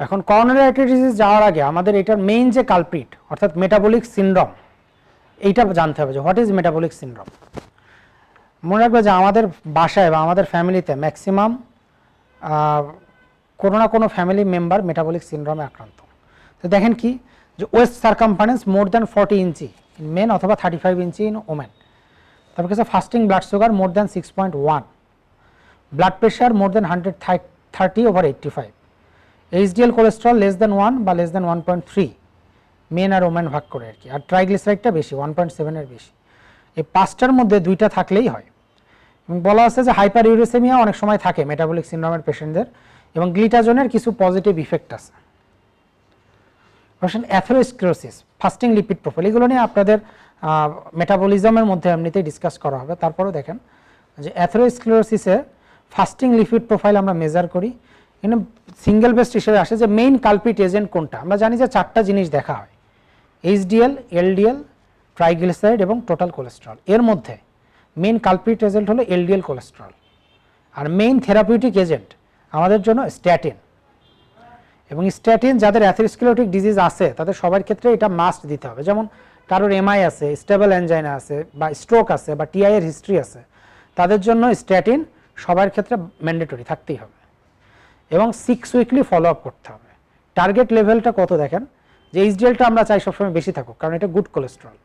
[SPEAKER 1] এখন করোনারি আর্টারি ডিজিজ যাওয়ার আগে আমাদের এটার মেইন যে কালপ্রিট অর্থাৎ মেটাবলিক সিনড্রোম এইটা জানতে হবে যে হোয়াট ইজ মেটাবলিক সিনড্রোম মনে রাখবে যে আমাদের বাসায় বা আমাদের ফ্যামিলিতে ম্যাক্সিমাম কোনো না কোনো ফ্যামিলি মেম্বার মেটাবলিক সিনড্রোমে আক্রান্ত। তো দেখেন কি? যে waist circumference more than forty inch in men অথবা thirty five inch in women তারপর কাছে fasting blood sugar more than six point one blood pressure more than hundred thirty over eighty five HDL cholesterol less than one বা less than one point three men আর women ভাগ করে আর কি। আর ট্রাইগ্লিসারাইডটা বেশি one point সেভেনের বেশি। এই পাঁচটার মধ্যে দুইটা থাকলেই হয়। বলা আছে যে হাইপার ইউরেসেমিয়া অনেক সময় থাকে মেটাবলিক সিন্ড্রোমের পেশেন্টদের এবং গ্লিটাজনের কিছু পজিটিভ ইফেক্ট আছে। Question atherosclerosis fasting lipid profile এগুলো নিয়ে আপনাদের মেটাবলিজমের মধ্যে এমনিতেই ডিসকাস করা হবে। তারপরেও দেখেন যে অ্যাথেরোস্ক্লোসিসের ফাস্টিং লিপিড প্রোফাইল আমরা মেজার করি। এখানে সিঙ্গেল বেস্ট হিসেবে আসে যে মেইন কালপিট এজেন্ট কোনটা? আমরা জানি যে চারটা জিনিস দেখা হয়। এইচডিএল এলডিএল ট্রাইগ্লিসারাইড এবং টোটাল কোলেস্ট্রল এর মধ্যে মেন কালপিট এজেন্ট হলো এলডিএল কোলেস্ট্রল আর মেইন থেরাপিউটিক এজেন্ট আমাদের জন্য স্ট্যাটিন এবং স্ট্যাটিন যাদের অ্যাথেরোস্ক্লেরোটিক ডিজিজ আছে, তাদের সবার ক্ষেত্রে এটা মাস্ট দিতে হবে। যেমন কারোর এমআই আছে স্টেবল অ্যানজাইনা আছে, বা স্ট্রোক আছে, বা টিআই এর হিস্ট্রি আছে, তাদের জন্য স্ট্যাটিন সবার ক্ষেত্রে ম্যান্ডেটরি থাকতেই হবে। এবং সিক্স উইকলি ফলো আপ করতে হবে। টার্গেট লেভেলটা কত দেখেন? যে এইচডিএলটা আমরা চাই সবসময় বেশি থাকুক, কারণ এটা গুড কোলেস্ট্রল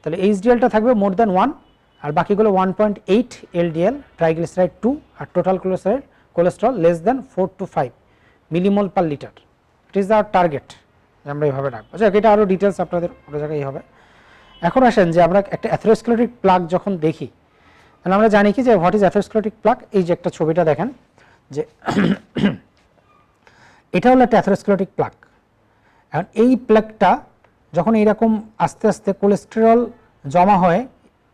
[SPEAKER 1] তাহলে এইচডিএলটা থাকবে মোর দ্যান ওয়ান আর বাকিগুলো one point eight LDL triglyceride two R total cholesterol cholesterol less than four two five millimole per litre it is the target আমরা এইভাবে রাখব। যাক এটা আরও ডিটেলস আপনাদের ওটা জায়গায় হবে। এখন আসেন যে আমরা একটা অ্যাথেরোস্ক্লেরোটিক প্লাগ যখন দেখি, তাহলে আমরা জানি কি যে হোয়াট ইজ অ্যাথেরোস্ক্লেরোটিক প্লাগ এই যে একটা ছবিটা দেখেন, যে এটা হলো একটা অ্যাথেরোস্ক্লেরোটিক প্লাগ এখন এই প্লাগটা যখন এইরকম আস্তে আস্তে কোলেস্টেরল জমা হয়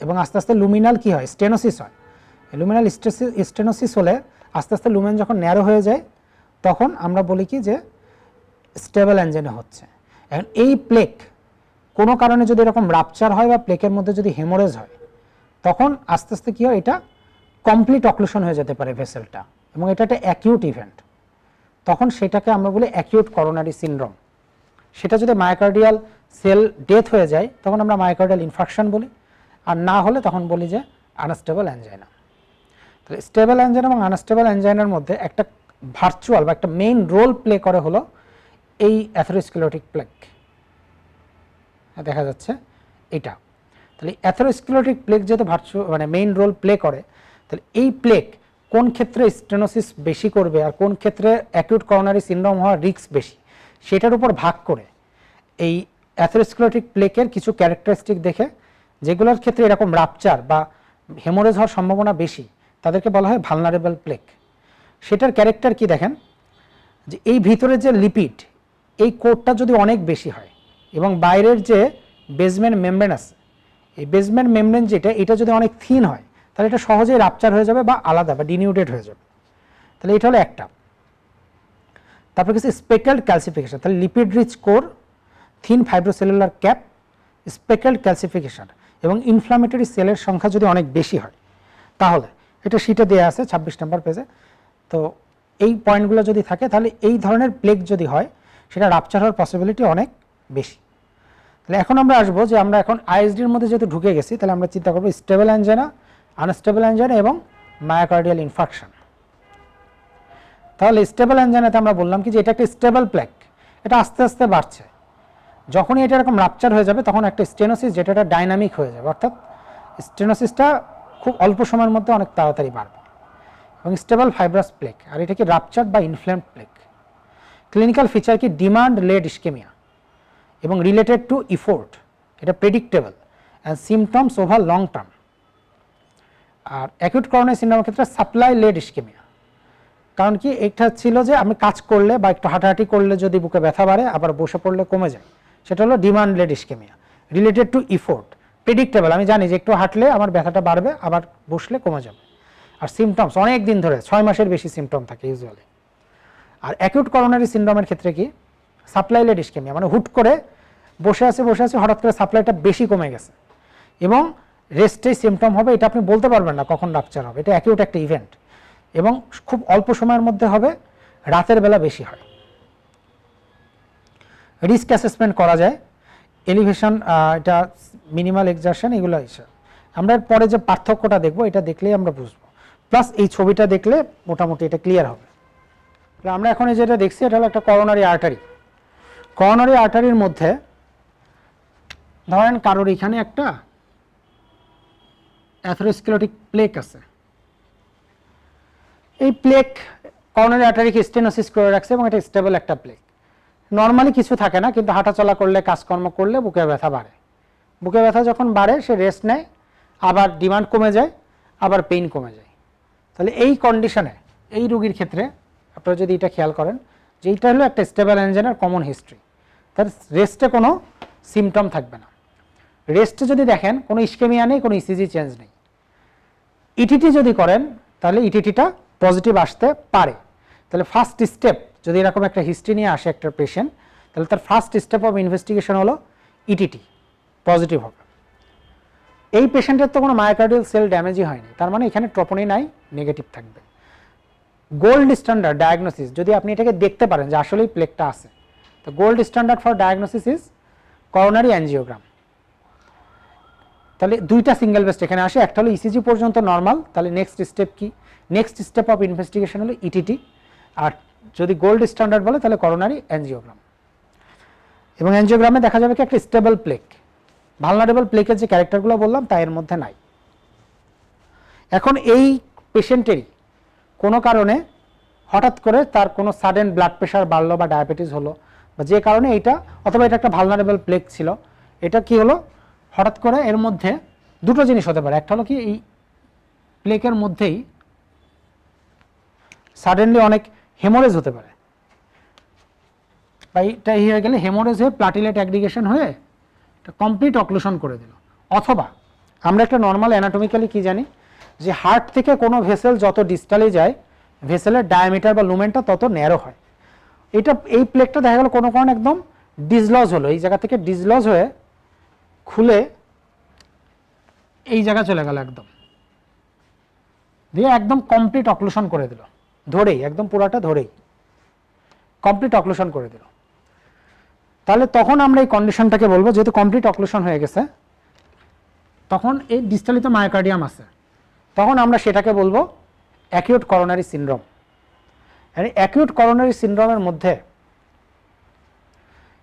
[SPEAKER 1] এবং আস্তে আস্তে লুমিনাল কি হয়? স্টেনোসিস হয়। লুমিনাল স্টেনোসিস হলে আস্তে আস্তে লুমেন যখন ন্যারো হয়ে যায়, তখন আমরা বলি কি যে স্টেবল অ্যাঞ্জেনে হচ্ছে। এখন এই প্লেক কোনো কারণে যদি এরকম রাপচার হয় বা প্লেকের মধ্যে যদি হেমোরেজ হয়, তখন আস্তে আস্তে কী হয়, এটা কমপ্লিট অক্লুশন হয়ে যেতে পারে ভেসেলটা এবং এটা একটা অ্যাকিউট ইভেন্ট তখন সেটাকে আমরা বলি অ্যাকিউট করোনারি সিনড্রোম সেটা যদি মায়োকার্ডিয়াল সেল ডেথ হয়ে যায়, তখন আমরা মায়োকার্ডিয়াল ইনফাকশন বলি। আর না হলে তখন বলি যে আনস্টেবল অ্যাঞ্জাইনা তাহলে স্টেবল অ্যাঞ্জাইনা এবং আনস্টেবল অ্যাঞ্জাইনার মধ্যে একটা ভার্চুয়াল বা একটা মেইন রোল প্লে করে হলো এই অ্যাথেরোস্ক্লেরোটিক প্লেক দেখা যাচ্ছে এটা। তাহলে অ্যাথেরোস্ক্লেরোটিক প্লেক যেহেতু ভার্চু মানে মেইন রোল প্লে করে, তাহলে এই প্লেক কোন ক্ষেত্রে স্টেনোসিস বেশি করবে আর কোন ক্ষেত্রে অ্যাকিউট করোনারি সিনড্রোম হওয়ার রিস্ক বেশি, সেটার উপর ভাগ করে এই অ্যাথেরোস্ক্লেরোটিক প্লেকের কিছু ক্যারেক্টারিস্টিক দেখে, যেগুলোর ক্ষেত্রে এরকম রাপচার বা হেমোরেজ হওয়ার সম্ভাবনা বেশি তাদেরকে বলা হয় ভালনারেবল প্লেক সেটার ক্যারেক্টার কি দেখেন? যে এই ভিতরে যে লিপিড এই কোডটা যদি অনেক বেশি হয় এবং বাইরের যে বেসমেন্ট মেমব্রেন আছে, এই বেসমেন্ট মেমব্রেন যেটা, এটা যদি অনেক থিন হয়, তাহলে এটা সহজেই রাপচার হয়ে যাবে বা আলাদা বা ডিনিউটেড হয়ে যাবে। তাহলে এটা হলো একটা। তারপর কিছু স্পেকেলড ক্যালসিফিকেশন তাহলে lipid rich core thin fibrocellular cap speckled calcification এবং ইনফ্লামেটরি সেলের সংখ্যা যদি অনেক বেশি হয়, তাহলে এটা শীটে দেওয়া আছে, ছাব্বিশ নম্বর পেজে তো এই পয়েন্টগুলো যদি থাকে, তাহলে এই ধরনের প্লেগ যদি হয়, সেটা রাপচার হওয়ার পসিবিলিটি অনেক বেশি। তাহলে এখন আমরা আসব যে আমরা এখন আইএসডির মধ্যে যেহেতু ঢুকে গেছি, তাহলে আমরা চিন্তা করব স্টেবল অ্যাঞ্জেনা আনস্টেবল অ্যাঞ্জেনা এবং মায়োকার্ডিয়াল ইনফাকশন তাহলে স্টেবল অ্যাঞ্জেনাতে আমরা বললাম কি যে এটা একটা স্টেবল প্লেক এটা আস্তে আস্তে বাড়ছে। যখনই এটা এরকম রাপচার হয়ে যাবে, তখন একটা স্টেনোসিস যেটা ডাইনামিক হয়ে যাবে। অর্থাৎ স্টেনোসিসটা খুব অল্প সময়ের মধ্যে অনেক তাড়াতাড়ি বাড়বে। এবং স্টেবল ফাইব্রাস প্লেক আর এটা কি রাপচার বা ইনফ্লেমড প্লেক ক্লিনিক্যাল ফিচার কি? ডিমান্ড লেড ইস্কেমিয়া এবং রিলেটেড টু ইফোর্ট এটা predictable and symptoms over long term R acute coronary সিন্ড্রোমের ক্ষেত্রে সাপ্লাই লেড ইস্কেমিয়া কারণ কি? এটা ছিল যে আমি কাজ করলে বা একটু হাঁটাহাঁটি করলে যদি বুকে ব্যথা বাড়ে, আবার বসে পড়লে কমে যায়। সেটা হলো demand led ischaemia related to effort predictable আমি জানি যে একটু হাঁটলে আমার ব্যথাটা বাড়বে, আবার বসলে কমে যাবে। আর সিমটমস অনেক দিন ধরে, ছয় মাসের বেশি সিমটম থাকে ইউজুয়ালি আর অ্যাকিউট করোনারি সিন্ড্রোমের ক্ষেত্রে কি? সাপ্লাই লেড ইস্কেমিয়া মানে হুট করে বসে আছে বসে আছে, হঠাৎ করে সাপ্লাইটা বেশি কমে গেছে। এবং রেস্টেই সিমটম হবে, এটা আপনি বলতে পারবেন না কখন রাপচার হবে, এটা অ্যাকিউট একটা ইভেন্ট এবং খুব অল্প সময়ের মধ্যে হবে, রাতের বেলা বেশি হয়। রিস্ক অ্যাসেসমেন্ট করা যায়। এলিভেশন এটা মিনিমাল এক্সারশন এগুলো হিসাব আমরা পরে যে পার্থক্যটা দেখব, এটা দেখলেই আমরা বুঝব। প্লাস এই ছবিটা দেখলে মোটামুটি এটা ক্লিয়ার হবে। আমরা এখন এই যেটা দেখছি, এটা হলো একটা করোনারি আর্টারি করোনারি আর্টারির মধ্যে ধরেন কারোর এখানে একটা অ্যাথেরোস্ক্লেরোটিক প্লেক আছে। এই প্লেক করোনারি আর্টারিকে স্টেনোসিস করে রাখছে এবং এটা স্টেবল একটা প্লেক নর্মালি কিছু থাকে না, কিন্তু হাঁটাচলা করলে, কাজকর্ম করলে বুকে ব্যথা বাড়ে। বুকে ব্যথা যখন বাড়ে, সে রেস্ট নেয়, আবার ডিমান্ড কমে যায়, আবার পেইন কমে যায়। তাহলে এই কন্ডিশনে এই রুগীর ক্ষেত্রে আপনারা যদি এটা খেয়াল করেন যে এইটা হলো একটা স্টেবল অ্যাঞ্জেনার কমন হিস্ট্রি তার রেস্টে কোনো সিমটম থাকবে না। রেস্টে যদি দেখেন, কোনো ইস্কেমিয়া নেই, কোনো ইসিজি চেঞ্জ নেই। ইটিটি যদি করেন, তাহলে ইটিটিটা পজিটিভ আসতে পারে। তাহলে ফার্স্ট স্টেপ যদি এরকম একটা হিস্ট্রি নিয়ে আসে একটা পেশেন্ট তাহলে তার ফার্স্ট স্টেপ অফ ইনভেস্টিগেশন হলো ইটিটি পজিটিভ হবে। এই পেশেন্টের তো কোনো মায়োকার্ডিয়াল সেল ড্যামেজই হয়নি, তার মানে এখানে ট্রপনি নাই নেগেটিভ থাকবে। গোল্ড স্ট্যান্ডার্ড ডায়াগনোসিস, যদি আপনি এটাকে দেখতে পারেন যে আসলেই প্লেকটা আছে, তো gold standard for diagnosis is coronary angiogram তাহলে দুইটা সিঙ্গেল বেস্ট এখানে আসে, একটা হলো ইসিজি পর্যন্ত নর্মাল, তাহলে নেক্সট স্টেপ কি? নেক্সট স্টেপ অফ ইনভেস্টিগেশন হলো ইটিটি আর যদি গোল্ড স্ট্যান্ডার্ড বলে তাহলে করোনারি অ্যাঞ্জিওগ্রাম এবং অ্যাঞ্জিওগ্রামে দেখা যাবে কি একটা স্টেবল প্লেক ভালনারেবল প্লেকের যে ক্যারেক্টারগুলো বললাম, তা এর মধ্যে নাই। এখন এই পেশেন্টেরই কোনো কারণে হঠাৎ করে তার কোনো সাডেন ব্লাড প্রেশার বাড়লো বা ডায়াবেটিস হলো, বা যে কারণে এইটা, অথবা এটা একটা ভালনারেবল প্লেক ছিল, এটা কি হলো? হঠাৎ করে এর মধ্যে দুটো জিনিস হতে পারে। একটা হলো কি, এই প্লেকের মধ্যেই সাডেনলি অনেক হেমোরেজ হতে পারে। বা এই হয়ে গেলে হেমোরেজ হয়ে প্লাটিলেট অ্যাগ্রিগেশন হয়ে কমপ্লিট অক্লুশন করে দিল। অথবা, আমরা একটা নর্মাল অ্যানাটমিক্যালি কি জানি? যে হার্ট থেকে কোনো ভেসেল যত ডিস্টালে যায় ভেসেলের ডায়ামিটার বা লুমেনটা তত ন্যারো হয়। এটা, এই প্লেটটা দেখা গেল কোনো কারণে একদম ডিসলজ হলো। এই জায়গা থেকে ডিসলজ হয়ে খুলে এই জায়গা চলে গেল একদম। দিয়ে একদম কমপ্লিট অক্লুশন করে দিল। ধরেই, একদম পুরাটা ধরেই। কমপ্লিট অক্লুশন করে দিল। তাহলে তখন আমরা এই কন্ডিশনটাকে বলব, যেহেতু কমপ্লিট অক্লুশন হয়ে গেছে, তখন এই ডিস্টালিত মায়োকার্ডিয়াম আছে। তখন আমরা সেটাকে বলব acute coronary syndrome acute coronary সিনড্রোমের মধ্যে,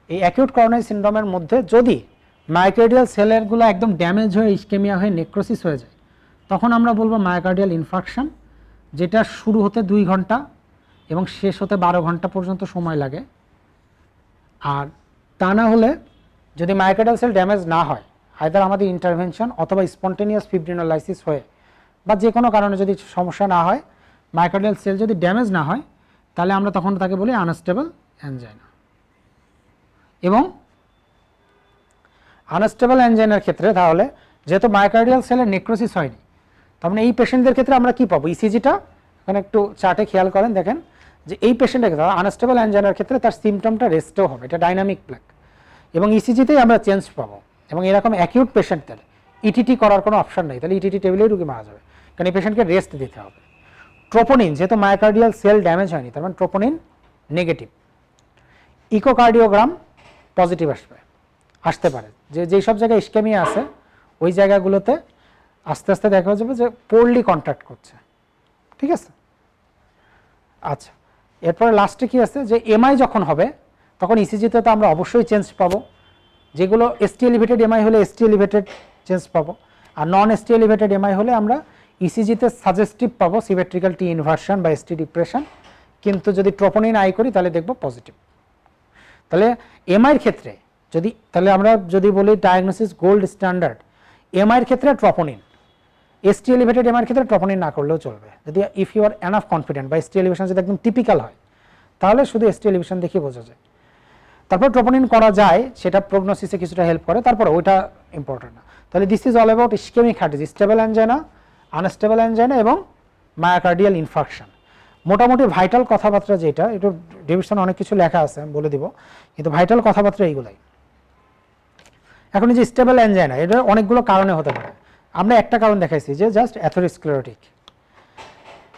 [SPEAKER 1] এই অ্যাকিউট করোনারি সিনড্রোমের মধ্যে যদি মায়োকার্ডিয়াল সেলেরগুলো একদম ড্যামেজ হয়ে ইস্কেমিয়া হয়ে নেক্রোসিস হয়ে যায়, তখন আমরা বলব মায়োকার্ডিয়াল ইনফাকশন যেটা শুরু হতে দুই ঘণ্টা এবং শেষ হতে বারো ঘণ্টা পর্যন্ত সময় লাগে। আর তা না হলে যদি মায়োকার্ডিয়াল সেল ড্যামেজ না হয় আয়দার আমাদের ইন্টারভেনশন অথবা স্পন্টেনিয়াস ফিব্রিনোলাইসিস হয়ে বা যে কোনো কারণে যদি সমস্যা না হয় মায়োকার্ডিয়াল সেল যদি ড্যামেজ না হয়, তাহলে আমরা তখন তাকে বলি আনস্টেবল অ্যানজাইনা এবং আনস্টেবল অ্যানজাইনার ক্ষেত্রে তাহলে যেহেতু মায়োকার্ডিয়াল সেলের নেক্রোসিস হয়নি, তার মানে এই পেশেন্টদের ক্ষেত্রে আমরা কি পাবো? ইসিজিটা এখানে একটু চার্টে খেয়াল করেন, দেখেন। যে এই পেশেন্টের ক্ষেত্রে আনস্টেবল অ্যানজাইনার ক্ষেত্রে তার সিমটমটা রেস্টও হবে। এটা ডাইনামিক প্ল্যাক এবং ইসিজিতেই আমরা চেঞ্জ পাবো। এবং এরকম অ্যাকিউট পেশেন্টদের ইটিটি করার কোনো অপশান নেই। তাহলে ইটিটি টেবিলেই রুগী মারা যাবে। কারণ এই পেশেন্টকে রেস্ট দিতে হবে। ট্রোপোনিন যেহেতু মায়োকার্ডিয়াল সেল ড্যামেজ হয়নি, তার মানে ট্রোপোনিন নেগেটিভ ইকোকার্ডিওগ্রাম পজিটিভ আসবে। আসতে পারে। যে যেই সব জায়গায় ইস্কেমিয়া আছে, ওই জায়গাগুলোতে আস্তে আস্তে দেখা যাবে যে পোরলি কন্ট্যাক্ট করছে। ঠিক আছে? আচ্ছা। এরপরে লাস্টে কি আছে? যে এমআই যখন হবে, তখন ইসিজিতে তো আমরা অবশ্যই চেঞ্জ পাবো। যেগুলো এসটি এলিভেটেড এমআই হলে এসটি এলিভেটেড চেঞ্জ পাবো। আর নন এসটি এলিভেটেড এমআই হলে আমরা ইসিজিতে সাজেস্টিভ পাবো সিমেট্রিক্যাল টি ইনভার্সন বা এসটি ডিপ্রেশন কিন্তু যদি ট্রোপোনিন আই করি, তাহলে দেখব পজিটিভ তাহলে এমআইয়ের ক্ষেত্রে যদি, তাহলে আমরা যদি বলি ডায়াগনোসিস গোল্ড স্ট্যান্ডার্ড এমআইয়ের ক্ষেত্রে ট্রপোনিন এসটি এলিভেটেড এমআইয়ের ক্ষেত্রে ট্রপোনিন না করলেও চলবে। যদি if you are enough confident বা এসটি এলিভেশন যদি একদম টিপিক্যাল হয়, তাহলে শুধু এসটি এলিভেশন দেখে বোঝা যায়। তারপর ট্রপোনিন করা যায়, সেটা প্রগনোসিসে কিছুটা হেল্প করে, তারপর ওইটা ইম্পর্টেন্ট না। তাহলে this is all about ischaemic heart disease stable angina unstable angina এবং মায়াকার্ডিয়াল ইনফাকশন মোটামুটি ভাইটাল কথাবার্তা যেটা, একটু ডিভিশন অনেক কিছু লেখা আছে, আমি বলে দিব। কিন্তু ভাইটাল কথাবার্তা এইগুলাই। এখন এই যে স্টেবল অ্যাঞ্জাইনা এটা অনেকগুলো কারণে হতে পারে। আমরা একটা কারণ দেখাইছি যে জাস্ট অ্যাথোরিস্ক্লেরোটিক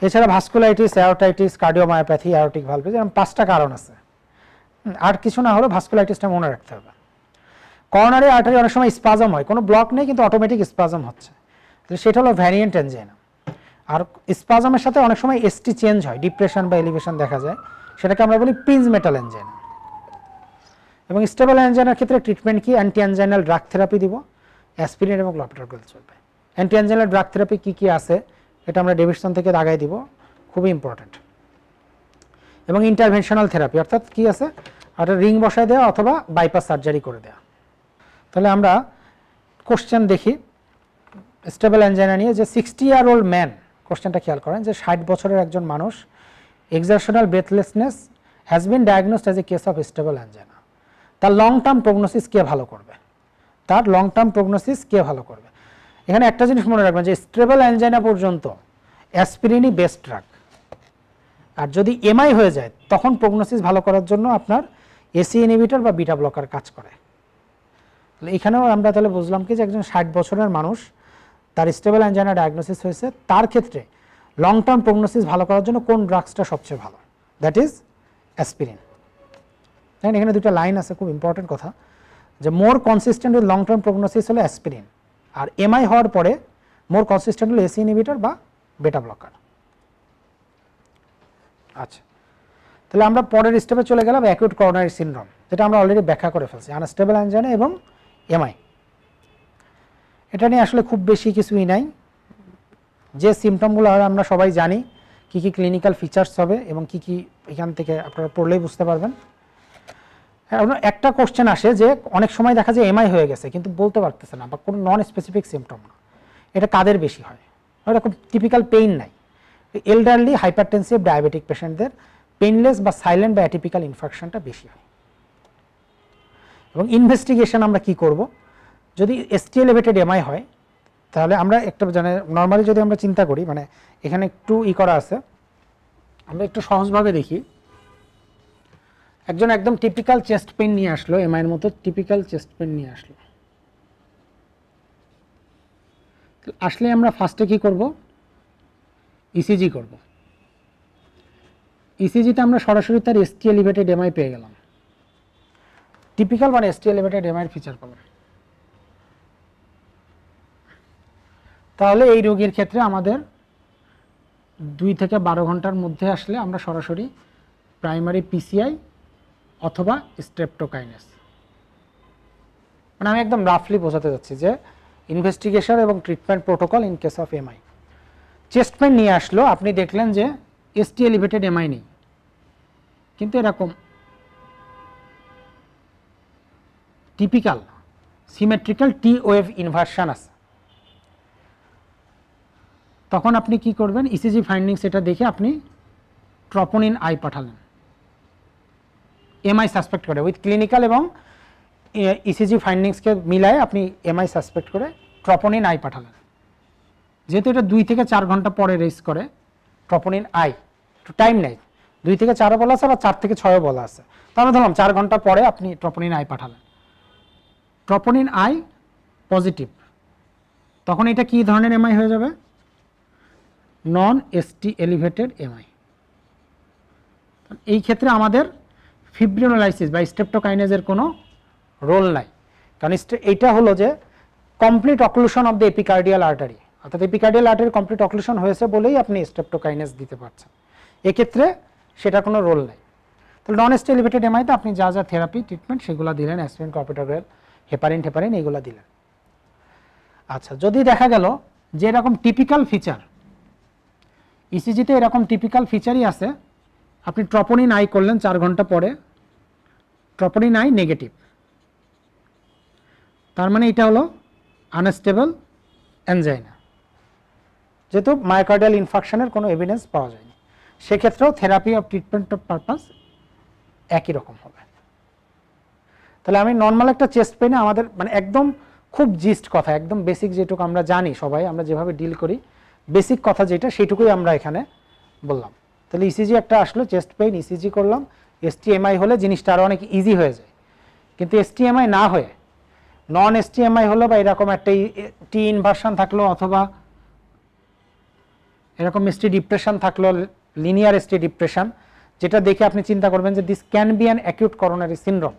[SPEAKER 1] এছাড়া ভাস্কুলাইটিস অ্যারোটাইটিস কার্ডিওমায়োপ্যাথি অ্যারোটিক ভালভে এরকম পাঁচটা কারণ আছে। আর কিছু না হলেও ভাস্কুলাইটিসটা মনে রাখতে হবে। করোনারি আর্টারি অনেক সময় স্পাজম হয়, কোনো ব্লক নেই কিন্তু অটোমেটিক স্পাজম হচ্ছে। সেটা হলো ভ্যারিয়েন্ট অ্যাঞ্জাইনা আর স্পাজমের সাথে অনেক সময় এসটি চেঞ্জ হয় ডিপ্রেশন বা এলিভেশন দেখা যায়। সেটাকে আমরা বলি পিঞ্জ মেটাল অ্যাঞ্জাইনা এবং স্টেবল অ্যাঞ্জাইনার ক্ষেত্রে ট্রিটমেন্ট কি? অ্যান্টি অ্যাঞ্জাইনাল ড্রাগ থেরাপি দিব অ্যাসপিরিন এবং ক্লপিটোগ্রাল চলবে। অ্যান্টি অ্যাঞ্জাইনাল ড্রাগ থেরাপি কী কী আছে, এটা আমরা ডেভিডসন থেকে দাগাই দিব, খুবই ইম্পর্ট্যান্ট এবং ইন্টারভেনশনাল থেরাপি অর্থাৎ কি আছে? একটা রিং বসায় দেওয়া অথবা বাইপাস সার্জারি করে দেওয়া তাহলে আমরা কোশ্চেন দেখি স্টেবল অ্যাঞ্জাইনা নিয়ে যে সিক্সটি ইয়ার ওল্ড ম্যান কোশ্চেনটা খেয়াল করেন, যে ষাট বছরের একজন মানুষ exertional breathlessness has been diagnosed as a case of stable angina তার লং টার্ম প্রগনোসিস কে ভালো করবে? তার লং টার্ম প্রগনোসিস কে ভালো করবে? এখানে একটা জিনিস মনে রাখবেন যে স্টেবল অ্যাঞ্জাইনা পর্যন্ত অ্যাসপিরিনই বেস্ট ড্রাগ। আর যদি এমআই হয়ে যায়, তখন প্রগনোসিস ভালো করার জন্য আপনার এসি ইনহিবিটর বা বিটা ব্লকার কাজ করে। তাহলে এখানেও আমরা তাহলে বুঝলাম কি যে একজন ষাট বছরের মানুষ, তার স্টেবল অ্যাঞ্জাইনা ডায়াগনোসিস হয়েছে, তার ক্ষেত্রে লং টার্ম প্রগনোসিস ভালো করার জন্য কোন ড্রাগসটা সবচেয়ে ভালো? দ্যাট ইজ অ্যাসপিরিন দেখেন এখানে দুটো লাইন আছে, খুব ইম্পর্টেন্ট কথা, যে more consistent with long term prognosis হলো অ্যাসপিরিন আর এমআই হওয়ার পরে মোর কনসিস্টেন্ট হলো এসি ইনহিবিটর বা বেটা ব্লকার আচ্ছা তাহলে আমরা পরের স্টেপে চলে গেলাম অ্যাকিউট করোনারি সিনড্রোম যেটা আমরা অলরেডি ব্যাখ্যা করে ফেলছি আনস্টেবল অ্যাঞ্জাইনা এবং এমআই এটা নিয়ে আসলে খুব বেশি কিছুই নাই। যে সিমটমগুলো হয় আমরা সবাই জানি, কি কি ক্লিনিক্যাল ফিচার্স হবে এবং কি কি এখান থেকে আপনারা পড়লেই বুঝতে পারবেন। একটা কোশ্চেন আসে যে অনেক সময় দেখা যায় এমআই হয়ে গেছে, কিন্তু বলতে পারতেছে না বা কোনো নন স্পেসিফিক সিমটম না। এটা কাদের বেশি হয়? খুব টিপিক্যাল পেইন নাই। এল্ডারলি হাইপারটেনসিভ ডায়াবেটিক পেশেন্টদের পেইনলেস বা সাইলেন্ট বা অ্যাটিপিক্যাল ইনফেকশনটা বেশি হয়। এবং ইনভেস্টিগেশন আমরা কি করব? যদি এসটি এলিভেটেড এমআই হয়, তাহলে আমরা একটা জানে নর্মালি যদি আমরা চিন্তা করি মানে এখানে একটু ই করা আছে, আমরা একটু সহজভাবে দেখি। একজন একদম টিপিক্যাল চেস্ট পেন নিয়ে আসলো এমআইয়ের মতো টিপিক্যাল চেস্ট পেন নিয়ে আসলো। আসলে আমরা ফার্স্টে কি করব? ইসিজি করব। ইসিজিতে আমরা সরাসরি তার এসটি এলিভেটেড এমআই পেয়ে গেলাম। টিপিক্যাল মানে এসটি এলিভেটেড এমআইয়ের ফিচার পাবো। তাহলে এই রোগীর ক্ষেত্রে আমাদের দুই থেকে বারো ঘণ্টার মধ্যে আসলে আমরা সরাসরি প্রাইমারি পিসিআই অথবা স্ট্রেপ্টোকাইনেস মানে আমি একদম রাফলি বোঝাতে যাচ্ছি যে ইনভেস্টিগেশন এবং treatment protocol in case of MI chest pain নিয়ে আসলো, আপনি দেখলেন যে এসটি এলিভেটেড এমআই নেই। কিন্তু এরকম typical symmetrical T wave inversion আছে। তখন আপনি কি করবেন? ইসিজি ফাইন্ডিংস এটা দেখে আপনি ট্রপোনিন আই পাঠালেন। এমআই সাসপেক্ট করে। উইথ ক্লিনিক্যাল এবং ইসিজি ফাইন্ডিংসকে মিলায় আপনি এমআই সাসপেক্ট করে ট্রপোনিন আই পাঠালেন। যেহেতু এটা দুই থেকে চার ঘণ্টা পরে রেস করে ট্রপোনিন আই একটু টাইম নেই দুই থেকে চারও বলা আছে বা চার থেকে ছয়ও বলা আছে। তাহলে ধরলাম চার ঘণ্টা পরে আপনি ট্রপোনিন আই পাঠালেন। ট্রপোনিন আই পজিটিভ তখন এটা কি ধরনের এমআই হয়ে যাবে? নন এসটি এলিভেটেড এমআই এই ক্ষেত্রে আমাদের ফিব্রিনোলাইসিস বা স্টেপটোকাইনেজের কোনো রোল নাই। কারণ এইটা হলো যে complete occlusion of the epicardial artery অর্থাৎ এপিকার্ডিয়াল আর্টারি কমপ্লিট অক্লুশন হয়েছে বলেই আপনি স্টেপটোকাইনেস দিতে পারছেন। এক্ষেত্রে সেটা কোনো রোল নাই। তাহলে নন এসটি এলিভেটেড এমআইতে আপনি যা যা থেরাপি ট্রিটমেন্ট সেগুলো দিলেন অ্যাসপিরিন কর্পেটোগ্রেল হেপারিন টেপারিন এগুলো দিলেন। আচ্ছা যদি দেখা গেল যে এরকম টিপিক্যাল ফিচার ইসিজিতে এরকম টিপিক্যাল ফিচারই আছে আপনি ট্রপোনিন আই করলেন চার ঘণ্টা পরে ট্রপোনিন আই নেগেটিভ তার মানে এটা হলো আনস্টেবল অ্যানজাইনা যেহেতু মায়োকার্ডিয়াল ইনফাকশনের কোনো এভিডেন্স পাওয়া যায়নি। সেক্ষেত্রেও therapy of treatment of purpose একই রকম হবে। তাহলে আমি নর্মাল একটা চেস্ট পেনে আমাদের মানে একদম খুব জিস্ট কথা, একদম বেসিক যেটুকু আমরা জানি সবাই, আমরা যেভাবে ডিল করি বেসিক কথা যেটা, সেটুকুই আমরা এখানে বললাম। তাহলে ইসিজি একটা আসলো চেস্ট পেইন ইসিজি করলাম এসটিএমআই হলে জিনিসটা আরও অনেক ইজি হয়ে যায়। কিন্তু এসটিএমআই না হয়ে নন এসটিএমআই হলো বা এরকম একটা টি ইনভার্সন থাকল অথবা এরকম এসটি ডিপ্রেশন থাকল লিনিয়ার এসটি ডিপ্রেশন যেটা দেখে আপনি চিন্তা করবেন যে this can be an acute coronary syndrome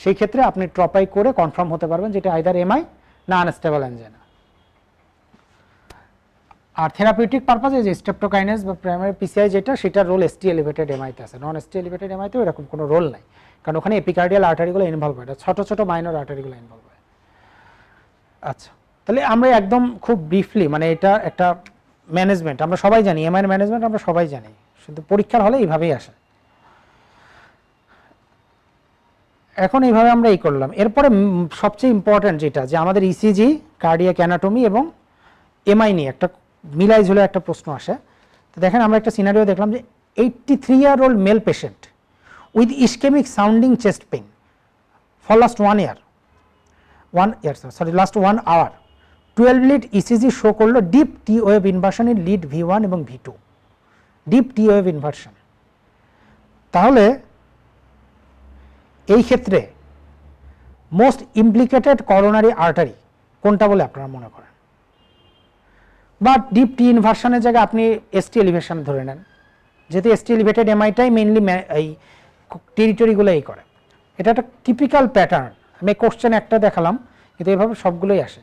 [SPEAKER 1] সেই ক্ষেত্রে আপনি ট্রপাই করে কনফার্ম হতে পারবেন যেটা আইদার এমআই না আনস্টেবল অ্যাঞ্জেনা আর থেরাপিউটিক পারপাজে যে স্টেপটোকাইনেস বা প্রাইমারি পিসিআই যেটা সেটা রোল এসটি এলিভেটেড এমআইতে আছে। নন এসটি এলিভেটেড এমআইতেও এরকম কোনো রোল নাই। কারণ ওখানে এপিকার্ডিয়াল আর্টারিগুলো ইনভলভ হয়। ছোট ছোট মাইনর আর্টারিগুলো ইনভলভ হয়। আচ্ছা তাহলে আমরা একদম খুব ব্রিফলি মানে এটা একটা ম্যানেজমেন্ট আমরা সবাই জানি এমআইয়ের ম্যানেজমেন্ট আমরা সবাই জানি। শুধু পরীক্ষার হলে এইভাবেই আসে। এখন এইভাবে আমরা এই করলাম। এরপরে সবচেয়ে ইম্পর্ট্যান্ট যেটা, যে আমাদের ইসিজি কার্ডিয়াক অ্যানাটমি এবং এমআই নিয়ে একটা মিলাই ঝুলে একটা প্রশ্ন আসে। তো দেখেন আমরা একটা সিনারিও দেখলাম যে eighty three year old male patient with ischaemic sounding chest pain for last one year one year sorry last one hour twelve lead ECG show করল deep T wave inversion in lead V one এবং V two deep T wave inversion তাহলে এই ক্ষেত্রে most implicated coronary artery কোনটা বলে আপনারা মনে করেন? বা ডিপ টি ইনভার্সনের জায়গায় আপনি এসটি এলিভেশন ধরে নেন। যেহেতু এসটি এলিভেটেড এমআইটাই মেনলি এই টেরিটরিগুলো এই করে। এটা একটা টিপিক্যাল প্যাটার্ন আমি কোশ্চেন একটা দেখালাম, কিন্তু এভাবে সবগুলোই আসে।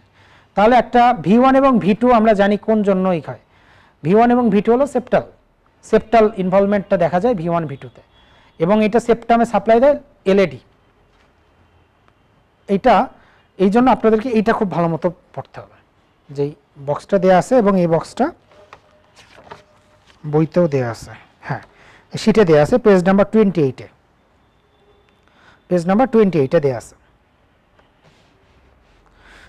[SPEAKER 1] তাহলে একটা ভি ওয়ান এবং ভি টু আমরা জানি কোন জন্যই হয়। ভি ওয়ান এবং ভি টু হলো সেপ্টাল সেপ্টাল ইনভলভমেন্টটা দেখা যায় ভি ওয়ান ভি টুতে এবং এটা সেপ্টামে সাপ্লাই দেয় এলএডি এইটা, এই জন্য আপনাদেরকে এইটা খুব ভালো মতো পড়তে হবে। যেই বক্সটা দেওয়া আছে এবং এই বক্সটা বইতেও দেওয়া আছে। হ্যাঁ শিটে দেওয়া আছে পেজ নাম্বার টোয়েন্টি এইটে পেজ নাম্বার টোয়েন্টি এইটে দেওয়া আছে।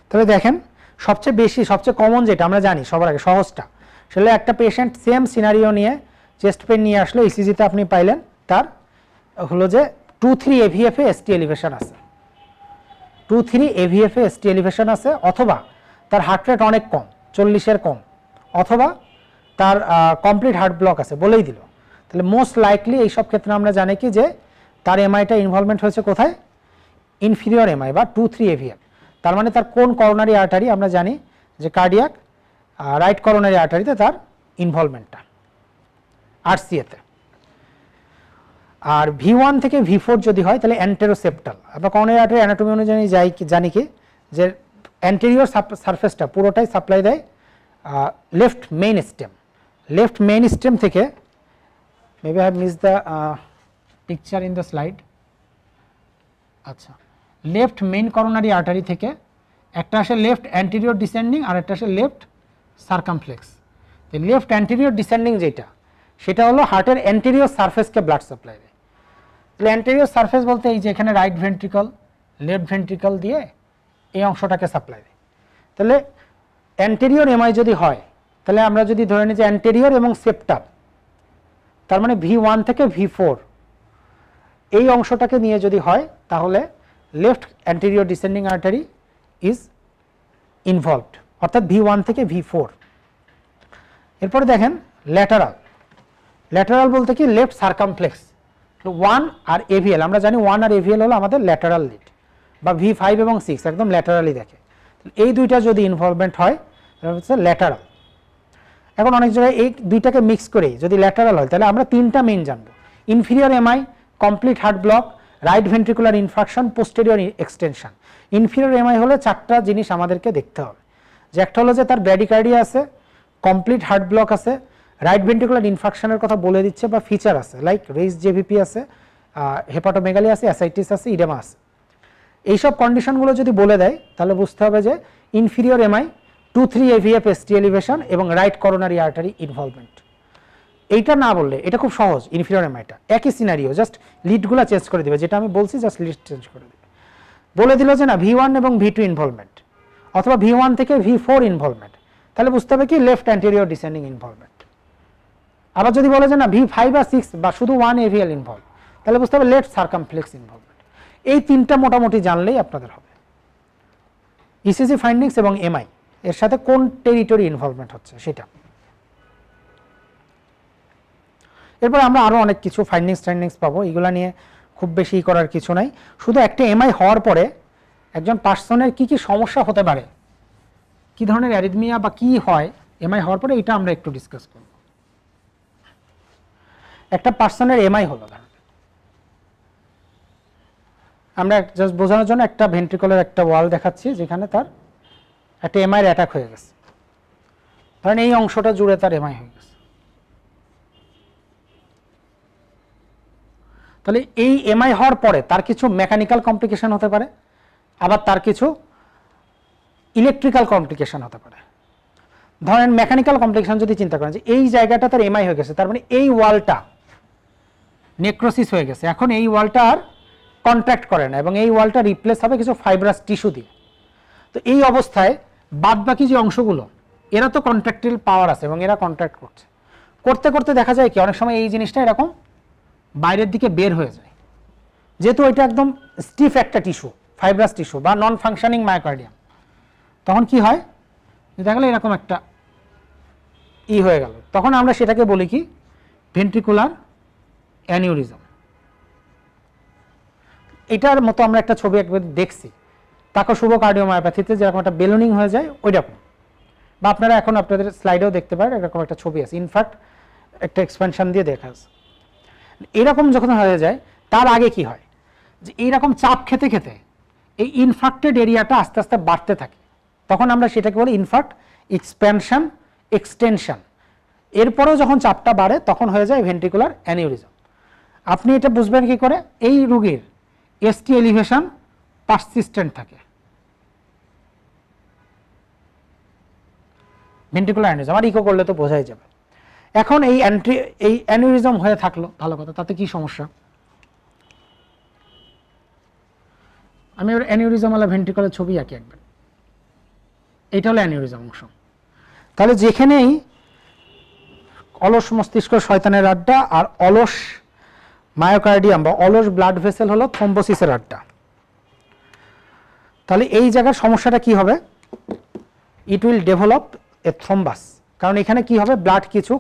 [SPEAKER 1] তাহলে দেখেন, সবচেয়ে বেশি, সবচেয়ে কমন যেটা, আমরা জানি সবার আগে, সহজটা। সেটা একটা পেশেন্ট সেম সিনারিও নিয়ে চেস্ট পেন নিয়ে আসলো ইসিজিতে আপনি পাইলেন, তার হলো যে two three aVF ST elevation আছে। Two three aVF ST elevation আছে, অথবা তার হার্ট রেট অনেক কম। চল্লিশের কম, অথবা তার কমপ্লিট হার্ট ব্লক আছে বলেই দিল। তাহলে মোস্ট লাইকলি এইসব ক্ষেত্রে আমরা জানি কি যে তার এমআইটা ইনভলভমেন্ট হয়েছে কোথায়? ইনফিরিয়র এমআই বা টু থ্রি এভিএফ তার মানে তার কোন করোনারি আর্টারি আমরা জানি যে কার্ডিয়াক রাইট করোনারি আর্টারিতে তার ইনভলভমেন্টটা আরসিএতে আর ভি ওয়ান থেকে ভি ফোর যদি হয় তাহলে অ্যান্টেরোসেপ্টাল আমরা করোনারি আর্টারি অ্যানাটমি অনুযায়ী যাই জানি কি যে অ্যান্টেরিয়র সারফেসটা পুরোটাই সাপ্লাই দেয় left main stem left main stem থেকে maybe I have miss the picture in the slide আচ্ছা লেফট মেইন করোনারি আর্টারি থেকে একটা আসে লেফট অ্যান্টেরিয়র ডিসেন্ডিং আর একটা আসে লেফট সার্কামফ্লেক্স তো লেফট অ্যান্টেরিয়র ডিসেন্ডিং যেটা, সেটা হলো হার্টের অ্যান্টেরিয়র সারফেসকে ব্লাড সাপ্লাই দেয়। তাহলে অ্যান্টেরিয়র সারফেস বলতে এই যে এখানে রাইট ভেন্ট্রিকল লেফট ভেন্ট্রিকল দিয়ে এই অংশটাকে সাপ্লাই দেয়। তাহলে অ্যান্টেরিয়র এমআই যদি হয়, তাহলে আমরা যদি ধরে নিই যে অ্যান্টেরিয়র এবং সেপ্টাম তার মানে ভি ওয়ান থেকে ভি ফোর এই অংশটাকে নিয়ে যদি হয়, তাহলে left anterior descending artery is involved অর্থাৎ ভি ওয়ান থেকে ভি ফোর এরপরে দেখেন ল্যাটারাল ল্যাটারাল বলতে কি লেফট সার্কামফ্লেক্স ওয়ান আর এভিএল আমরা জানি ওয়ান আর এভিএল হলো আমাদের ল্যাটারাল লিড বা ভি ফাইভ এবং সিক্স একদম ল্যাটারালি দেখে। এই দুইটা যদি ইনভলভমেন্ট হয়, তাহলে হচ্ছে ল্যাটারাল এখন অনেক জায়গায় এই দুইটাকে মিক্স করে যদি ল্যাটারাল হয়, তাহলে আমরা তিনটা মেইন জানব। Inferior MI complete heart block right ventricular infarction posterior extension inferior MI হলে চারটা জিনিস আমাদেরকে দেখতে হবে। যে একটা হলো যে তার ব্র্যাডিকার্ডিয়া আছে কমপ্লিট হার্ট ব্লক আছে রাইট ভেন্ট্রিকুলার ইনফ্রাকশনের কথা বলে দিচ্ছে বা ফিচার আছে লাইক রেইস জেভিপি আছে হেপাটোমেগালি আছে অ্যাসাইটিস আছে ইডেমা আছে। এইসব কন্ডিশনগুলো যদি বলে দেয়, তাহলে বুঝতে হবে যে inferior MI two three AVF ST elevation এবং রাইট করোনারি আর্টারি ইনভলভমেন্ট এইটা না বললে, এটা খুব সহজ ইনফিরিয়র এমআইটা একই সিনারিও জাস্ট লিডগুলো চেঞ্জ করে দেবে, যেটা আমি বলছি জাস্ট লিড চেঞ্জ করে দেবে। বলে দিল যে না ভি ওয়ান এবং ভি টু ইনভলভমেন্ট অথবা ভি ওয়ান থেকে ভি ফোর ইনভলভমেন্ট তাহলে বুঝতে হবে কি লেফট অ্যান্টেরিয়র ডিসেন্ডিং ইনভলভমেন্ট আবার যদি বলে যে না ভি ফাইভ আর সিক্স বা শুধু ওয়ান এভিএল ইনভলভ তাহলে বুঝতে হবে লেফট সার্কামফ্লেক্স ইনভলভমেন্ট এই তিনটা মোটামুটি জানলেই আপনাদের হবে। ইসিজি ফাইন্ডিংস এবং এমআই এর সাথে কোন টেরিটরি ইনভলভমেন্ট হচ্ছে সেটা। এরপর আমরা আরও অনেক কিছু ফাইন্ডিংস টাইন্ডিংস পাবো, এগুলো নিয়ে খুব বেশি করার কিছু নাই। শুধু একটা এমআই হওয়ার পরে একজন পার্সনের কি কি সমস্যা হতে পারে, কি ধরনের অ্যারিদমিয়া বা কি হয় এমআই হওয়ার পরে এটা আমরা একটু ডিসকাস করব। একটা পার্সনের এমআই হলো, ধরেন। আমরা জাস্ট বোঝানোর জন্য একটা ভেন্ট্রিকলের একটা ওয়াল দেখাচ্ছি, যেখানে তার একটা এমআইয়ের অ্যাটাক হয়ে গেছে। ধরেন এই অংশটা জুড়ে তার এমআই হয়ে গেছে। তাহলে এই এমআই হওয়ার পরে তার কিছু মেকানিক্যাল কমপ্লিকেশন হতে পারে, আবার তার কিছু ইলেকট্রিক্যাল কমপ্লিকেশন হতে পারে। ধরেন মেকানিক্যাল কমপ্লিকেশন যদি চিন্তা করেন যে এই জায়গাটা তার এমআই হয়ে গেছে, তার মানে এই ওয়ালটা নেক্রোসিস হয়ে গেছে। এখন এই ওয়ালটা আর কন্ট্রাক্ট করে না এবং এই ওয়ালটা রিপ্লেস হবে কিছু ফাইব্রাস টিস্যু দিয়ে। তো এই অবস্থায় বাদ বাকি যে অংশগুলো, এরা তো কন্ট্রাক্টিল পাওয়ার আছে এবং এরা কন্ট্রাক্ট করছে। করতে করতে দেখা যায় কি, অনেক সময় এই জিনিসটা এরকম বাইরের দিকে বের হয়ে যায়। যেহেতু এটা একদম স্টিফ একটা টিস্যু ফাইব্রাস টিস্যু বা নন ফাংশনিং মায়োকার্ডিয়াম তখন কি হয়? দেখা গেলো এরকম একটা ই হয়ে গেল। তখন আমরা সেটাকে বলি কি ভেন্ট্রিকুলার অ্যানিউরিজম এটার মতো আমরা একটা ছবি একবার দেখছি। তাকে শুভ কার্ডিওমায়োপ্যাথিতে যেরকম একটা বেলুনিং হয়ে যায় ওই রকম বা আপনারা এখন আপনাদের স্লাইডেও দেখতে পারেন, এরকম একটা ছবি আছে। ইনফ্যাক্ট একটা এক্সপেনশন দিয়ে দেখা আছে। এরকম যখন হয়ে যায়, তার আগে কি হয়? যে এইরকম চাপ খেতে খেতে এই ইনফ্রাক্টেড এরিয়াটা আস্তে আস্তে বাড়তে থাকে। তখন আমরা সেটাকে বলি ইনফ্যাক্ট এক্সপ্যানশন এক্সটেনশন এরপরেও যখন চাপটা বাড়ে, তখন হয়ে যায় ভেন্ট্রিকুলার অ্যানিউরিজম আপনি এটা বুঝবেন কি করে? এই রোগীর এসটি এলিভেশন পারসিস্টেন্ট থাকে। ভেন্ট্রিকুলার অ্যানিউরিজম আর ইকো করলে তো বোঝাই যাবে। এখন এই অ্যান্ট্রি এই অ্যানিউরিজম হয়ে থাকল, ভালো কথা, তাতে কি সমস্যা? আমি এবার অ্যানিউরিজম আলা ভেন্ট্রিকুলার ছবি আঁকি একবার। এইটা হলো অ্যানিউরিজম অংশ। তাহলে যেখানেই অলস মস্তিষ্ক শয়তানের আড্ডা আর অলস মায়োকার্ডিয়াম বা অলস ব্লাড ভেসেল হলো থ্রম্বোসিসের আড্ডা তাহলে এই জায়গার সমস্যাটা কি হবে? It will develop a thrombus কারণ এখানে কি হবে? ব্লাড কিছু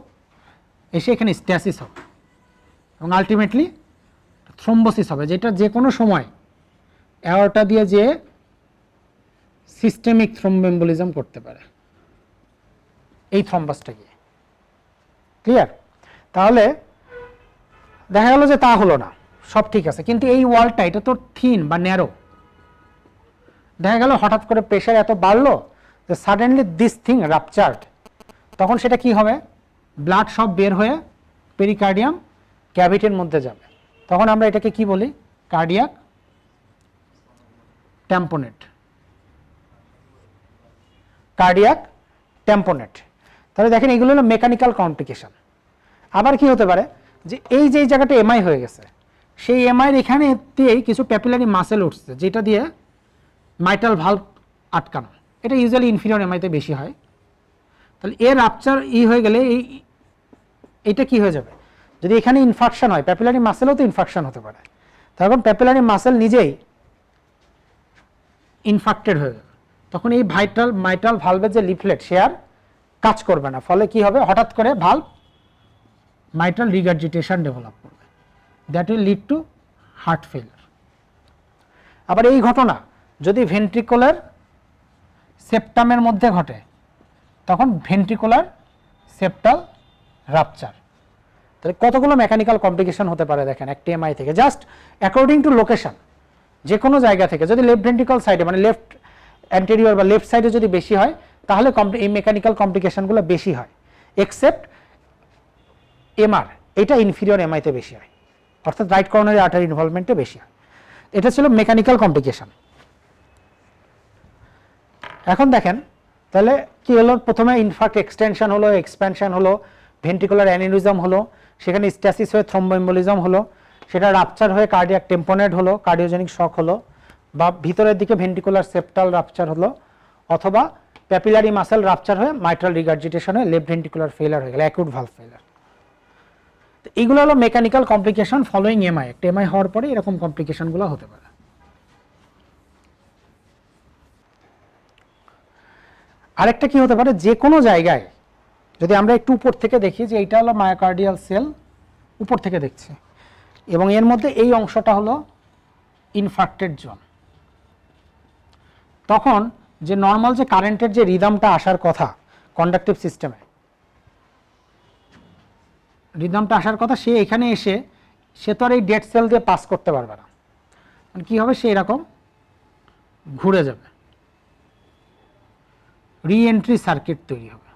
[SPEAKER 1] এসে এখানে স্ট্যাসিস হবে। এবং আলটিমেটলি থ্রম্বোসিস হবে, যেটা যে কোনো সময় অ্যাওয়ারটা দিয়ে যে সিস্টেমিক থ্রম্বেম্বলিজম করতে পারে। এই থ্রম্বাসটা গিয়ে। ক্লিয়ার তাহলে দেখা গেল যে তা হলো না। সব ঠিক আছে। কিন্তু এই ওয়ালটা, এটা তো থিন বা ন্যারো। দেখা গেল হঠাৎ করে প্রেশার এত বাড়লো যে সাডেনলি দিস থিং রাপচার্ড তখন সেটা কি হবে? ব্লাড সব বের হয়ে পেরিকার্ডিয়াম ক্যাভিটির মধ্যে যাবে। তখন আমরা এটাকে কি বলি? কার্ডিয়াক ট্যাম্পোনেট কার্ডিয়াক ট্যাম্পোনেট তাহলে দেখেন এগুলো হলো মেকানিক্যাল কমপ্লিকেশন আবার কি হতে পারে? যে এই যে জায়গাটা এমআই হয়ে গেছে, সেই এমআইয়ের এখানে দিয়েই কিছু প্যাপিলারি মাসেল উঠছে, যেটা দিয়ে মাইটাল ভাল্ব আটকানো। এটা ইউজুয়ালি ইনফিরিয়র এমআইতে বেশি হয়। তাহলে এর আপচার ই হয়ে গেলে এই এটা কি হয়ে যাবে? যদি এখানে ইনফাকশন হয় প্যাপিলারি মাসেলও তো ইনফাকশন হতে পারে। তখন প্যাপিলারি মাসেল নিজেই ইনফাক্টেড হয়ে যাবে। তখন এই ভাইটাল মাইটাল ভালভের যে লিফলেট সে আর কাজ করবে না। ফলে কি হবে? হঠাৎ করে ভাল্ব মাইটাল রিগার্জিটেশন ডেভেলপ করবে। That will lead to heart failure আবার এই ঘটনা, যদি ভেন্ট্রিকুলার সেপ্টামের মধ্যে ঘটে, তখন ভেন্ট্রিকুলার সেপ্টাল রাপচার তাহলে কতগুলো মেকানিক্যাল কমপ্লিকেশন হতে পারে দেখেন, একটি এমআই থেকে। জাস্ট অ্যাকর্ডিং টু লোকেশন যে কোনো জায়গা থেকে, যদি লেফট ভেন্ট্রিকল সাইডে মানে লেফট অ্যান্টেরিয়র বা লেফট সাইডে যদি বেশি হয়, তাহলে এই মেকানিক্যাল কমপ্লিকেশনগুলো বেশি হয়। এক্সেপ্ট এমআর এটা ইনফিরিয়র এমআইতে বেশি হয়। অর্থাৎ রাইট কর্নারি আর্টার ইনভলভমেন্টে বেশি হয়। এটা ছিল মেকানিক্যাল কমপ্লিকেশন এখন দেখেন, তাহলে কি হলো? প্রথমে ইনফাক্ট এক্সটেনশন হলো এক্সপ্যানশন হলো ভেন্ট্রিকুলার অ্যানিরিজম হলো, সেখানে স্ট্যাসিস হয়ে থ্রম্বোএম্বোলিজম হলো, সেটা রাপচার হয়ে কার্ডিয়াক টেম্পোনেট হলো কার্ডিওজেনিক শক হলো, বা ভিতরের দিকে ভেন্ট্রিকুলার সেপ্টাল রাপচার হলো, অথবা প্যাপিলারি মাসেল রাপচার হয়ে মাইট্রাল রিগার্জিটেশন হয়ে লেফট ভেন্ট্রিকুলার ফেলার হয়ে গেল অ্যাকুট ভালভ ফেলার এইগুলো হলো মেকানিক্যাল কমপ্লিকেশন ফলোয়িং এমআই একটা এমআই হওয়ার পরে এরকম কমপ্লিকেশনগুলো হতে পারে। আরেকটা কি হতে পারে? যে কোনো জায়গায়, যদি আমরা একটু উপর থেকে দেখি যে এইটা হলো মায়োকার্ডিয়াল সেল উপর থেকে দেখছি। এবং এর মধ্যে এই অংশটা হলো ইনফ্রাক্টেড জোন তখন যে নর্মাল যে কারেন্টের যে রিদমটা আসার কথা কন্ডাক্টিভ সিস্টেমে রিদমটা আসার কথা, সে এখানে এসে, সে তো আর এই ডেড সেল দিয়ে পাস করতে পারবে না। মানে কী হবে? সে এরকম ঘুরে যাবে। রি এন্ট্রি সার্কিট তৈরি হবে।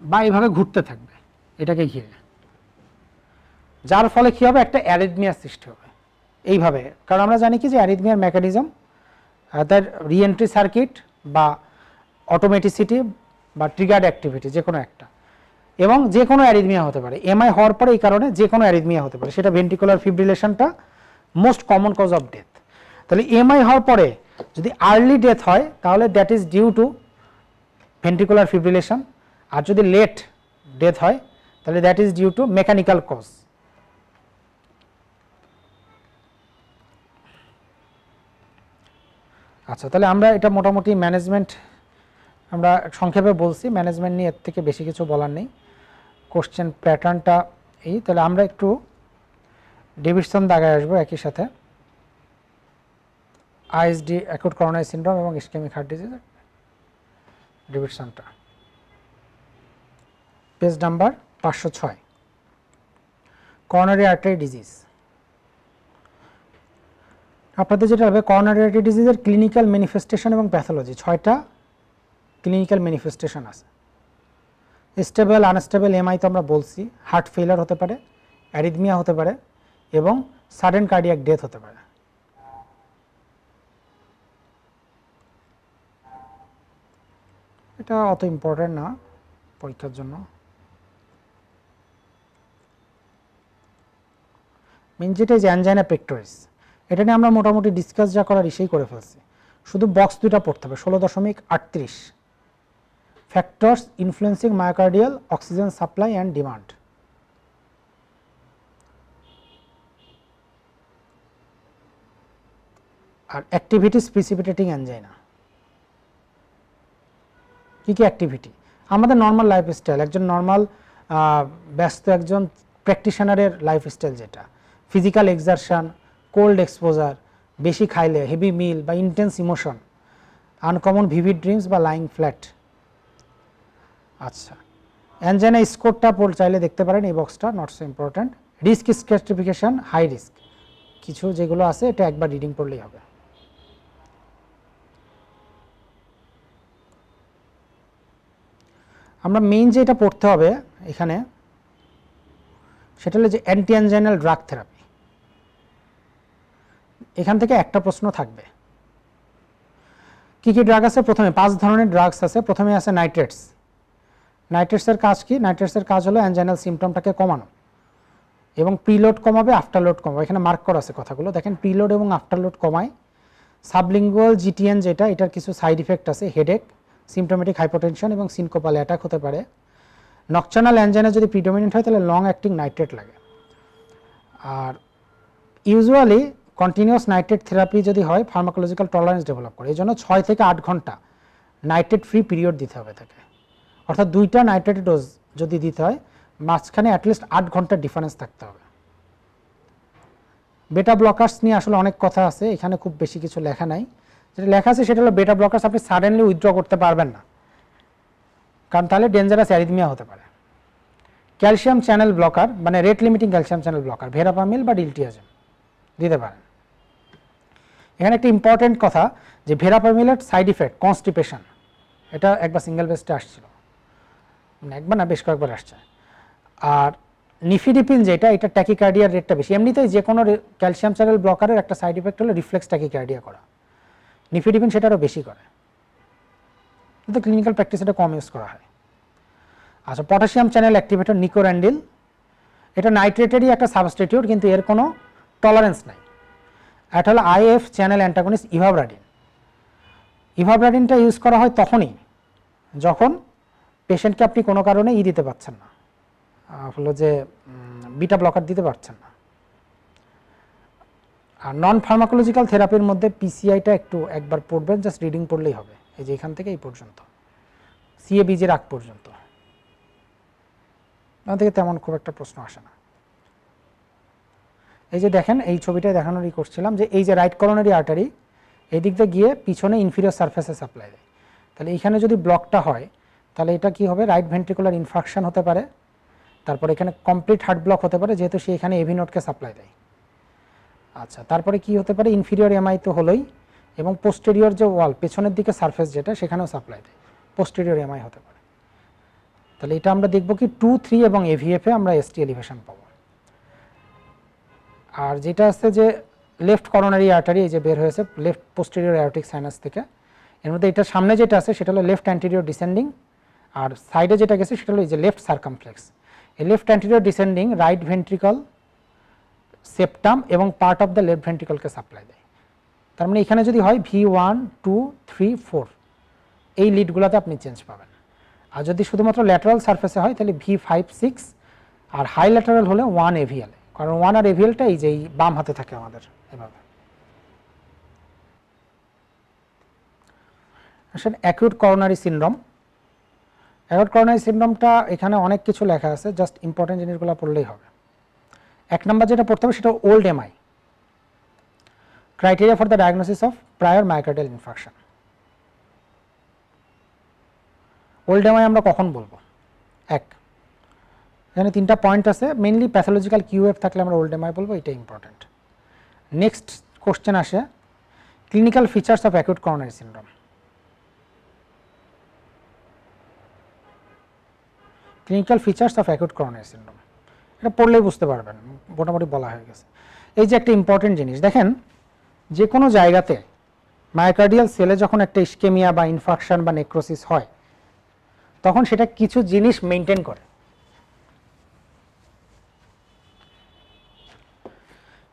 [SPEAKER 1] বা এইভাবে ঘুরতে থাকবে, এটাকে ঘিরে। যার ফলে কী হবে? একটা অ্যারিদমিয়ার সৃষ্টি হবে। এইভাবে। কারণ আমরা জানি কি যে অ্যারিদমিয়ার মেকানিজম তার রিএন্ট্রি সার্কিট বা অটোমেটিসিটি বা ট্রিগার্ড অ্যাক্টিভিটি যে কোনো একটা। এবং যে কোনো অ্যারিদমিয়া হতে পারে। এমআই হওয়ার পরে এই কারণে যে কোনো অ্যারিদমিয়া হতে পারে। সেটা ventricular ফিব্রিলেশনটা most common cause of death তাহলে এমআই হওয়ার পরে যদি আর্লি ডেথ হয়, তাহলে that is due to ventricular fibrillation আর যদি লেট ডেথ হয়, তাহলে that is due to mechanical cause আচ্ছা তাহলে আমরা এটা মোটামুটি ম্যানেজমেন্ট আমরা সংক্ষেপে বলছি। ম্যানেজমেন্ট নিয়ে এর থেকে বেশি কিছু বলার নেই। কোশ্চেন প্যাটার্নটা এই, তাহলে আমরা একটু ডেভিডসন দাগায় আসব একই সাথে। আইএসডি অ্যাকুট করোনারি সিন্ড্রোম এবং ইস্কেমিক হার্ট ডিজিজ ডেভিডসনটা পেজ নাম্বার পাঁচশো ছয়। করোনারি আর্টারি ডিজিজ আপনাদের যেটা হবে করোনারি আর্টারি ডিজিজের ক্লিনিক্যাল ম্যানিফেস্টেশন এবং প্যাথোলজি ছয়টা ক্লিনিক্যাল ম্যানিফেস্টেশন আছে। স্টেবল, আনস্টেবল এমআই তো আমরা বলছি হার্ট ফেলার হতে পারে অ্যারিথমিয়া হতে পারে এবং সাডেন কার্ডিয়াক ডেথ হতে পারে। এটা অত ইম্পর্টেন্ট না পরীক্ষার জন্য। মেন যেটা যে অ্যানজাইনা পেক্টোরিস এটা নিয়ে আমরা মোটামুটি ডিসকাস যা করার ইসেই করে ফেলছি। শুধু বক্স দুটা পড়তে হবে, ষোলো দশমিক আটত্রিশ। Factors influencing myocardial oxygen supply and demand আর অ্যাক্টিভিটিস প্রিসিপিটেটিং অ্যানজাইনা কী কী অ্যাক্টিভিটি আমাদের নর্মাল লাইফস্টাইল একজন নর্মাল ব্যস্ত একজন প্র্যাকটিশনারের লাইফস্টাইল যেটা। ফিজিক্যাল এক্সারশন কোল্ড এক্সপোজার বেশি খাইলে হেভি মিল বা intense emotion uncommon vivid dreams বা লাইং ফ্ল্যাট আচ্ছা। অ্যানজাইনা স্কোরটা পড় চাইলে দেখতে পারেন, এই বক্সটা not so important risk stratification high risk কিছু যেগুলো আছে, এটা একবার রিডিং পড়লেই হবে। আমরা মেইন যেটা পড়তে হবে এখানে, সেটা হলো যে অ্যান্টি অ্যানজাইনাল ড্রাগ থেরাপি এখান থেকে একটা প্রশ্ন থাকবে। কি কি ড্রাগ আছে? প্রথমে পাঁচ ধরনের ড্রাগস আছে, প্রথমে আছে নাইট্রেটস নাইট্রেটসের কাজ কি? নাইট্রেটসের কাজ হলো অ্যানজাইনাল সিমটমটাকে কমানো। এবং প্রিলোড কমাবে, আফটারলোড কমাবে। এখানে মার্ক করা আছে কথাগুলো। দেখেন, প্রিলোড এবং আফটারলোড কমায়। সাবলিঙ্গুয়াল জিটিএন যেটা, এটার কিছু সাইড ইফেক্ট আছে, হেডেক, সিমটোমেটিক হাইপোটেনশন এবং সিনকোপাল অ্যাটাক হতে পারে। নকচানাল অ্যানজাইনা যদি প্রিডোমিনেন্ট হয়, তাহলে লং অ্যাক্টিং নাইট্রেট লাগে। আর ইউজুয়ালি কন্টিনিউয়াস নাইট্রেট থেরাপি যদি হয়, ফার্মাকোলজিক্যাল টলারেন্স ডেভেলপ করে। এই জন্য ছয় থেকে আট ঘণ্টা নাইট্রেট ফ্রি পিরিয়ড দিতে হবে তাকে। অর্থাৎ দুইটা নাইট্রেট ডোজ যদি দিতে হয়, মাঝখানে অ্যাটলিস্ট আট ঘণ্টার ডিফারেন্স থাকতে হবে। বেটা ব্লকার্স নিয়ে আসলে অনেক কথা আছে, এখানে খুব বেশি কিছু লেখা নাই। যেটা লেখা আছে সেটা হলো বেটা ব্লকার্স আপনি সাডেনলি উইথড্র করতে পারবেন না। কারণ তাহলে ডেঞ্জারাস অ্যারিথমিয়া হতে পারে। ক্যালসিয়াম চ্যানেল ব্লকার মানে rate limiting calcium channel blocker verapamil বা ডিলটিয়াজেম দিতে পারেন। এখানে একটা ইম্পর্টেন্ট কথা যে ভেরাপামিলের সাইড ইফেক্ট কনস্টিপেশন এটা একবার সিঙ্গেল বেস্টে আসছিল। মানে একবার না বেশ কয়েকবার আসছে। আর নিফিডিপিন যেটা, এটা ট্যাকিকার্ডিয়ার রেটটা বেশি। এমনিতেই যে কোনো ক্যালসিয়াম চ্যানেল ব্লকারের একটা সাইড ইফেক্ট হলো রিফ্লেক্স ট্যাকিকার্ডিয়া করা। নিফিডিপিন সেটা আরও বেশি করে। কিন্তু ক্লিনিক্যাল প্র্যাকটিস এটা কম ইউজ করা হয়। আচ্ছা পটাশিয়াম চ্যানেল অ্যাক্টিভেটর নিকোর্যান্ডিল এটা নাইট্রেটেরই একটা সাবস্টিটিউট কিন্তু এর কোনো টলারেন্স নাই। এটা হলো আইএফ চ্যানেল অ্যান্টাগনিস্ট ইভাবরাডিন। ইভাবরাডিনটা ইউজ করা হয় তখনই, যখন পেশেন্টকে আপনি কোনো কারণে ই দিতে পারছেন না। হলো যে বিটা ব্লকার দিতে পারছেন না। আর নন ফার্মাকোলজিক্যাল থেরাপির মধ্যে পিসিআইটা একটু একবার পড়বেন জাস্ট রিডিং পড়লেই হবে। এই যে এখান থেকে এই পর্যন্ত। সিএবিজের আগ পর্যন্ত। ওখান থেকে তেমন খুব একটা প্রশ্ন আসে না। এই যে দেখেন, এই ছবিটায় দেখানোরই করছিলাম যে, এই যে রাইট করোনারি আর্টারি এই দিক দিয়ে গিয়ে পিছনে ইনফিরিয়র সারফেসে সাপ্লাই দেয়। তাহলে এইখানে যদি ব্লকটা হয় তাহলে এটা কি হবে? রাইট ভেন্ট্রিকুলার ইনফাকশন হতে পারে। তারপর এখানে কমপ্লিট হার্ট ব্লক হতে পারে, যেহেতু সে এখানে এভি নোটকে সাপ্লাই দেয়। আচ্ছা তারপরে কি হতে পারে? ইনফিরিয়র এমআই তো হলোই এবং পোস্টেরিয়র যে ওয়াল পেছনের দিকে সারফেস যেটা, সেখানেও সাপ্লাই দেয়। পোস্টেরিয়র এমআই হতে পারে। তাহলে এটা আমরা দেখব কি টু থ্রি এবং এভিএফ আমরা এসটি এলিভেশন পাবো। আর যেটা আছে যে লেফট করোনারি আর্টারি এই যে বের হয়েছে লেফট পোস্টেরিয়র অ্যারোটিক সাইনাস থেকে, এর মধ্যে এটা সামনে যেটা আছে, সেটা হলো লেফট অ্যান্টেরিয়র ডিসেন্ডিং আর সাইডে যেটা গেছে সেটা হলো এই যে লেফট সার্কামফ্লেক্স এই left anterior descending right ventricle septum এবং পার্ট অফ দ্য লেফট ভেন্ট্রিকলকে সাপ্লাই দেয়। তার মানে এখানে যদি হয় V one two three four এই লিডগুলোতে আপনি চেঞ্জ পাবেন। আর যদি শুধুমাত্র ল্যাটারাল সার্ফেসে হয়, তাহলে ভি ফাইভ সিক্স আর হাই ল্যাটারাল হলে ওয়ান এভিএল কারণ ওয়ান আর এভিএলটা এই যে বাম হাতে থাকে আমাদের এভাবে। আসলে acute coronary syndrome acute coronary সিনড্রোমটা এখানে অনেক কিছু লেখা আছে, জাস্ট ইম্পর্টেন্ট জিনিসগুলো পড়লেই হবে। এক নম্বর যেটা পড়তে হবে সেটা old MI. Criteria for the diagnosis of prior myocardial infarction old MI আমরা কখন বলব? এক, এখানে তিনটা পয়েন্ট আছে মেনলি প্যাথোলজিক্যাল কিউএফ থাকলে আমরা ওল্ড এমআই বলব এটা ইম্পর্ট্যান্ট নেক্সট কোশ্চেন আসে clinical features of acute coronary syndrome clinical features of acute coronary syndrome এটা পড়লেই বুঝতে পারবেন, মোটামুটি বলা হয়ে গেছে। এই যে একটা ইম্পর্টেন্ট জিনিস, দেখেন যে কোনো জায়গাতে মায়োকার্ডিয়াল সেলে যখন একটা ইস্কেমিয়া বা ইনফাকশন বা নেক্রোসিস হয়, তখন সেটা কিছু জিনিস মেনটেন করে।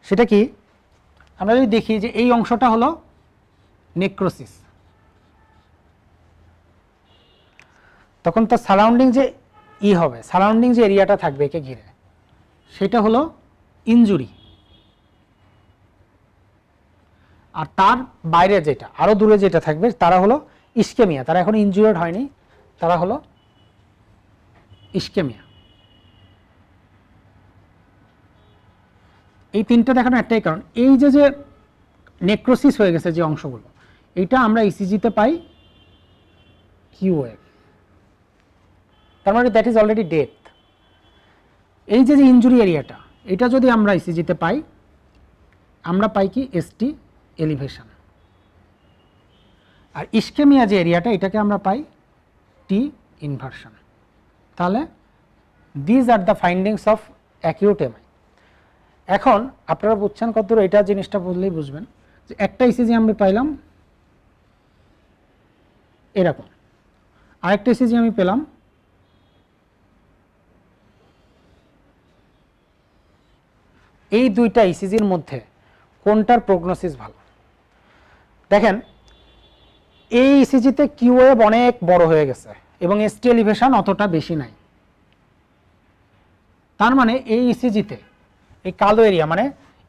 [SPEAKER 1] সেটা কি? আমরা যদি দেখি যে এই অংশটা হলো নেক্রোসিস তখন তার সারাউন্ডিং যে ই হবে সারাউন্ডিং যে এরিয়াটা থাকবে একে ঘিরে, সেটা হলো ইনজুরি আর তার বাইরে যেটা, আরও দূরে যেটা থাকবে, তারা হলো ইস্কেমিয়া তারা এখন ইনজুরিড হয়নি, তারা হলো ইস্কেমিয়া এই তিনটা দেখানো একটাই কারণ। এই যে যে নেক্রোসিস হয়ে গেছে যে অংশগুলো এটা আমরা ইসিজিতে পাই কিউএফ তার মানে দ্যাট ইজ অলরেডি ডেথ এই যে যে ইঞ্জুরি এরিয়াটা এটা যদি আমরা ইসিজিতে পাই, আমরা পাই কি এসটি এলিভেশন আর ইস্কেমিয়া যে এরিয়াটা এটাকে আমরা পাই টি ইনভার্সন তাহলে these are the findings of acute MI এখন আপনারা বুঝছেন কতদূর এটা জিনিসটা বললেই বুঝবেন যে একটা ইসিজি আমি পাইলাম এরকম। আরেকটা ইসিজি আমি পেলাম এই দুইটা ইসিজির মধ্যে কোনটার প্রগনোসিস ভালো? দেখেন, এই ইসিজিতে কিউএব অনেক বড় হয়ে গেছে এবং এসটি এলিভেশন অতটা বেশি নাই। তার মানে এই ইসিজিতে এই কালো এরিয়া মানে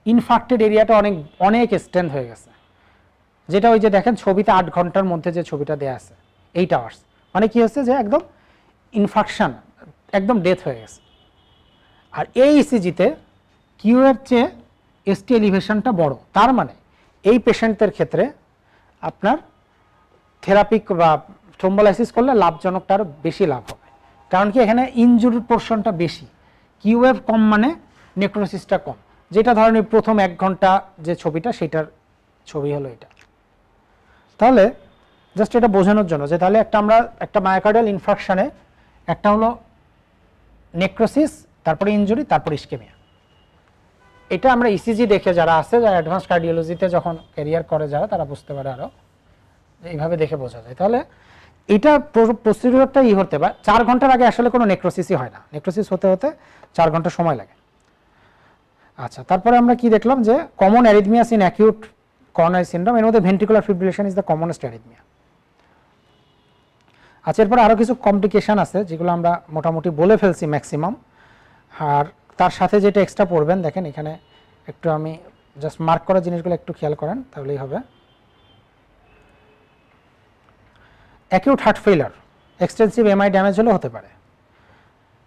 [SPEAKER 1] ইনফাক্টেড এরিয়াটা অনেক অনেক এক্সটেন্ড হয়ে গেছে। যেটা ওই যে দেখেন, ছবিতে আট ঘণ্টার মধ্যে যে ছবিটা দেয়া আছে এইট আওয়ার্স মানে কি হচ্ছে যে একদম ইনফাকশন একদম ডেথ হয়ে গেছে। আর এই ইসিজিতে কিউ এর চেয়ে এসটি এলিভেশনটা বড়, তার মানে এই পেশেন্টদের ক্ষেত্রে আপনার থেরাপিক বা থ্রোম্বোলাইসিস করলে লাভজনকটা আরও বেশি লাভ হবে। কারণ কি এখানে ইনজুরির পোর্শনটা বেশি। কিউএফ কম মানে নেক্রোসিসটা কম। যেটা ধরেন প্রথম এক ঘণ্টা যে ছবিটা, সেটার ছবি হলো এটা। তাহলে জাস্ট এটা বোঝানোর জন্য যে তাহলে একটা আমরা একটা মায়োকার্ডিয়াল ইনফ্রাকশানে একটা হলো নেক্রোসিস তারপরে ইনজুরি তারপরে ইস্কেমিয়া এটা আমরা ইসিজি দেখে যারা আছে, যারা অ্যাডভান্স কার্ডিওলজিতে যখন ক্যারিয়ার করে যারা, তারা বুঝতে পারে আরও এইভাবে দেখে বোঝা যায়। তাহলে এটা প্রসিডিওরটা ই হতে পারে। চার ঘণ্টার আগে আসলে কোনো নেক্রোসিসই হয় না। নেক্রোসিস হতে হতে চার ঘণ্টা সময় লাগে। আচ্ছা তারপরে আমরা কি দেখলাম যে common arrhythmias in acute coronary syndrome এর মধ্যে ventricular fibrillation is the commonest arrhythmia আচ্ছা এরপরে আরও কিছু কমপ্লিকেশান আছে, যেগুলো আমরা মোটামুটি বলে ফেলছি ম্যাক্সিমাম আর তার সাথে যেটা এক্সট্রা পড়বেন, দেখেন এখানে একটু আমি জাস্ট মার্ক করা জিনিসগুলো একটু খেয়াল করেন, তাহলেই হবে। Acute heart failure extensive MI damage হলেও হতে পারে।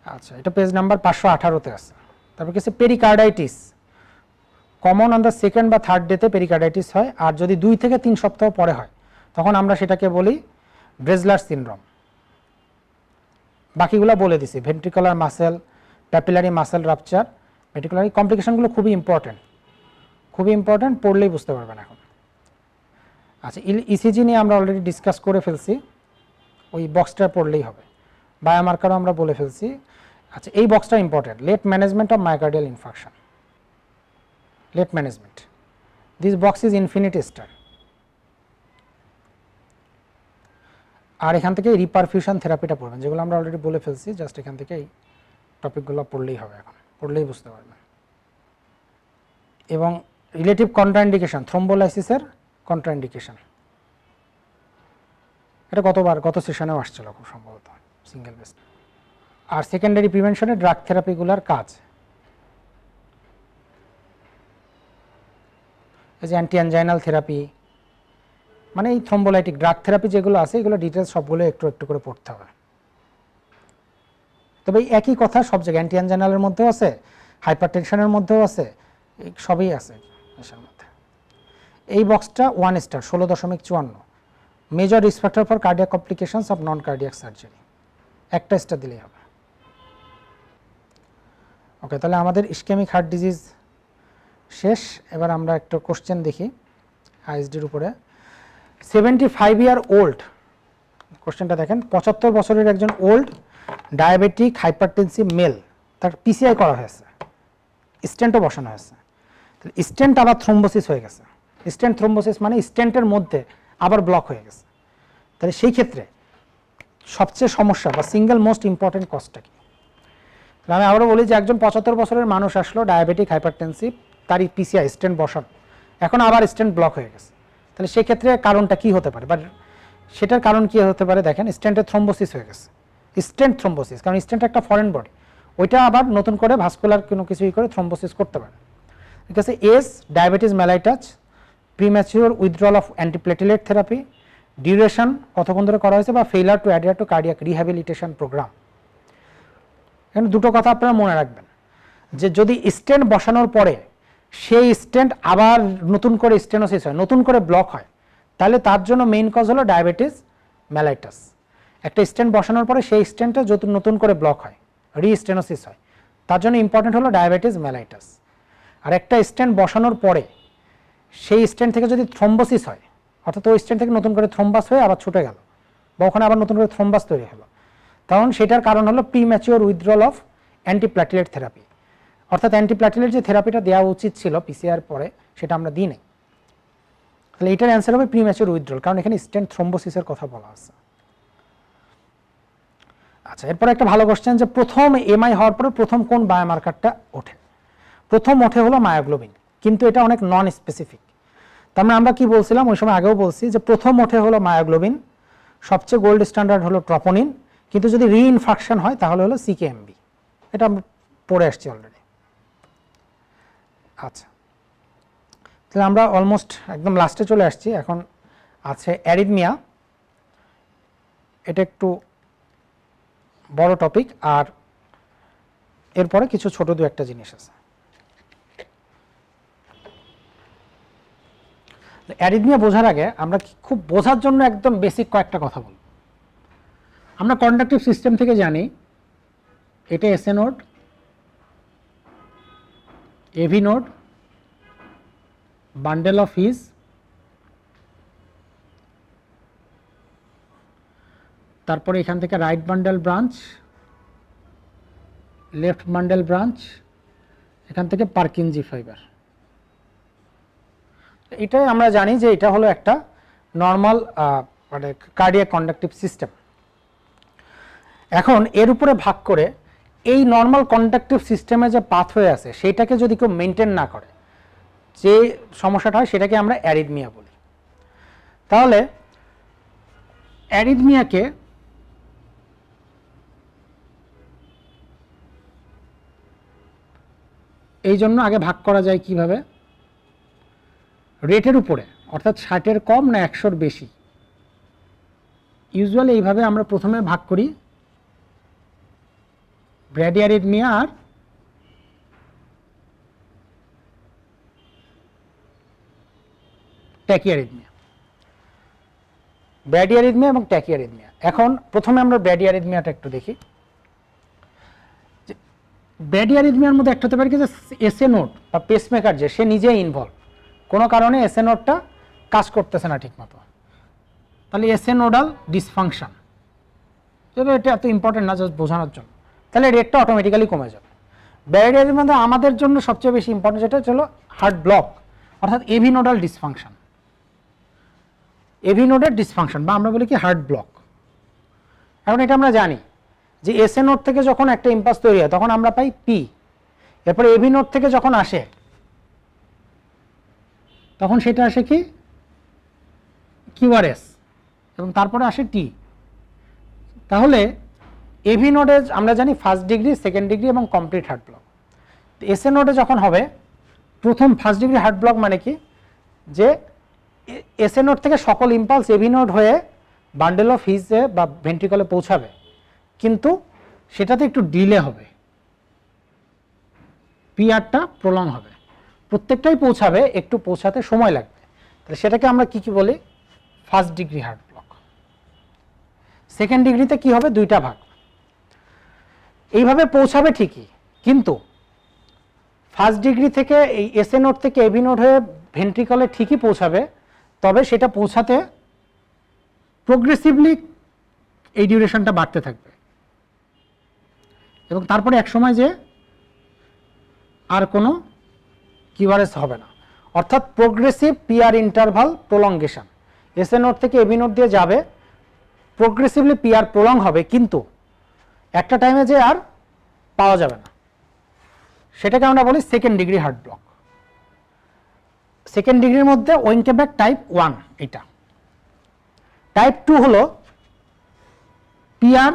[SPEAKER 1] আচ্ছা এটা পেজ নাম্বার পাঁচশো আঠারোতে আছে। তারপর কিছু pericarditis common on the second বা থার্ড ডেতে পেরিকার্ডাইটিস হয়, আর যদি দুই থেকে তিন সপ্তাহ পরে হয়, তখন আমরা সেটাকে বলি ব্রেজলার সিনড্রোম বাকিগুলো বলে দিছি ventricular muscle papillary muscle rupture ভেন্ট্রিকুলারি কমপ্লিকেশনগুলো খুবই ইম্পর্টেন্ট খুবই ইম্পর্টেন্ট পড়লেই বুঝতে পারবেন এখন। আচ্ছা ইল ইসিজি নিয়ে আমরা অলরেডি ডিসকাস করে ফেলছি। ওই বক্সটা পড়লেই হবে। বায়োমার্কারও আমরা বলে ফেলছি। আচ্ছা এই বক্সটা important late management of myocardial infarction late management this box is infinity star আর এখান থেকে রিপারফিউশন থেরাপিটা পড়বেন, যেগুলো আমরা অলরেডি বলে ফেলছি জাস্ট এখান থেকে এই টপিকগুলো পড়লেই হবে এখন, পড়লেই বুঝতে পারবেন। এবং রিলেটিভ কন্ট্রাইন্ডিকেশন থ্রোম্বোলাইসিসের কন্ট্রাইন্ডিকেশন এটা গতবার, গত সেশনেও আসছিল খুব সম্ভবত সিঙ্গেল বেস আর সেকেন্ডারি প্রিভেনশনে ড্রাগ থেরাপিগুলোর কাজ। এই যে অ্যান্টি অ্যানজাইনাল থেরাপি মানে এই থ্রম্বোলাইটিক ড্রাগ থেরাপি যেগুলো আছে, এগুলো ডিটেলস সবগুলো একটু একটু করে পড়তে হবে। তবে একই কথা সব জায়গায় অ্যান্টি অ্যানজাইনালের মধ্যেও আছে হাইপার টেনশনের মধ্যেও আছে সবই আছে এই বক্সটা ওয়ান স্টার ষোলো দশমিক চুয়ান্ন। Major risk for cardiac complications of non cardiac surgery একটা স্টার দিলেই হবে। ওকে তাহলে আমাদের ইস্কেমিক হার্ট ডিজিজ শেষ। এবার আমরা একটা কোশ্চেন দেখি আইএসডির উপরে। সেভেন্টি ফাইভ ইয়ার ওল্ড কোশ্চেনটা দেখেন, পঁচাত্তর বছরের একজন ওল্ড ডায়াবেটিক, হাইপারটেনসিভ, মেল, তার পিসিআই করা হয়েছে, স্টেন্টও বসানো হয়েছে। তাহলে স্টেন্ট আবার থ্রোম্বোসিস হয়ে গেছে। স্টেন্ট থ্রোম্বোসিস মানে স্টেন্টের মধ্যে আবার ব্লক হয়ে গেছে। তাহলে সেই ক্ষেত্রে সবচেয়ে সমস্যা বা সিঙ্গেল মোস্ট ইম্পর্টেন্ট কজটা কি? আমি আবারও বলি যে একজন পঁচাত্তর বছরের মানুষ আসলো ডায়াবেটিক, হাইপারটেনসিভ, তারই পিসিআই স্টেন্ট বসানো। এখন আবার স্টেন্ট ব্লক হয়ে গেছে। তাহলে সেক্ষেত্রে কারণটা কি হতে পারে? বা সেটার কারণ কি হতে পারে? দেখেন স্টেন্টের থ্রোম্বোসিস হয়ে গেছে। স্টেন্ট থ্রোম্বোসিস, কারণ স্টেন্ট একটা ফরেন বডি ওইটা আবার নতুন করে ভাস্কুলার কোনো কিছুই করে থ্রোম্বোসিস করতে পারে। ঠিক আছে, as diabetes mellitus premature withdrawal of antiplatelet therapy duration কতক্ষণ ধরে করা হয়েছে বা failure to adhere to cardiac rehabilitation programme এখানে দুটো কথা আপনারা মনে রাখবেন, যে যদি স্টেন্ট বসানোর পরে সেই স্টেন্ট আবার নতুন করে স্টেনোসিস হয়, নতুন করে ব্লক হয়, তাহলে তার জন্য মেইন কজ হলো ডায়াবেটিস মেলাইটাস একটা স্টেন্ট বসানোর পরে সেই স্টেন্টটা যত নতুন করে ব্লক হয় রিস্টেনোসিস হয়। তার জন্য ইম্পর্টেন্ট হলো ডায়াবেটিস মেলাইটাস আর একটা স্টেন্ট বসানোর পরে সেই স্টেন্ট থেকে যদি থ্রম্বোসিস হয়, অর্থাৎ ওই স্টেন্ট থেকে নতুন করে থ্রম্বাস হয়ে আবার ছুটে গেল বা ওখানে আবার নতুন করে থ্রম্বাস তৈরি হলো। তখন সেটার কারণ হলো premature withdrawal of antiplatelet therapy অর্থাৎ অ্যান্টিপ্ল্যাটিলেট যে থেরাপিটা দেওয়া উচিত ছিল পিসিআর পরে, সেটা আমরা দিই নাই। তাহলে এটার অ্যান্সার হবে প্রিম্যাচিওর উইথড্রল কারণ এখানে স্টেন্ট থ্রম্বোসিসের কথা বলা আছে। আচ্ছা এরপর একটা ভালো কোশ্চেন যে প্রথম এমআই হওয়ার পরে প্রথম কোন বায়োমার্কারটা ওঠে? প্রথম ওঠে হলো মায়োগ্লোবিন, কিন্তু এটা অনেক নন স্পেসিফিক তার মানে আমরা কি বলছিলাম? ওই সময় আগেও বলছি যে প্রথম ওঠে হলো মায়োগ্লোবিন, সবচেয়ে গোল্ড স্ট্যান্ডার্ড হলো ট্রপোনিন কিন্তু যদি রিইনফাকশন হয় তাহলে হলো সিকেএমবি এটা আমরা পড়ে আসছি অলরেডি আচ্ছা তাহলে আমরা অলমোস্ট একদম লাস্টে চলে আসছি। এখন আছে অ্যারিদমিয়া এটা একটু বড় টপিক আর এরপরে কিছু ছোট দু একটা জিনিস আছে। অ্যারিদমিয়া বোঝার আগে আমরা খুব বোঝার জন্য একদম বেসিক কয়েকটা কথা বলব। আমরা কন্ডাক্টিভ সিস্টেম থেকে জানি, এটা SA node AV node bundle of His তারপরে এখান থেকে right bundle branch left bundle branch এখান থেকে পার্কিনজি ফাইবার এটাই আমরা জানি যে এটা হলো একটা নর্মাল মানে কার্ডিয়াক কন্ডাক্টিভ সিস্টেম এখন এর উপরে ভাগ করে এই নর্মাল কন্ডাক্টিভ সিস্টেমে যে পাথওয়ে আছে, সেটাকে যদি কেউ মেনটেন না করে, যে সমস্যাটা হয় সেটাকে আমরা অ্যারিদমিয়া বলি। তাহলে অ্যারিদমিয়াকে এই জন্য আগে ভাগ করা যায় কীভাবে? রেটের উপরে, অর্থাৎ ষাটের কম না একশোর বেশি। ইউজুয়ালি এইভাবে আমরা প্রথমে ভাগ করি। ব্র্যাডিয়ারিদমিয়া আর ট্যাকিয়ারিদমিয়া ব্র্যাডিয়ারিদমিয়া এবং ট্যাকিয়ারিদমিয়া এখন প্রথমে আমরা ব্র্যাডিয়ারিদমিয়াটা একটু দেখি। ব্র্যাডিয়ারিদমিয়ার মধ্যে একটা হতে পারে কি যে এসএ নোট বা পেসমেকার যে, সে নিজেই ইনভলভ কোনো কারণে এসএ নোটটা কাজ করতেছে না ঠিকমতো। তাহলে এসএ নোডাল ডিসফাংশন তবে এটা এত ইম্পর্টেন্ট না জাস্ট বোঝানোর জন্য। তাহলে রেটটা অটোমেটিক্যালি কমে যাবে। ব্যারিয়ারের মধ্যে আমাদের জন্য সবচেয়ে বেশি ইম্পর্টেন্ট যেটা হলো হার্ট ব্লক অর্থাৎ এভি নোডাল ডিসফাংশন এভি নোডের ডিসফাংশন বা আমরা বলি কি হার্ট ব্লক এখন এটা আমরা জানি। যে এসএ নোট থেকে যখন একটা ইম্পাস তৈরি হয়, তখন আমরা পাই পি এরপরে এভি নোট থেকে যখন আসে, তখন সেটা আসে কি? কিউআরএস এবং তারপরে আসে টি তাহলে এভি নোডে আমরা জানি ফার্স্ট ডিগ্রি সেকেন্ড ডিগ্রি এবং কমপ্লিট হার্ট ব্লক তো এসএ নোডে যখন হবে, প্রথম ফার্স্ট ডিগ্রি হার্ট ব্লক মানে কি? যে এসএ নোড থেকে সকল ইম্পালস এভি নোড হয়ে বান্ডেল অফ হিজে বা ভেন্ট্রিকলে পৌঁছাবে। কিন্তু সেটাতে একটু ডিলে হবে। পিআরটা প্রলং হবে। প্রত্যেকটাই পৌঁছাবে, একটু পৌঁছাতে সময় লাগবে। তাহলে সেটাকে আমরা কি কি বলি? First degree heart block second ডিগ্রিতে কি হবে? দুইটা ভাগ। এইভাবে পৌঁছাবে ঠিকই, কিন্তু ফার্স্ট ডিগ্রি থেকে এই এসএ নোট থেকে এবি নোট হয়ে ভেন্ট্রিকলে ঠিকই পৌঁছাবে, তবে সেটা পৌঁছাতে প্রোগ্রেসিভলি এই ডিউরেশনটা বাড়তে থাকবে। এবং তারপরে এক সময় যে আর কোনো কিউআরএস হবে না। অর্থাৎ progressive PR interval prolongation SA node থেকে এবি নোট দিয়ে যাবে প্রোগ্রেসিভলি পিআর প্রলং হবে, কিন্তু একটা টাইমে যে আর পাওয়া যাবে না। সেটাকে আমরা বলি second degree heart block second ডিগ্রির মধ্যে ওয়েনকেব্যাক টাইপ ওয়ান এটা। টাইপ টু হলো পিআর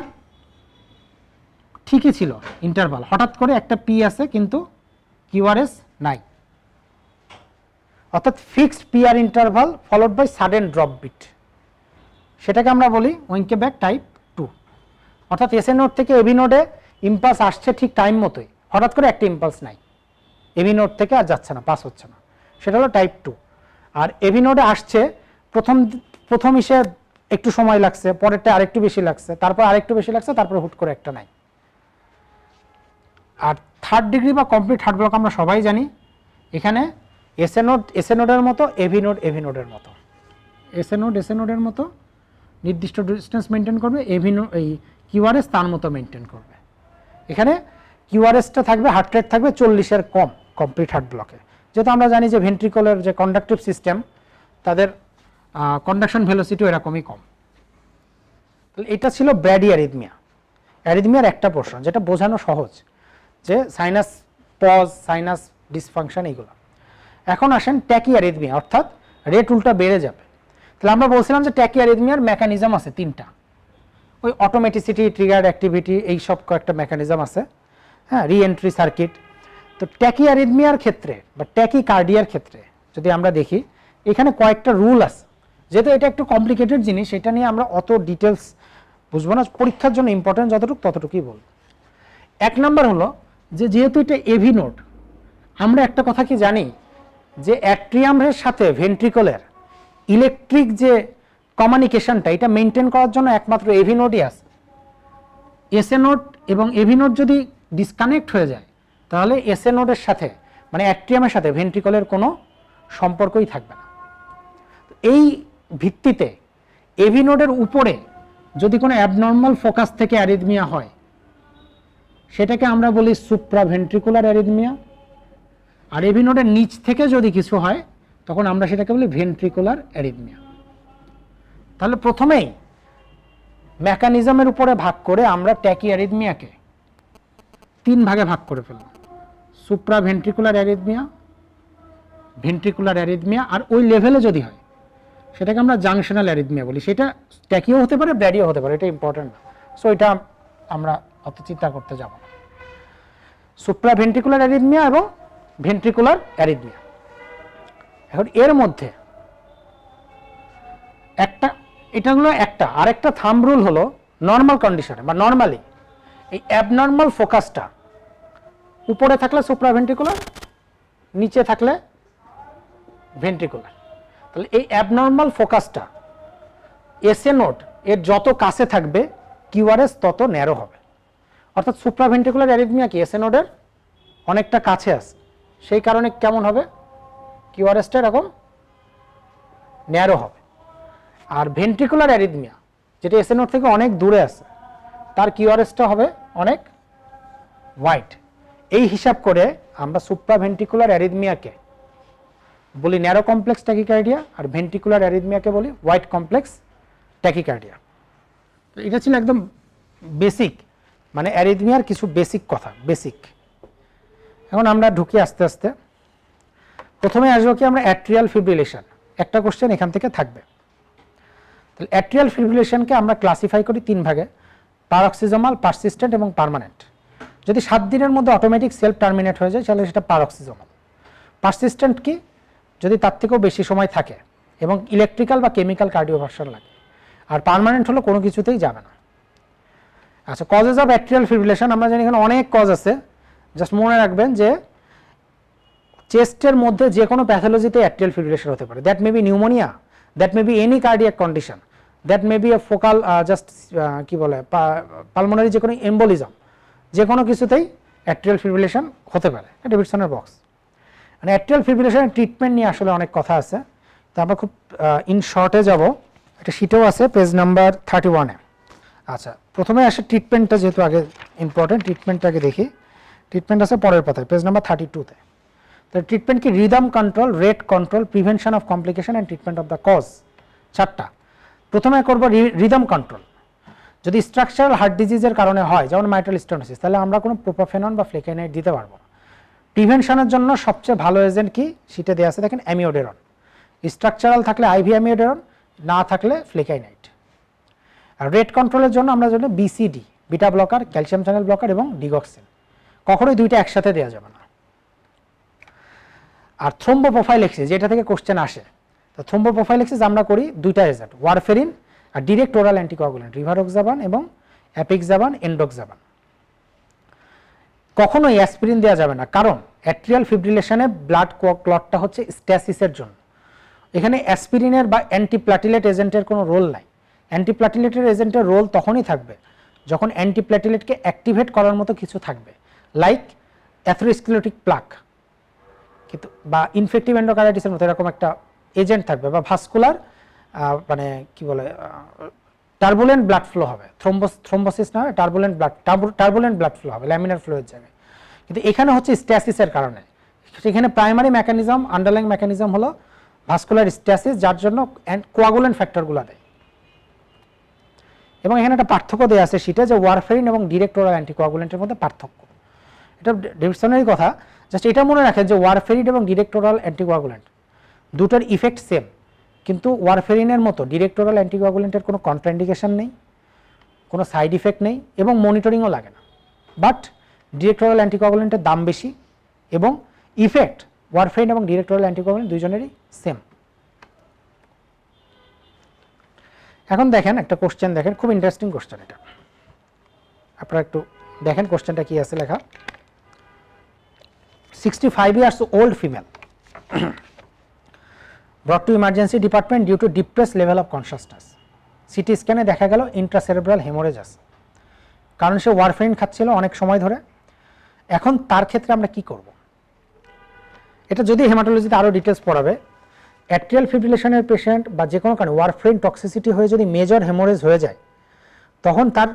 [SPEAKER 1] ঠিকই ছিল ইন্টারভাল হঠাৎ করে একটা পি আছে কিন্তু কিউআরএস নাই। অর্থাৎ fixed PR interval followed by sudden drop beat সেটাকে আমরা বলি ওয়েঙ্কে ব্যাক টাইপ টু অর্থাৎ এসএ নোট থেকে এবি নোডে ইম্পালস আসছে ঠিক টাইম মতোই। হঠাৎ করে একটা ইম্পালস নাই। এবি নোট থেকে আর যাচ্ছে না পাস হচ্ছে না। সেটা হলো টাইপ টু আর এবি নোডে আসছে, প্রথম প্রথম ইসে একটু সময় লাগছে, পরেরটা আরেকটু বেশি লাগছে, তারপর আরেকটু বেশি লাগছে, তারপর হুট করে একটা নাই। আর থার্ড ডিগ্রি বা কমপ্লিট হার্ট ব্লক আমরা সবাই জানি। এখানে এসএ নোড এসএ নোডের মতো এভি নোড এভি নোডের মতো। এসএ নোড এসএ নোডের মতো, নির্দিষ্ট ডিস্টেন্স মেনটেন করবে এভি এই কিউআরএস তার মতো মেনটেন করবে। এখানে কিউআরএসটা থাকবে হার্ট রেট থাকবে চল্লিশের কম কমপ্লিট হার্ট ব্লকে যেহেতু আমরা জানি যে ভেন্ট্রিকলের যে কন্ডাকটিভ সিস্টেম তাদের কন্ডাকশন ভেলোসিটিও এরকমই কম। এটা ছিল ব্র্যাডি অ্যারিদমিয়া অ্যারিদমিয়ার একটা পোর্শন, যেটা বোঝানো সহজ। যে সাইনাস পজ সাইনাস ডিসফাংশন এইগুলো। এখন আসেন ট্যাকি অ্যারিদমিয়া অর্থাৎ রেট উল্টা বেড়ে যাবে। তাহলে আমরা বলছিলাম যে ট্যাকি অ্যারিদমিয়ার মেকানিজম আছে তিনটা। ওই অটোমেটিসিটি ট্রিগার অ্যাক্টিভিটি এই সব কয়েকটা মেকানিজম আছে। হ্যাঁ রিএন্ট্রি সার্কিট তো ট্যাকি অ্যারিদমিয়ার ক্ষেত্রে বা ট্যাকি কার্ডিয়ার ক্ষেত্রে যদি আমরা দেখি, এখানে কয়েকটা রুল আছে। যেহেতু এটা একটু কমপ্লিকেটেড জিনিস, এটা নিয়ে আমরা অত ডিটেলস বুঝব না। পরীক্ষার জন্য ইম্পর্টেন্ট যতটুকু ততটুকুই বলব। এক নম্বর হলো যে যেহেতু এটা এভি নোড আমরা একটা কথা কি জানি? যে অ্যাট্রিয়ামের সাথে ভেন্ট্রিকলের ইলেকট্রিক যে কমিউনিকেশনটা এটা মেনটেন করার জন্য একমাত্র এভি নোডই আছে। এসএ নোড এবং এভি নোড যদি ডিসকানেক্ট হয়ে যায়, তাহলে এসএ নোডের সাথে মানে অ্যাট্রিয়ামের সাথে ভেন্ট্রিকলের কোনো সম্পর্কই থাকবে না। এই ভিত্তিতে এভি নোডের উপরে যদি কোনো অ্যাবনর্মাল ফোকাস থেকে অ্যারিদমিয়া হয় সেটাকে আমরা বলি সুপ্রাভেন্ট্রিকুলার অ্যারিদমিয়া আর এভি নোডের নিচ থেকে যদি কিছু হয়, তখন আমরা সেটাকে বলি ভেন্ট্রিকুলার অ্যারিদমিয়া তাহলে প্রথমেই মেকানিজমের উপরে ভাগ করে আমরা ট্যাকি অ্যারিদমিয়াকে তিন ভাগে ভাগ করে ফেললাম। সুপ্রাভেন্ট্রিকুলার অ্যারিদমিয়া ভেন্ট্রিকুলার অ্যারিদমিয়া আর ওই লেভেলে যদি হয়, সেটাকে আমরা জাংশনাল অ্যারিদমিয়া বলি। সেটা ট্যাকিও হতে পারে ব্র্যাডিও হতে পারে, এটা ইম্পর্টেন্ট না। সো এটা আমরা অত চিন্তা করতে যাব না। সুপ্রা ভেন্ট্রিকুলার অ্যারিদমিয়া এবং ভেন্ট্রিকুলার অ্যারিদমিয়া এখন এর মধ্যে একটা, এটা হলো একটা থাম রুল হলো নর্মাল কন্ডিশনে বা নর্মালি এই অ্যাবনর্মাল ফোকাসটা উপরে থাকলে সুপ্রা ভেন্ট্রিকুলার নিচে থাকলে ভেন্ট্রিকুলার তাহলে এই অ্যাবনর্মাল ফোকাসটা এসএ নোট এর যত কাছে থাকবে কিউআরএস তত ন্যারো হবে। অর্থাৎ সুপ্রাভেন্টিকুলার অ্যারিথমিয়া কি? এসএ নোডের অনেকটা কাছে আছে। সেই কারণে কেমন হবে? কিউআরএসটা এরকম ন্যারো হবে। আর ভেন্ট্রিকুলার অ্যারিথমিয়া যেটা এসএ নোড থেকে অনেক দূরে আছে, তার কিউআরএসটা হবে অনেক হোয়াইট এই হিসাব করে আমরা সুপ্রাভেন্টিকুলার অ্যারিথমিয়াকে বলি ন্যারো কমপ্লেক্স ট্যাকিকার্ডিয়া আর ভেন্টিকুলার অ্যারিথমিয়াকে বলি হোয়াইট কমপ্লেক্স ট্যাকিকার্ডিয়া তো এটা ছিল একদম বেসিক মানে অ্যারিথমিয়ার কিছু বেসিক কথা বেসিক এখন আমরা ঢুকি আস্তে আস্তে। প্রথমে আসব কি আমরা অ্যাট্রিয়াল ফিব্রিলেশন একটা কোশ্চেন এখান থেকে থাকবে। তাহলে অ্যাট্রিয়াল ফিব্রিলেশনকে আমরা ক্লাসিফাই করি তিন ভাগে পারক্সিজমাল পারসিস্টেন্ট এবং পার্মানেন্ট যদি সাত দিনের মধ্যে অটোমেটিক সেলফ টার্মিনেট হয়ে যায়, তাহলে সেটা পারক্সিজমাল পারসিস্টেন্ট কি? যদি তার থেকেও বেশি সময় থাকে এবং ইলেকট্রিক্যাল বা কেমিক্যাল কার্ডিওভার্সন লাগে। আর পার্মানেন্ট হলো কোনো কিছুতেই যাবে না। আচ্ছা কজেস অফ অ্যাট্রিয়াল ফিব্রিলেশন আমরা জানি এখানে অনেক কজ আছে। জাস্ট মনে রাখবেন যে চেস্টের মধ্যে যে কোনো প্যাথোলজিতে অ্যাট্রিয়াল ফিব্রিলেশন হতে পারে। That may be pneumonia that may be any cardiac condition that may be a focal just কি বলে পালমোনারি যে কোনো এম্বোলিজম যে কোনো কিছুতেই অ্যাট্রিয়াল ফিব্রিলেশন হতে পারে। ডেভিডসনের বক্স মানে অ্যাট্রিয়াল ফিব্রিলেশনের ট্রিটমেন্ট নিয়ে আসলে অনেক কথা আছে। তো আমরা খুব ইন শর্টে যাব একটা শিটেও আছে পেজ নাম্বার থার্টি ওয়ানে আচ্ছা প্রথমে আসে ট্রিটমেন্টটা যেহেতু আগে ইম্পর্টেন্ট ট্রিটমেন্টটা আগে দেখি। ট্রিটমেন্ট আছে পরের পাতায় পেজ নাম্বার থার্টি টুতে তো ট্রিটমেন্ট কি rhythm control rate control prevention of complication and treatment of the cause চারটা। প্রথমে করব রিদম কন্ট্রোল যদি স্ট্রাকচারাল হার্ট ডিজিজের কারণে হয়, যেমন মাইট্রাল স্টোনোসিস তাহলে আমরা কোনো প্রোপাফেনন বা ফ্লেকাইনাইট দিতে পারব। না প্রিভেনশনের জন্য সবচেয়ে ভালো এজেন্ট কি? সেটা দেওয়া আছে, দেখেন অ্যামিওডেরন স্ট্রাকচারাল থাকলে আইভি অ্যামিওডেরন না থাকলে ফ্লেকাইনাইট আর রেট কন্ট্রোলের জন্য আমরা জন্য BCD beta blocker calcium channel blocker এবং ডিগক্সিন কখনোই দুইটা একসাথে দেওয়া যাবে না। আর থ্রোম্বো প্রোফাইলেক্সিস যেটা থেকে কোশ্চেন আসে, তো থ্রোম্বো প্রোফাইলেক্সিস আমরা করি দুইটা এজেন্ট ওয়ারফেরিন আর ডিরেক্ট ওরাল অ্যান্টিকোয়াগুলেন্ট রিভারোক্সাবান এবং অ্যাপিক্সাবান এন্ডোক্সাবান কখনোই অ্যাসপিরিন দেওয়া যাবে না, কারণ অ্যাট্রিয়াল ফিব্রিলেশনে ব্লাড ক্লটটা হচ্ছে স্ট্যাসিসের জন্য। এখানে অ্যাসপিরিনের বা অ্যান্টিপ্লাটিলেট এজেন্টের কোনো রোল নাই। অ্যান্টিপ্লাটিলেটের এজেন্টের রোল তখনই থাকবে যখন অ্যান্টিপ্লাটিলেটকে অ্যাক্টিভেট করার মতো কিছু থাকবে লাইক অ্যাথ্রোস্ক্লেরোটিক প্লাক কিন্তু বা ইনফেক্টিভ এন্ডোকারাইটিসের মতো এরকম একটা এজেন্ট থাকবে বা ভাস্কুলার মানে কি বলে টার্বুলেন্ট ব্লাড ফ্লো হবে থ্রোম্বোস থ্রোম্বোসিস না turbulent blood turbulent blood flow হবে ল্যামিনার ফ্লোয়ের জায়গায়। কিন্তু এখানে হচ্ছে স্ট্যাসিসের কারণে। সেখানে প্রাইমারি মেকানিজম আন্ডারলাইং মেকানিজম হলো ভাস্কুলার স্ট্যাসিস যার জন্য কোয়াগুলেন্ট ফ্যাক্টরগুলো দেয়। এবং এখানে একটা পার্থক্য দেওয়া আছে, সেটা যে ওয়ারফেরিন এবং ডিরেক্ট ওরাল অ্যান্টিকোয়াগুলেন্টের মধ্যে পার্থক্য। এটা ডেভিডসনেরই কথা জাস্ট এটা মনে রাখেন যে ওয়ারফেরিন এবং ডিরেক্ট ওরাল অ্যান্টিকোয়াগুলেন্ট দুটোর ইফেক্ট সেম কিন্তু ওয়ারফেরিনের মতো ডিরেক্ট ওরাল অ্যান্টিকোয়াগুলেন্টের কোনো কন্ট্রাইন্ডিকেশন নেই, কোনো সাইড ইফেক্ট নেই এবং মনিটরিংও লাগে না। বাট ডিরেক্ট ওরাল অ্যান্টিকোয়াগুলেন্টের দাম বেশি এবং ইফেক্ট ওয়ারফেরিন এবং ডিরেক্ট ওরাল অ্যান্টিকোয়াগুলেন্ট দুজনেরই সেম এখন দেখেন একটা কোশ্চেন দেখেন, খুব ইন্টারেস্টিং কোশ্চেন এটা। আপনারা একটু দেখেন কোশ্চেনটা কি আছে লেখা। Sixty five years old female brought to emergency department due to depress level of consciousness CT স্ক্যানে দেখা গেল ইন্ট্রাসেরেব্রাল হেমোরেজ আছে কারণ সে ওয়ারফেরিন খাচ্ছিল অনেক সময় ধরে। এখন তার ক্ষেত্রে আমরা কি করব? এটা যদি হেমাটোলজিতে আরও ডিটেলস পড়াবে অ্যাট্রিয়াল ফিব্রিলেশনের পেশেন্ট বা যে কোনো কারণে ওয়ারফ্রেন টক্সিসিটি হয়ে যদি মেজর হেমোরেজ হয়ে যায়, তখন তার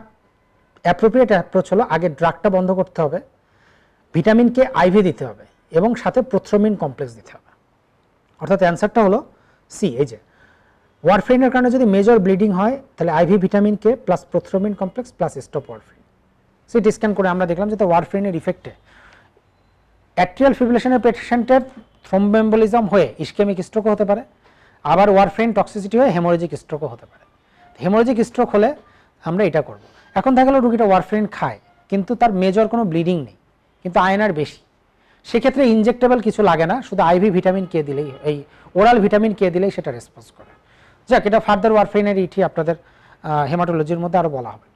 [SPEAKER 1] অ্যাপ্রোপ্রিয়েট অ্যাপ্রোচ হলো আগে ড্রাগটা বন্ধ করতে হবে ভিটামিনকে আইভি দিতে হবে এবং সাথে প্রথ্রমিন কমপ্লেক্স দিতে হবে। অর্থাৎ অ্যান্সারটা হলো সি এই যে। ওয়ারফ্রেনের কারণে যদি মেজর ব্লিডিং হয়, তাহলে IV vitamin K plus prothrombin complex plus stop warfarin CT scan করে আমরা দেখলাম যে ওয়ারফ্রিনের ইফেক্টে অ্যাট্রিয়াল ফিব্রিলেশনের পেশেন্টের থ্রোম্বেম্বলিজম হয়ে ইস্কেমিক স্ট্রোকও হতে পারে, আবার ওয়ারফ্রেন টক্সিসিটি হয়ে হেমোরেজিক স্ট্রোকও হতে পারে। হেমোরেজিক স্ট্রোক হলে আমরা এটা করব। এখন দেখা গেলো রুগীটা ওয়ারফ্রেন খায়, কিন্তু তার মেজর কোনো ব্লিডিং নেই, কিন্তু আয়নার বেশি। সেক্ষেত্রে ইনজেক্টেবল কিছু লাগে না, শুধু আইভি ভিটামিন কে দিলেই, এই ওরাল ভিটামিন কে দিলেই সেটা রেসপন্স করে। যাক, এটা ফার্দার ওয়ারফ্রেনের ইটি আপনাদের হেমাটোলজির মধ্যে আরও বলা হবে।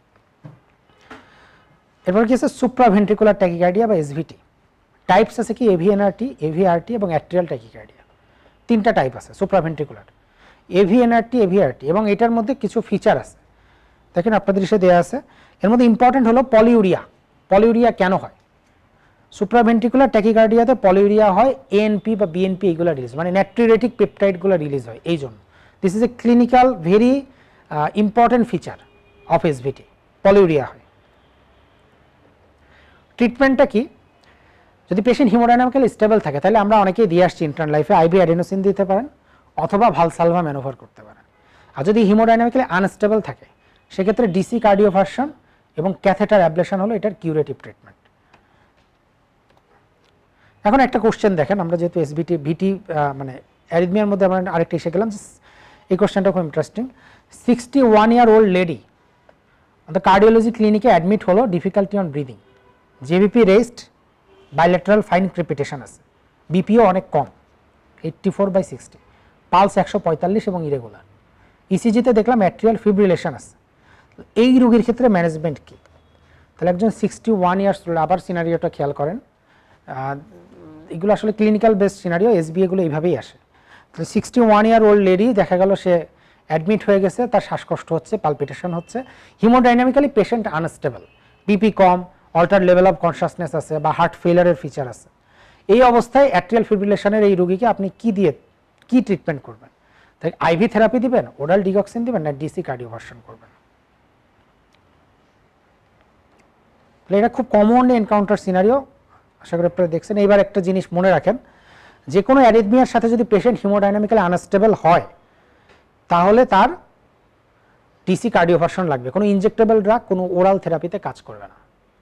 [SPEAKER 1] এরপর কি আছে? সুপ্রাভেন্ট্রিকুলার ট্যাকিকার্ডিয়া বা এসভিটি টাইপস আছে কি? এভিএনআরটি এভিআরটি এবং অ্যাট্রিয়াল ট্যাকিকার্ডিয়া তিনটা টাইপ আছে সুপ্রাভেন্ট্রিকুলার এভিএনআরটি এভিআরটি এবং এটার মধ্যে কিছু ফিচার আছে। দেখেন আপনাদের এসে দেওয়া আছে। এর মধ্যে ইম্পর্টেন্ট হলো পলিউরিয়া পলিউরিয়া কেন হয়? সুপ্রাভেন্ট্রিকুলার ট্যাকিকার্ডিয়াতে পলিউরিয়া হয় এএনপি বা বিএনপি এগুলো রিলিজ মানে ন্যাট্রিরেটিক পেপটাইডগুলো রিলিজ হয় এই জন্য। This is a clinical very important feature of SVT polyuria হয়। ট্রিটমেন্টটা কি? যদি পেশেন্ট হিমোডাইনামিক্যালি স্টেবল থাকে, তাহলে আমরা অনেকেই দিয়ে আসছি ইন্টার্ন লাইফে আইবি অ্যাডেনোসিন দিতে পারেন অথবা ভালসালভা ম্যানোভার করতে পারেন। আর যদি হিমোডাইনামিক্যালি আনস্টেবল থাকে, সেক্ষেত্রে ডিসি কার্ডিওভার্সন এবং ক্যাথেটার অ্যাবলেশন হলো এটার কিউরেটিভ ট্রিটমেন্ট এখন একটা কোশ্চেন দেখেন, আমরা যেহেতু এসবিটি ভিটি মানে অ্যারিদমিয়ার মধ্যে আমরা আরেকটা এসে গেলাম এই কোশ্চেনটা খুব interesting sixty one year old lady the cardiology ক্লিনিকে অ্যাডমিট হলো difficulty on breathing JVP rest bilateral fine crepitation আছে। বিপিও অনেক কম eighty four by sixty pulse একশো পঁয়তাল্লিশ এবং ইরেগুলার ইসিজিতে দেখলাম অ্যাট্রিয়াল ফিব্রিলেশন আছে। এই রোগীর ক্ষেত্রে ম্যানেজমেন্ট কী? তাহলে একজন সিক্সটি ওয়ান ইয়ার্স আবার সিনারিওটা খেয়াল করেন। এগুলো আসলে ক্লিনিক্যাল বেসড সিনারিও এসবি এগুলো এইভাবেই আসে। তাহলে sixty one year old lady দেখা গেল সে অ্যাডমিট হয়ে গেছে, তার শ্বাসকষ্ট হচ্ছে পালপিটেশন হচ্ছে। হিমোডাইনামিক্যালি পেশেন্ট আনস্টেবল বিপি কম অল্টার লেভেল অফ কনসাসনেস আছে বা হার্ট ফেলারের ফিচার আছে। এই অবস্থায় অ্যাট্রিয়াল ফিব্রিলেশনের এই রোগীকে আপনি কি দিয়ে, কি ট্রিটমেন্ট করবেন? তাই আইভি থেরাপি দিবেন ওরাল ডিগক্সিন দিবেন, না ডিসি কার্ডিওভার্সন করবেন? এটা খুব কমন এনকাউন্টার সিনারিও আশা করি আপনারা দেখছেন। এইবার একটা জিনিস মনে রাখেন যে কোনো অ্যারিথমিয়ার সাথে যদি পেশেন্ট হিমোডাইনামিক্যালি আনস্টেবল হয়, তাহলে তার ডিসি কার্ডিওভার্সন লাগবে। কোনো ইনজেক্টেবল ড্রাগ কোনো ওরাল থেরাপিতে কাজ করবে না।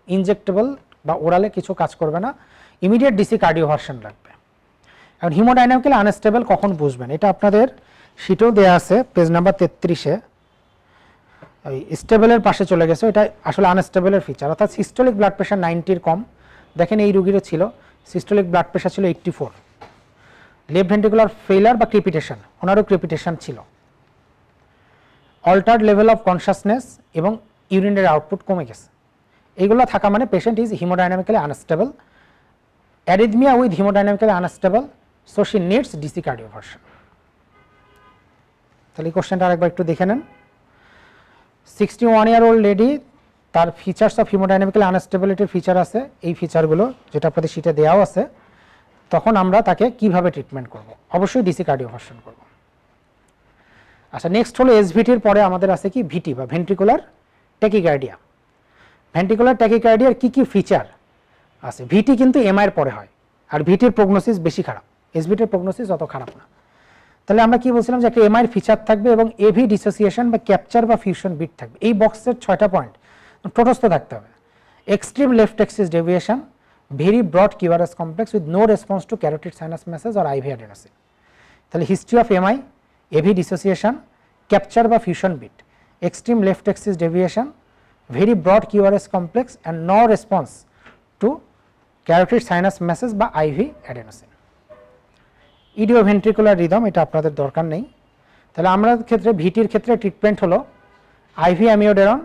[SPEAKER 1] ইনজেক্টেবল বা ওরালে কিছু কাজ করবে না। ইমিডিয়েট ডিসি কার্ডিওভার্সন লাগবে। এখন হিমোডাইনামিক্যালি আনস্টেবল কখন বুঝবেন? এটা আপনাদের শিটেও দেওয়া আছে পেজ নাম্বার তেত্রিশে। ওই স্টেবলের পাশে চলে গেছে, এটা আসলে আনস্টেবলের ফিচার অর্থাৎ সিস্টোলিক ব্লাড প্রেশার নাইনটির কম। দেখেন এই রুগীরও ছিল। সিস্টোলিক ব্লাড প্রেশার ছিল eighty four left ventricular failure বা ক্রিপিটেশন ওনারও ক্রিপিটেশন ছিল। অল্টার্ড লেভেল অফ কনসাসনেস এবং ইউরিনের আউটপুট কমে গেছে। এইগুলো থাকা মানে patient is haemodynamically unstable arrhythmia with haemodynamically unstable so she needs DC cardioversion তাহলে এই কোশ্চেনটা আরেকবার একটু দেখে নেন। Sixty one year old lady তার ফিচার্স অফ হিমোডাইনামিক্যাল আনস্টেবিলিটির ফিচার আছে। এই ফিচারগুলো যেটা আপনাদের শীটে দেওয়াও আছে। তখন আমরা তাকে কীভাবে ট্রিটমেন্ট করব? অবশ্যই ডিসি কার্ডিওভার্সন করব। আচ্ছা নেক্সট হলো এসভিটির পরে আমাদের আছে কি? ভিটি বা ভেন্ট্রিকুলার ট্যাকিকার্ডিয়া ভেন্ট্রিকুলার ট্যাকিকার্ডিয়ার কি কি ফিচার আছে ভিটি কিন্তু এমআইয়ের পরে হয়, আর ভিটির প্রগনোসিস বেশি খারাপ এসভিটির প্রগনোসিস অত খারাপ না। তাহলে আমরা কি বলছিলাম যে একটা এমআইয়ের ফিচার থাকবে এবং এভি ডিসোসিয়েশন বা ক্যাপচার বা ফিউশন বিট থাকবে। এই বক্সের ছয়টা পয়েন্ট টোটস্থ থাকতে হবে। Extreme left axis deviation very broad QRS complex with no response to carotid sinus massage R IV adenosine তাহলে history of MI AV dissociation capture বা fusion beat extreme left axis deviation very broad QRS complex and no response to carotid sinus massage বা IV adenosine idioventricular rhythm এটা আপনাদের দরকার নেই। তাহলে আমরা ক্ষেত্রে ভিটির ক্ষেত্রে ট্রিটমেন্ট হলো IV amiodarone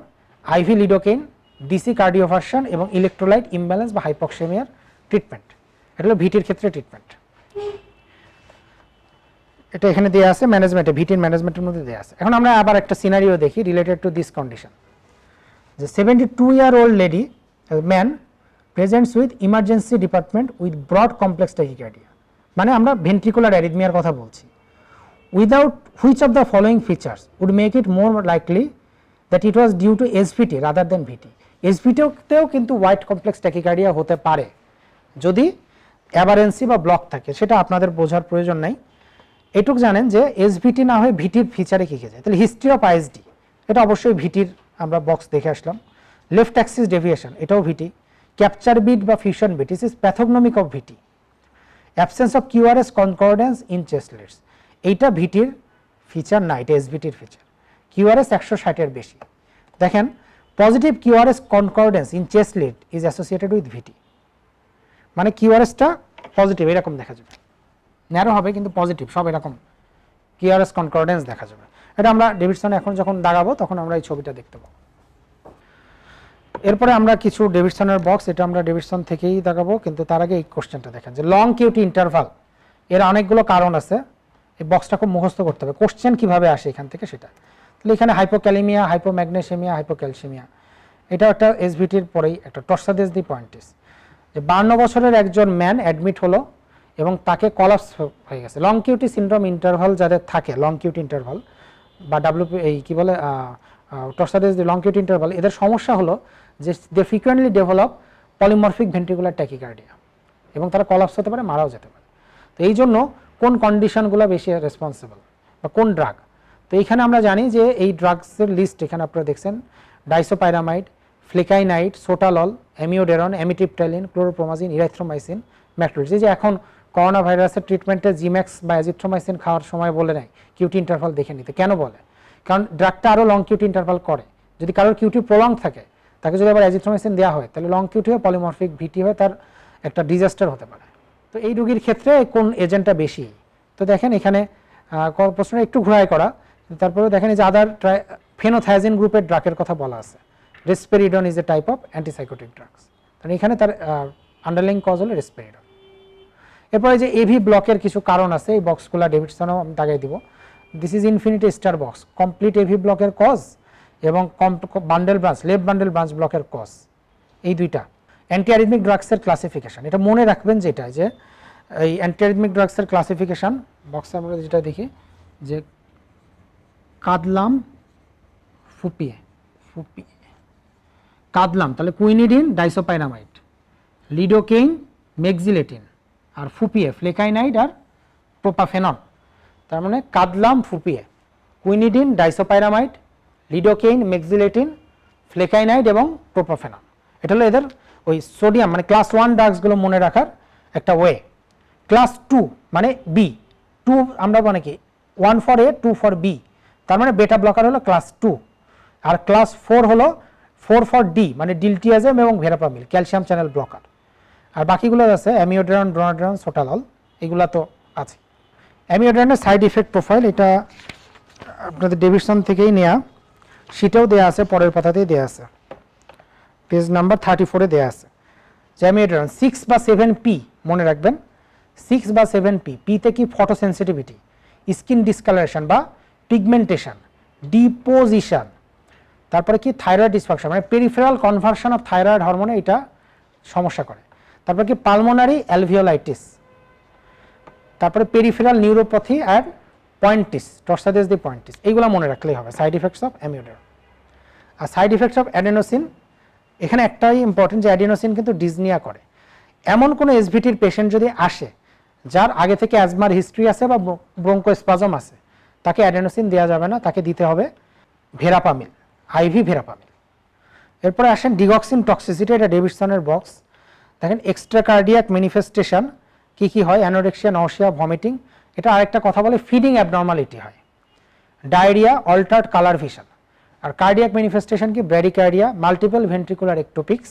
[SPEAKER 1] IV lidocaine DC cardioversion এবং ইলেকট্রোলাইট ইমব্যালেন্স বা হাইপক্সেমিয়ার ট্রিটমেন্ট এটা হলো ভিটির ক্ষেত্রে ট্রিটমেন্ট এটা এখানে দেওয়া আছে ম্যানেজমেন্টে ভিটির ম্যানেজমেন্টের মধ্যে দেওয়া আছে। এখন আমরা আবার একটা সিনারিও দেখি রিলেটেড টু দিস কন্ডিশন যে seventy two year old lady man presents with emergency department with broad complex tachycardia মানে আমরা ভেন্ট্রিকুলার অ্যারিথমিয়ার কথা বলছি। Without which of the following features would make it more likely that it was due to SVT rather than VT এসভিটিতেও কিন্তু white complex tachycardia হতে পারে। যদি অ্যাভারেন্সি বা ব্লক থাকে, সেটা আপনাদের বোঝার প্রয়োজন নাই। এটুক জানেন যে এসভিটি না হয়ে ভিটির ফিচারে কী যায়? তাহলে হিস্ট্রি অফ আইএসডি এটা অবশ্যই ভিটির আমরা বক্স দেখে আসলাম। লেফট অ্যাক্সিস ডেভিয়েশন এটাও ভিটি ক্যাপচার বিট বা fusion beat is is pathognomonic of VT absence of QRS concordance in chest leads এইটা ভিটির ফিচার না, এটা এসভিটির ফিচার কিউআরএস একশো ষাটের বেশি। দেখেন positive QRS concordance in chest lead is associated with VT মানে কিউআরএসটা পজিটিভ এরকম দেখা যাবে। ন্যারো হবে, কিন্তু পজিটিভ সব এরকম কিউআরএস কনকর্ডেন্স দেখা যাবে। এটা আমরা ডেভিডসন এখন যখন দাগাবো, তখন আমরা এই ছবিটা দেখতে পাবো। এরপরে আমরা কিছু ডেভিডসনের বক্স এটা আমরা ডেভিডসন থেকেই দেখাবো কিন্তু তার আগে এই কোশ্চেনটা দেখেন, যে লং কিউটি ইন্টারভাল এর অনেকগুলো কারণ আছে, এই বক্সটা খুব মুখস্থ করতে হবে। কোশ্চেন কীভাবে আসে এখান থেকে সেটা? তাহলে এখানে হাইপোক্যালিমিয়া হাইপোম্যাগনেসিমিয়া হাইপোক্যালসিমিয়া এটা একটা এসভিটির পরেই একটা টর্সাদেশ দি পয়েন্টিস যে বান্ন বছরের একজন ম্যান অ্যাডমিট হলো এবং তাকে কলাপস হয়ে গেছে। লং কিউটি সিন্ড্রোম ইন্টারভাল যাদের থাকে লং কিউটি ইন্টারভাল বা ডাব্লিউপি এই কী বলে torsades de long QT interval এদের সমস্যা হলো যে they frequently develop polymorphic ventricular tachycardia এবং তারা কলাপস হতে পারে, মারাও যেতে পারে। তো এই জন্য কোন কন্ডিশনগুলো বেশি রেসপন্সিবল বা কোন ড্রাগ তো এইখানে আমরা জানি যে এই ড্রাগসের লিস্ট এখানে আপনারা দেখছেন ডাইসোপাইরামাইড ফ্লিকাইনাইট সোটালল অ্যামিওডেরন অ্যামিটিপটাইলিন ক্লোরোপ্রোমাজিন ইরাইথ্রোমাইসিন ম্যাক্রোলিস এই যে এখন করোনা ভাইরাসের ট্রিটমেন্টে জিম্যাক্স বা অ্যাজিথ্রোমাইসিন খাওয়ার সময় বলে নেয় কিউটি ইন্টারভাল দেখে নিতে। কেন বলে? কারণ ড্রাগটা আরও লং কিউটি ইন্টারভাল করে। যদি কারোর কিউটি প্রলং থাকে, তাকে যদি আবার অ্যাজিথ্রোমাইসিন দেওয়া হয়, তাহলে লং কিউটি হয়ে পলিমরফিক ভিটি হয়ে, তার একটা ডিজাস্টার হতে পারে। তো এই রুগীর ক্ষেত্রে কোন এজেন্টটা বেশি? তো দেখেন এখানে প্রশ্নটা একটু ঘোরাই করা। তারপরে দেখেন এই যে আদার ফেনোথায়াজিন গ্রুপের ড্রাগের কথা বলা আছে। Risperidone is a type of antipsychotic drugs তাহলে এখানে তার আন্ডারলাইং কজ হলো রেসপেরিডন এরপরে যে এভি ব্লকের কিছু কারণ আছে, এই বক্সগুলো ডেভিডসনও আমি দাগাই দিব। This is infinity star box complete AV ব্লকের কজ এবং bundle branch left bundle branch ব্লকের কজ এই দুইটা। অ্যান্টি অ্যারিথমিক ড্রাগসের ক্লাসিফিকেশন এটা মনে রাখবেন যেটা, যে এই অ্যান্টি অ্যারিথমিক ড্রাগসের ক্লাসিফিকেশন বক্সে আমরা যেটা দেখি, যে কাদলাম ফুপিয়ে ফুপিয়ে। কাদলাম, তাহলে কুইনিডিন ডাইসোপাইনামাইট লিডোকেইন মেক্সিলেটিন আর ফুপিয়ে, ফ্লেকাইনাইড আর প্রোপাফেনন তার মানে কাদলাম ফুপিয়ে। কুইনিডিন ডাইসোপাইরামাইড লিডোকেইন, মেক্সিলেটিন, ফ্লেকাইনাইড এবং প্রোপাফেনন এটা হলো এদের ওই সোডিয়াম মানে ক্লাস ওয়ান ড্রাগসগুলো মনে রাখার একটা ওয়ে। ক্লাস টু মানে বি টু আমরা মানে কি? One for A, two for B. তার মানে বেটা ব্লকার হলো ক্লাস টু। আর ক্লাস ফোর হলো ফোর ফর ডি মানে ডিলটিয়াজম এবং ভেরাপামিল ক্যালসিয়াম চ্যানেল ব্লকার আর বাকিগুলো আছে অ্যামিওড্রান, ড্রোনাড্রান, সোটালল, এগুলো তো আছে। অ্যামিওড্রানের সাইড ইফেক্ট প্রোফাইল, এটা আপনাদের ডেভিশন থেকেই নেওয়া সেটাও দেওয়া আছে, পরের পাতাতেই দেওয়া আছে। পেজ নাম্বার থার্টি ফোরে দেওয়া আছে। যে অ্যামিওড্রান সিক্স বা সেভেন পি মনে রাখবেন সিক্স বা সেভেন পি পিতে কি ফটোসেন্সিটিভিটি স্কিন ডিসকালারেশন বা পিগমেন্টেশন ডিপোজিশন তারপরে কি থাইরয়েড ডিসফাংশন মানে পেরিফেরাল কনভার্সন অফ থাইরয়েড হরমোনে এটা সমস্যা করে। তারপরে কি পালমোনারি অ্যালভিওলাইটিস তারপরে পেরিফেরাল নিউরোপ্যাথি আর পয়েন্টিস টর্সাদেস দি পয়েন্টিস এইগুলো মনে রাখলেই হবে সাইড ইফেক্টস অফ অ্যামিউডার আর সাইড ইফেক্টস অফ অ্যাডেনোসিন এখানে একটাই ইম্পর্টেন্ট যে অ্যাডেনোসিন কিন্তু ডিজনিয়া করে। এমন কোনো এসভিটির পেশেন্ট যদি আসে, যার আগে থেকে অ্যাজমার হিস্ট্রি আছে বা ব্রঙ্কোস্পাজম আছে, তাকে অ্যাডেনোসিন দেওয়া যাবে না, তাকে দিতে হবে ভেরাপামিল আইভি ভেরাপামিল এরপরে আসেন ডিগক্সিন টক্সিসিটি এটা ডেভিডসনের বক্স দেখেন এক্সট্রা কার্ডিয়াক ম্যানিফেস্টেশন কি কি হয়? অ্যানোরেক্সিয়া নশিয়া ভমিটিং এটা আরেকটা কথা বলে ফিডিং অ্যাবনর্মালিটি হয়। ডায়রিয়া অল্টার্ড কালার ভিশন আর কার্ডিয়াক ম্যানিফেস্টেশন কি? Bradycardia multiple ventricular ectopics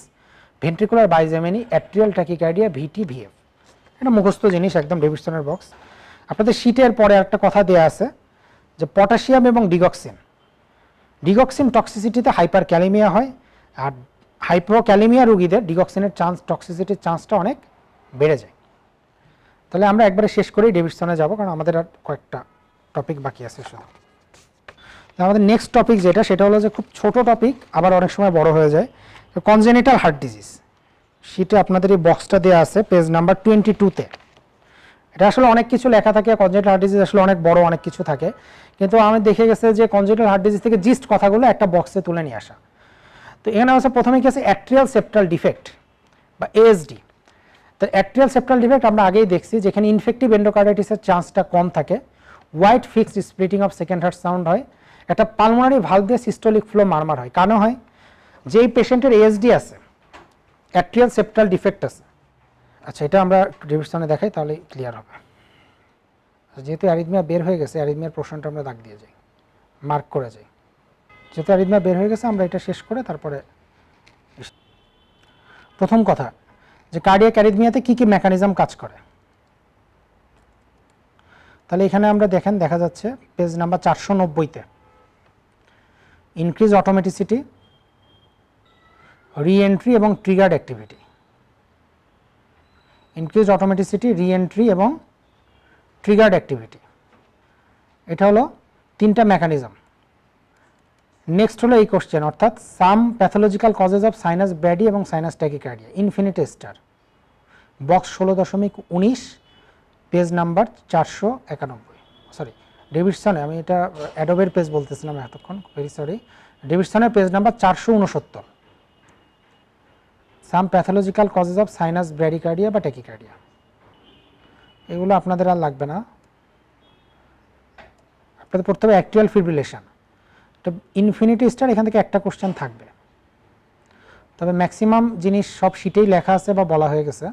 [SPEAKER 1] ventricular bigeminy atrial tachycardia VT VF এটা মুখস্থ জিনিস একদম ডেভিডসনের বক্স আপনাদের শীটের পরে একটা কথা দেওয়া আছে, যে পটাশিয়াম এবং ডিগক্সিন ডিগক্সিন টক্সিসিটিতে হাইপার ক্যালিমিয়া হয়, আর হাইপোক্যালিমিয়া রোগীদের ডিগক্সিনের চান্স টক্সিসিটির চান্সটা অনেক বেড়ে যায়। তাহলে আমরা একবারে শেষ করেই ডেভিডসনে যাব, কারণ আমাদের আর কয়েকটা টপিক বাকি আছে শুধু। আমাদের নেক্সট টপিক যেটা, সেটা হলো যে খুব ছোট টপিক আবার অনেক সময় বড় হয়ে যায়। কনজেনিটাল হার্ট ডিজিজ শীটে আপনাদের এই বক্সটা দেওয়া আছে পেজ নাম্বার টোয়েন্টি টুতে এটা আসলে অনেক কিছু লেখা থাকে কনজেনিটাল হার্ট ডিজিজ আসলে অনেক বড় অনেক কিছু থাকে। কিন্তু আমি দেখে গেছে যে কনজেনিটাল হার্ট ডিজিজ থেকে জিস্ট কথাগুলো একটা বক্সে তুলে নিয়ে আসা। তো এখানে আছে প্রথমে কি আছে? অ্যাট্রিয়াল সেপ্টাল ডিফেক্ট বা এএসডি তো অ্যাট্রিয়াল সেপ্টাল ডিফেক্ট আমরা আগেই দেখছি যেখানে ইনফেক্টিভ এন্ডোকার্ডাইটিসের চান্সটা কম থাকে। Wide fixed splitting of second heart sound হয়। একটা পালমোনারি ভালভ দিয়ে সিস্টোলিক ফ্লো মারমার হয়। কেন হয়? যেই পেশেন্টের এএসডি আছে অ্যাট্রিয়াল সেপ্টাল ডিফেক্ট আছে। আচ্ছা এটা আমরা ডিভিশনে দেখাই তাহলে ক্লিয়ার হবে। যেহেতু অ্যারিথমিয়া বের হয়ে গেছে অ্যারিথমিয়ার প্রশ্নটা আমরা দাগ দিয়ে যাই। মার্ক করে যাই। যেহেতু অ্যারিথমিয়া বের হয়ে গেছে, আমরা এটা শেষ করে তারপরে প্রথম কথা, যে কার্ডিয়াক অ্যারিথমিয়াতে কী কী মেকানিজম কাজ করে? তাহলে এখানে আমরা দেখেন, দেখা যাচ্ছে পেজ নাম্বার চারশো নব্বইতে। ইনক্রিজ অটোমেটিসিটি রিএন্ট্রি এবং triggered activity increase automaticity reentry এবং ট্রিগার্ড অ্যাক্টিভিটি এটা হলো তিনটা মেকানিজম নেক্সট হলো এই কোশ্চেন অর্থাৎ some pathological causes of sinus brady এবং sinus tachycardia infinite star box ষোলো দশমিক উনিশ পেজ নাম্বার চারশো একানব্বই। সরি ডেভিডসনে আমি এটা অ্যাডোবের পেজ বলতেছিলাম এতক্ষণ ভেরি সরি ডেভিডসনের পেজ নাম্বার চারশো উনসত্তর। Some pathological causes of sinus bradycardia বা ট্যাকিকার্ডিয়া এগুলো আপনাদের আর লাগবে না। আপনাদের পড়তে হবে অ্যাক্টুয়াল ফিব্রিলেশন তো ইনফিনিটি স্টার এখান থেকে একটা কোশ্চেন থাকবে। তবে ম্যাক্সিমাম জিনিস সব শিটেই লেখা আছে বা বলা হয়ে গেছে।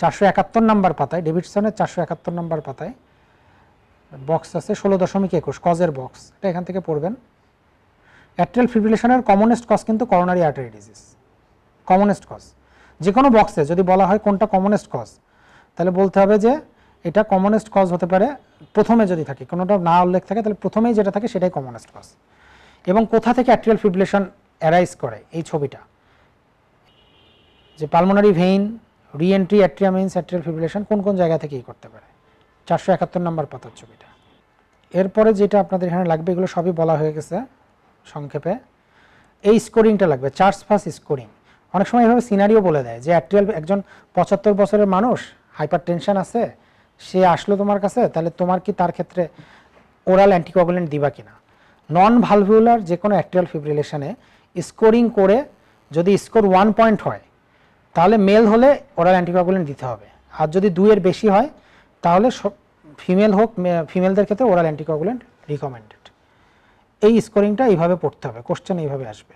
[SPEAKER 1] চারশো একাত্তর নাম্বার পাতায় ডেভিডসনের চারশো একাত্তর নাম্বার পাতায় বক্স আছে ষোলো দশমিক একুশ কজের বক্স এটা এখান থেকে পড়বেন। অ্যাট্রিয়াল ফিব্রিলেশনের কমনেস্ট কজ কিন্তু coronary artery disease commonest cause যে কোনো বক্সে যদি বলা হয় কোনটা কমনেস্ট কজ তাহলে বলতে হবে যে এটা কমনেস্ট কজ হতে পারে প্রথমে যদি থাকে, কোনোটা না উল্লেখ থাকে, তাহলে প্রথমেই যেটা থাকে সেটাই কমনেস্ট কজ এবং কোথা থেকে অ্যাট্রিয়াল ফিব্রিলেশন অ্যারাইজ করে এই ছবিটা? যে পালমোনারি ভেইন রিএন্ট্রি অ্যাট্রিয়ামিনস অ্যাট্রিয়াল ফিব্রিলেশন কোন কোন জায়গা থেকে করতে পারে? চারশো একাত্তর নম্বর পাতার ছবিটা। এরপরে যেটা আপনাদের এখানে লাগবে, এগুলো সবই বলা হয়ে গেছে সংক্ষেপে। এই স্কোরিংটা লাগবে চার্জ ফাস স্কোরিং অনেক সময় এভাবে সিনারিও বলে দেয় যে অ্যাট্রিয়াল একজন পঁচাত্তর বছরের মানুষ হাইপার টেনশন আছে সে আসলো তোমার কাছে, তাহলে তোমার কি তার ক্ষেত্রে ওরাল অ্যান্টিকোয়াগুলেন্ট দিবা কিনা? নন ভালভিউলার যে কোনো অ্যাট্রিয়াল ফিব্রিলেশনে স্কোরিং করে যদি স্কোর ওয়ান পয়েন্ট হয়, তাহলে মেল হলে ওরাল অ্যান্টিকোয়াগুলেন্ট দিতে হবে। আর যদি দুইয়ের বেশি হয়, তাহলে ফিমেল হোক ফিমেলদের ক্ষেত্রে ওরাল অ্যান্টিকোয়াগুলেন্ট রিকমেন্ডেড এই স্কোরিংটা এইভাবে পড়তে হবে কোশ্চেন এইভাবে আসবে।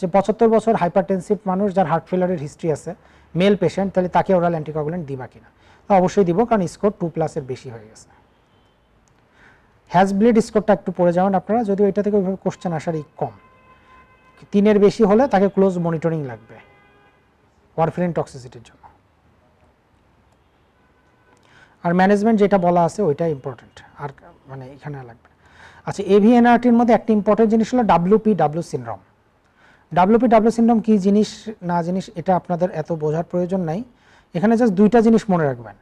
[SPEAKER 1] যে পঁচাত্তর বছর হাইপারটেনসিভ মানুষ যার হার্ট ফেলারের হিস্ট্রি আছে মেল পেশেন্ট তাহলে তাকে ওরাল অ্যান্টিকোয়াগুলেন্ট দিবা কিনা? অবশ্যই দিব, কারণ স্কোর টু প্লাসের বেশি হয়ে গেছে। হ্যাজ ব্লিড স্কোরটা একটু পড়ে যাবেন আপনারা, যদিও এটা থেকে ওইভাবে কোশ্চেন আসারই কম। তিনের বেশি হলে তাকে ক্লোজ মনিটরিং লাগবে ওয়ারফেরিন টক্সিসিটির জন্য। আর ম্যানেজমেন্ট যেটা বলা আছে ওইটা ইম্পর্টেন্ট আর মানে এখানে লাগবে আচ্ছা এভিএনআরটির মধ্যে একটা ইম্পর্টেন্ট জিনিস হলো WP W syndrome WP W syndrome কী জিনিস, না জিনিস, এটা আপনাদের এত বোঝার প্রয়োজন নাই। এখানে জাস্ট দুইটা জিনিস মনে রাখবেন,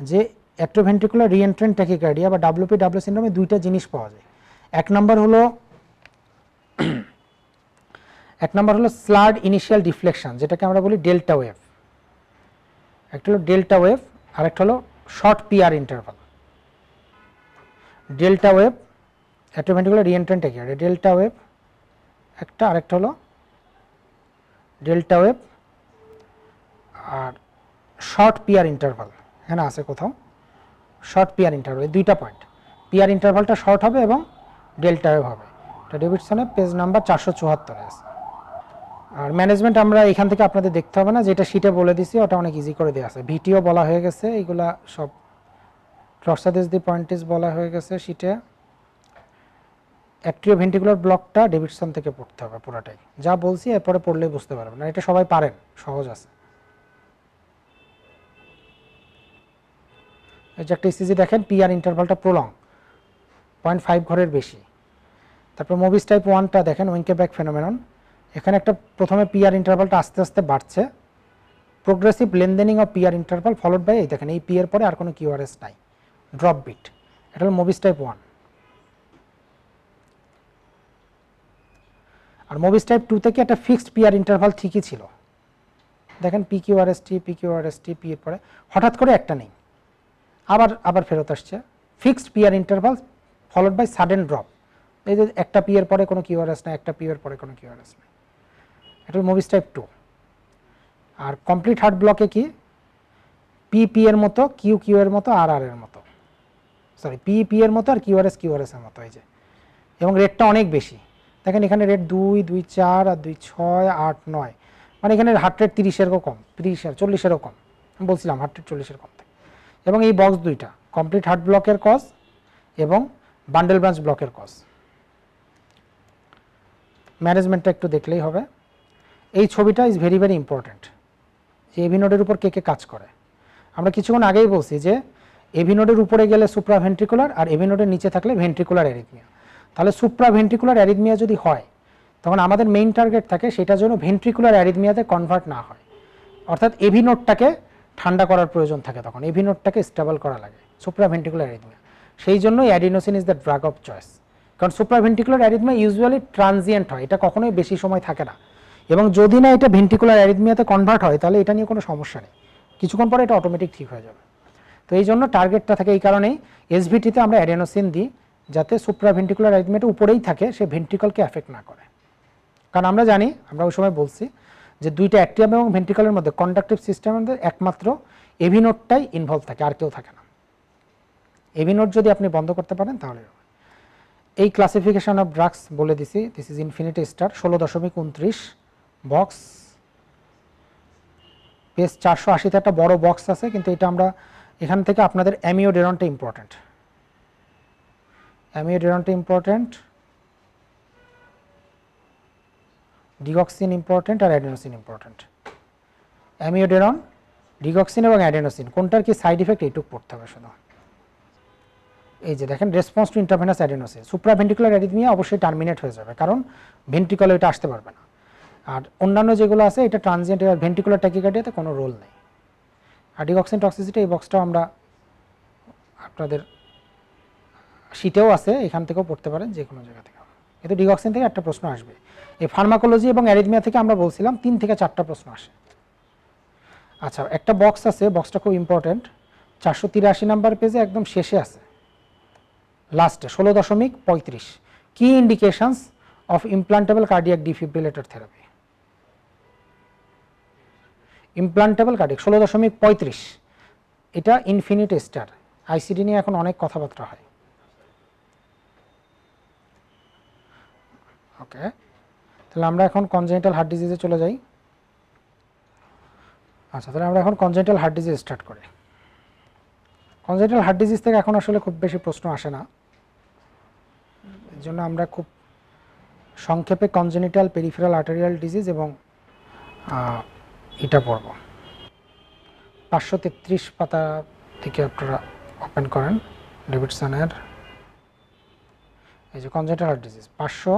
[SPEAKER 1] যে অ্যাক্টোভেন্ট্রিকুলার রিএন্ট্রেন্ট ট্যাকিকার্ডিয়া বা ডাব্লিউপি ডাব্লিউ সিনড্রোমে দুইটা জিনিস পাওয়া যায়। এক নম্বর হলো, [CLEARS THROAT] এক নম্বর হলো স্লাড ইনিশিয়াল ডিফ্লেকশন, যেটাকে আমরা বলি ডেল্টা ওয়েভ। একটা হলো ডেল্টা ওয়েভ আর একটা হলো short PR interval. Delta wave atrioventricular reentrant tachycardia, delta wave, একটা আরেকটা হলো, ডেল্টা ওয়েভ, আর শর্ট পিয়ার ইন্টারভাল এখানে আছে কোথাও শর্ট পিয়ার ইন্টারভাল দুইটা পয়েন্ট পিয়ার ইন্টারভালটা শর্ট হবে এবং ডেল্টা ওয়েভ হবে। ডেভিডসনের পেজ নাম্বার চারশো চুয়াত্তরে আছে। আর ম্যানেজমেন্ট আমরা এখান থেকে আপনাদের দেখতে হবে না যেটা শিটে বলে দিছি, ওটা অনেক ইজি করে দেওয়া আছে। ভিটিও বলা হয়ে গেছে এগুলা সব ট্রসাদেশ দি পয়েন্টিস বলা হয়ে গেছে শিটে অ্যাট্রিও ভেন্টিকুলার ব্লকটা ডেভিডসন থেকে পড়তে হবে পুরোটাই। যা বলছি, এরপরে পড়লেই বুঝতে পারবেন। না এটা সবাই পারেন, সহজ আছে। যে একটা ইসিজি দেখেন পিআর ইন্টারভালটা প্রলং পয়েন্ট ফাইভ ঘরের বেশি। তারপর মুভিস টাইপ ওয়ানটা দেখেন উইঙ্কে ব্যাক ফেনোমেনন এখানে একটা প্রথমে পিআর ইন্টারভালটা আস্তে আস্তে বাড়ছে। Progressive lengthening of PR interval followed by এই দেখেন, এই পি এর পরে আর কোনো কিউআরএস নাই। ড্রপ বিট এটা হল মুভিস টাইপ ওয়ান আর মুভিস টাইপ টু থেকে একটা ফিক্সড পিআর ইন্টারভাল ঠিকই ছিল। দেখেন P QRS T P QRS T P এর পরে। হঠাৎ করে একটা নেই। আবার আবার ফেরত আসছে। Fixed PR interval followed by sudden drop এই যে একটা পি এর পরে কোনো কিউআরএস নাই, একটা পি এর পরে কোনো কিউআরএস নাই। এটা মুভিস টাইপ টু আর কমপ্লিট হার্ট ব্লকে কি? পি পি এর মতো কিউ কিউ এর মতো আর আর এর মতো। সরি পি পি এর মতো আর কিউআরএস কিউআরএস এর মতো, এই যে। এবং রেটটা অনেক বেশি। দেখেন এখানে রেট দুই দুই চার আর দুই ছয়, আট, নয়। মানে এখানে হার্ট রেট তিরিশেরও কম তিরিশের চল্লিশেরও কম। বলছিলাম হার্ট রেট চল্লিশের কম। এবং এই বক্স দুইটা কমপ্লিট হার্ট ব্লকের কজ এবং বান্ডেল ব্রাঞ্চ ব্লকের কজ ম্যানেজমেন্টটা একটু দেখলেই হবে। এই ছবিটা ইজ ভেরি ভেরি ইম্পর্ট্যান্ট যে এভিনোডের উপর কে কে কাজ করে? আমরা কিছুক্ষণ আগেই বলছি যে এভিনোডের উপরে গেলে সুপ্রা ভেন্ট্রিকুলার আর এভিনোডের নিচে থাকলে ভেন্ট্রিকুলার অ্যারিথমিয়া তাহলে সুপ্রা ভেন্ট্রিকুলার অ্যারিথমিয়া যদি হয়, তখন আমাদের মেইন টার্গেট থাকে সেটা যেন ভেন্ট্রিকুলার অ্যারিথমিয়াতে কনভার্ট না হয়। অর্থাৎ এভিনোডটাকে ঠান্ডা করার প্রয়োজন থাকে তখন। এভিনোডটাকে স্টেবল করা লাগে সুপ্রা ভেন্ট্রিকুলার অ্যারিথমিয়া সেই জন্যই adenosine is the drug of choice কারণ supra ventricular arrhythmia usually transient হয়, এটা কখনোই বেশি সময় থাকে না। এবং যদি না এটা ভেন্টিকুলার অ্যারিথমিয়াতে কনভার্ট হয়, তাহলে এটা নিয়ে কোনো সমস্যা নেই। কিছুক্ষণ পরে এটা অটোমেটিক ঠিক হয়ে যাবে। তো এই জন্য টার্গেটটা থাকে এই কারণেই এসভিটিতে আমরা অ্যাডেনোসিন দিই, যাতে সুপ্রা ভেন্ট্রিকুলার অ্যারিথমিয়াটা উপরেই থাকে, সে ভেন্টিকলকে এফেক্ট না করে। কারণ আমরা জানি, আমরা ওই সময় বলছি যে দুইটা অ্যাক্টিয়াম এবং ভেন্ট্রিকলের মধ্যে কন্ডাক্টিভ সিস্টেমের মধ্যে একমাত্র এভিনোডটাই ইনভলভ থাকে, আর কেউ থাকে না। এভিনোট যদি আপনি বন্ধ করতে পারেন তাহলে এই ক্লাসিফিকেশন অফ ড্রাগস বলে দিছি দিস ইজ ইনফিনিটি স্টার ষোলো দশমিক উনত্রিশ বক্স পেজ চারশো আশিতে একটা বড় বক্স আছে, কিন্তু এটা আমরা এখান থেকে আপনাদের অ্যামিওডেরনটা ইম্পর্ট্যান্ট অ্যামিওডেরনটা ইম্পর্ট্যান্ট ডিগক্সিন ইম্পর্ট্যান্ট আর অ্যাডেনোসিন ইম্পর্ট্যান্ট অ্যামিওডেরন ডিগক্সিন এবং অ্যাডেনোসিন কোনটার কি সাইড ইফেক্ট এইটুক পড়তে হবে শুধু এই যে দেখেন response to intravenous adenosine supraventricular arrhythmia অবশ্যই টার্মিনেট হয়ে যাবে, কারণ ভেন্ট্রিকলে এটা আসতে পারবে না। আর অন্যান্য যেগুলো আছে, এটা ট্রানজিয়েন্ট আর ভেন্ট্রিকুলার ট্যাকিকার্ডিয়াতে কোনো রোল নেই। আর ডিগক্সিন টক্সিসিটি এই বক্সটাও আমরা আপনাদের শীতেও আছে, এখান থেকেও পড়তে পারেন যে কোনো জায়গা থেকে। কিন্তু ডিগক্সিন থেকে একটা প্রশ্ন আসবে এই ফার্মাকোলজি এবং অ্যারিথমিয়া থেকে আমরা বলছিলাম তিন থেকে চারটা প্রশ্ন আসে। আচ্ছা একটা বক্স আছে বক্সটা খুব ইম্পর্ট্যান্ট চারশো তিরাশি নাম্বার পেজে একদম শেষে আছে। লাস্টে ষোলো দশমিক পঁয়ত্রিশ। কি indications of implantable cardiac defibrillator therapy implantable cardiac ষোলো দশমিক পঁয়ত্রিশ। এটা ইনফিনিট স্টার আইসিডি নিয়ে এখন অনেক কথাবার্তা হয়। ওকে তাহলে আমরা এখন কনজেন্টাল হার্ট ডিজিজে চলে যাই। আচ্ছা তাহলে আমরা এখন কনজেন্টাল হার্ট ডিজিজ স্টার্ট করি। কনজেন্টাল হার্ট ডিজিজ থেকে এখন আসলে খুব বেশি প্রশ্ন আসে না। এর জন্য আমরা খুব সংক্ষেপে কনজেনিটাল পেরিফেরাল আর্টেরিয়াল ডিজিজ এবং এটা পড়ব। পাঁচশো তেত্রিশ পাতা থেকে আপনারা ওপেন করেন ডেভিডসনের এই যে কনজেন্টাল হার্ট ডিজিজ পাঁচশো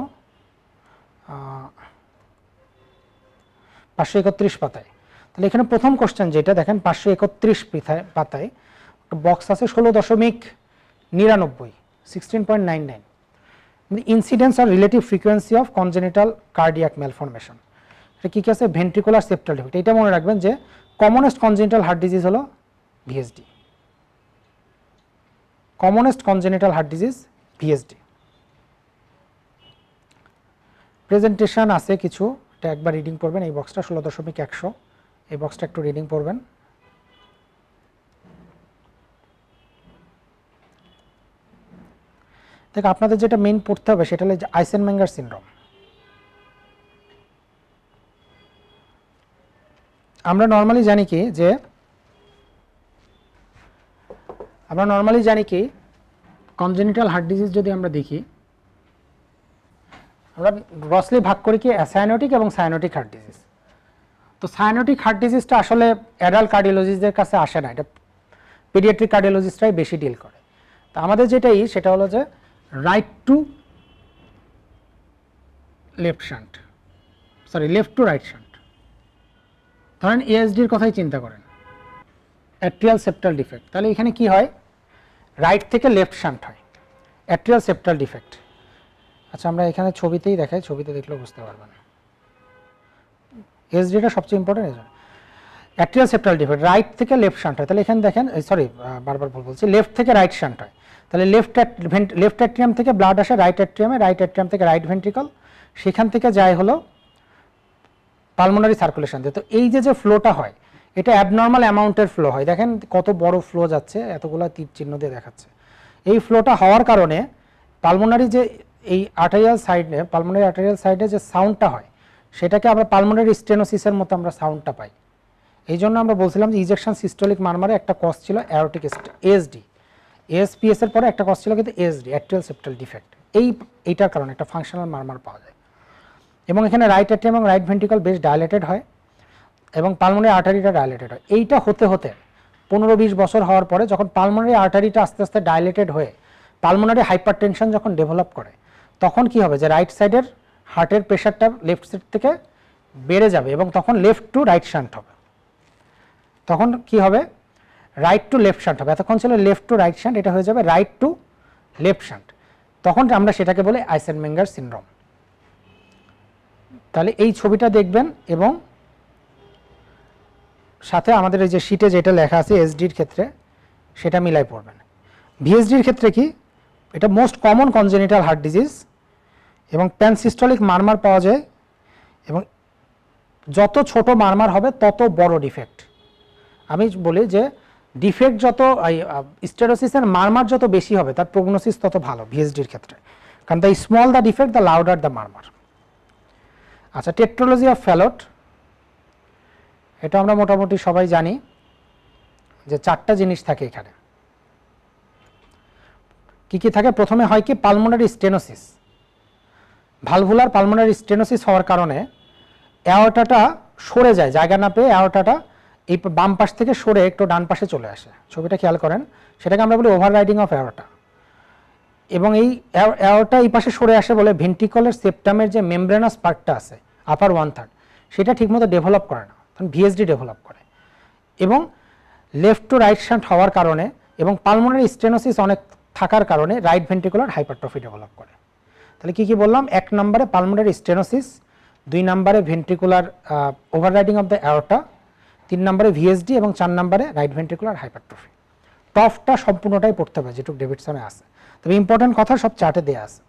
[SPEAKER 1] পাঁচশো একত্রিশ পাতায়। তাহলে এখানে প্রথম কোশ্চেন যেটা, দেখেন পাঁচশো একত্রিশ পৃথায় পাতায় একটা বক্স আছে ষোলো দশমিক নিরানব্বই sixteen point nine nine incidence R relative frequency of congenital cardiac malformation এটা কী কী আছে? ভেন্ট্রিকুলার সেপ্টাল ডিফেক্ট এটা মনে রাখবেন যে কমনেস্ট কনজেনিটাল হার্ট ডিজিজ হলো VSD commonest congenital heart disease VSD presentation আছে কিছু, এটা একবার রিডিং পড়বেন, এই বক্সটা ষোলো দশমিক একশো। এই বক্সটা একটু রিডিং পড়বেন। দেখ, আপনাদের যেটা মেইন পড়তে হবে, সেটা হলো আইসেন ম্যাঙ্গার সিনড্রোম আমরা নর্মালি জানি কি যে, আমরা নর্মালি জানি কি কনজেনিটাল হার্ট ডিজিজ যদি আমরা দেখি আমরা গ্রসলি ভাগ করি কি সায়ানোটিক এবং সায়ানোটিক হার্ট ডিজিজ তো সায়ানোটিক হার্ট ডিজিজটা আসলে অ্যাডাল্ট কার্ডিওলজিস্টদের কাছে আসে না, এটা পিডিয়াট্রিক কার্ডিওলজিস্টরাই বেশি ডিল করে। তো আমাদের যেটাই সেটা হলো যে right to left shunt sorry left to right shunt ধরেন এএসডির কথাই চিন্তা করেন অ্যাট্রিয়াল সেপ্টাল ডিফেক্ট তাহলে এখানে কি হয়? রাইট থেকে লেফট শান্ট হয় অ্যাট্রিয়াল সেপ্টাল ডিফেক্ট আচ্ছা আমরা এখানে ছবিতেই দেখাই, ছবিতে দেখলেও বুঝতে পারবেন। এসডিটা সবচেয়ে ইম্পর্টেন্ট এই জন্য। অ্যাট্রিয়াল সেপ্টাল ডিফেক্ট রাইট থেকে লেফট শান্ট হয়। তাহলে এখানে দেখেন সরি বারবার ভুল বলছি লেফট থেকে রাইট শান্ট হয়। তাহলে লেফট লেফট অ্যাট্রিয়াম থেকে ব্লাড আসে রাইট অ্যাট্রিয়ামে রাইট অ্যাট্রিয়াম থেকে রাইট ভেন্ট্রিকল সেখান থেকে যায় হলো পালমোনারি সার্কুলেশন দিয়ে। তো এই যে যে ফ্লোটা হয়, এটা অ্যাবনর্মাল অ্যামাউন্টের ফ্লো হয়। দেখেন কত বড় ফ্লো যাচ্ছে, এতগুলো তীর চিহ্ন দিয়ে দেখাচ্ছে। এই ফ্লোটা হওয়ার কারণে পালমোনারি যে এই আর্টারিয়াল সাইডে পালমোনারি আর্টারিয়াল সাইডে যে সাউন্ডটা হয়, সেটাকে আমরা পালমোনারি স্টেনোসিসের মতো আমরা সাউন্ডটা পাই। এই জন্য আমরা বলছিলাম যে ইজেকশন সিস্টোলিক মারমারে একটা কজ ছিল অ্যারোটিক এএসডি এএসপিএস এর পরে একটা কজ ছিল কিন্তু এসডি অ্যাট্রিয়াল সেপ্টাল ডিফেক্ট এই, এইটার কারণে একটা ফাংশনাল মারমার পাওয়া যায়। এবং এখানে রাইট অ্যাট্রিয়াম এবং রাইট ভেন্টিকল বেশ ডায়ালেটেড হয় এবং পালমোনারি আর্টারিটা ডায়ালেটেড হয়। এইটা হতে হতে পনেরো বিশ বছর হওয়ার পরে যখন পালমোনারি আর্টারিটা আস্তে আস্তে ডায়ালেটেড হয়ে পালমোনারি হাইপার টেনশন যখন ডেভেলপ করে তখন কি হবে? যে রাইট সাইডের হার্টের প্রেশারটা লেফট সাইড থেকে বেড়ে যাবে এবং তখন লেফট টু রাইট শান্ট হবে। তখন কি হবে? রাইট টু লেফট শান্ট হবে। এতক্ষণ ছিল লেফট টু রাইট শান্ট এটা হয়ে যাবে রাইট টু লেফট শান্ট তখন আমরা সেটাকে বলি আইসেনমেঙ্গার সিনড্রোম তাহলে এই ছবিটা দেখবেন এবং সাথে আমাদের এই যে শিটে যেটা লেখা আছে এসডির ক্ষেত্রে, সেটা মিলাই পড়বেন। ভিএসডির ক্ষেত্রে কি? এটা most common congenital heart disease এবং প্যানসিস্টলিক মারমার পাওয়া যায় এবং যত ছোট মারমার হবে, তত বড় ডিফেক্ট আমি বলি যে ডিফেক্ট যত স্টেরোসিসের মারমার যত বেশি হবে, তার প্রগনোসিস তত ভালো ভিএসডির ক্ষেত্রে। কারণ the small the defect the louder the murmur. আচ্ছা টেট্রোলজি অফ ফ্যালট এটা আমরা মোটামুটি সবাই জানি যে চারটা জিনিস থাকে এখানে। কি কি থাকে? প্রথমে হয় কি? Pulmonary stenosis valvular pulmonary stenosis হওয়ার কারণে অ্যাওটাটা সরে যায়, জায়গা না পেয়ে অ্যাওটাটা এই বাম পাশ থেকে সরে একটু ডান পাশে চলে আসে। ছবিটা খেয়াল করেন, সেটাকে আমরা বলি ওভার রাইডিং অফ অ্যাওটা এবং এই অ্যাওটা এই পাশে সরে আসে বলে ভেন্টিকলের সেপ্টামের যে মেমব্রেনাস পার্টটা আছে আপার ওয়ান থার্ড সেটা ঠিকমতো ডেভেলপ করে না, তখন ভিএসডি ডেভেলপ করে। এবং লেফট টু রাইট শান্ট হওয়ার কারণে এবং পালমোনারি স্টেনোসিস অনেক থাকার কারণে রাইট ভেন্টিকুলার হাইপারট্রফি ডেভেলপ করে। তাহলে কি কি বললাম? এক নম্বরে পালমোনারি স্টেনোসিস দুই নম্বরে ventricular overriding of the aorta তিন নম্বরে ভিএসডি এবং চার নম্বরে রাইট ভেন্ট্রিকুলার হাইপারট্রফি টফটা সম্পূর্ণটাই পড়তে হবে, যেটুকু ডেভিডসনে আছে। তবে ইম্পর্টেন্ট কথা, সব চার্টে দেওয়া আছে।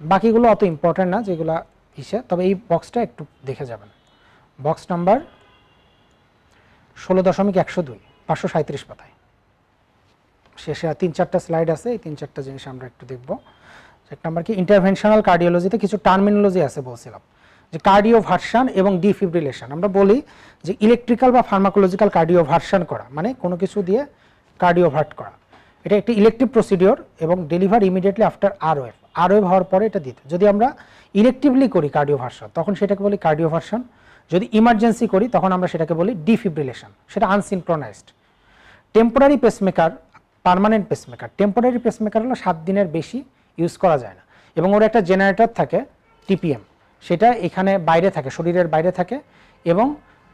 [SPEAKER 1] বাকিগুলো অত ইম্পর্টেন্ট না, যেগুলো ইসে, তবে এই বক্সটা একটু দেখে যাবেন। বক্স নাম্বার ষোলো দশমিক একশো দুই, পাঁচশো সাঁত্রিশ পাতায়। শেষে তিন চারটা স্লাইড আছে, এই তিন চারটা জিনিস আমরা একটু দেখব। এক নাম্বার কি? ইন্টারভেনশনাল কার্ডিওলজিতে কিছু টার্মিনোলজি আছে বলছিলাম। যে কার্ডিও ভার্সান এবং ডিফিব্রিলেশন আমরা বলি যে ইলেকট্রিক্যাল বা ফার্মাকোলজিক্যাল কার্ডিও ভার্সান করা মানে কোনো কিছু দিয়ে কার্ডিও ভার্ট করা। এটা একটি ইলেকটিভ প্রসিডিওর এবং deliver immediately after R wave R wave হওয়ার পরে এটা দিতে। যদি আমরা ইলেকটিভলি করি কার্ডিও ভার্সন তখন সেটাকে বলি কার্ডিও ভার্সন যদি ইমার্জেন্সি করি, তখন আমরা সেটাকে বলি ডিফিব্রিলেশন সেটা unsynchronized temporary pacemaker permanent pacemaker temporary pacemaker হলো সাত দিনের বেশি ইউজ করা যায় না। এবং ওর একটা জেনারেটর থাকে, টিপিএম। সেটা এখানে বাইরে থাকে, শরীরের বাইরে থাকে এবং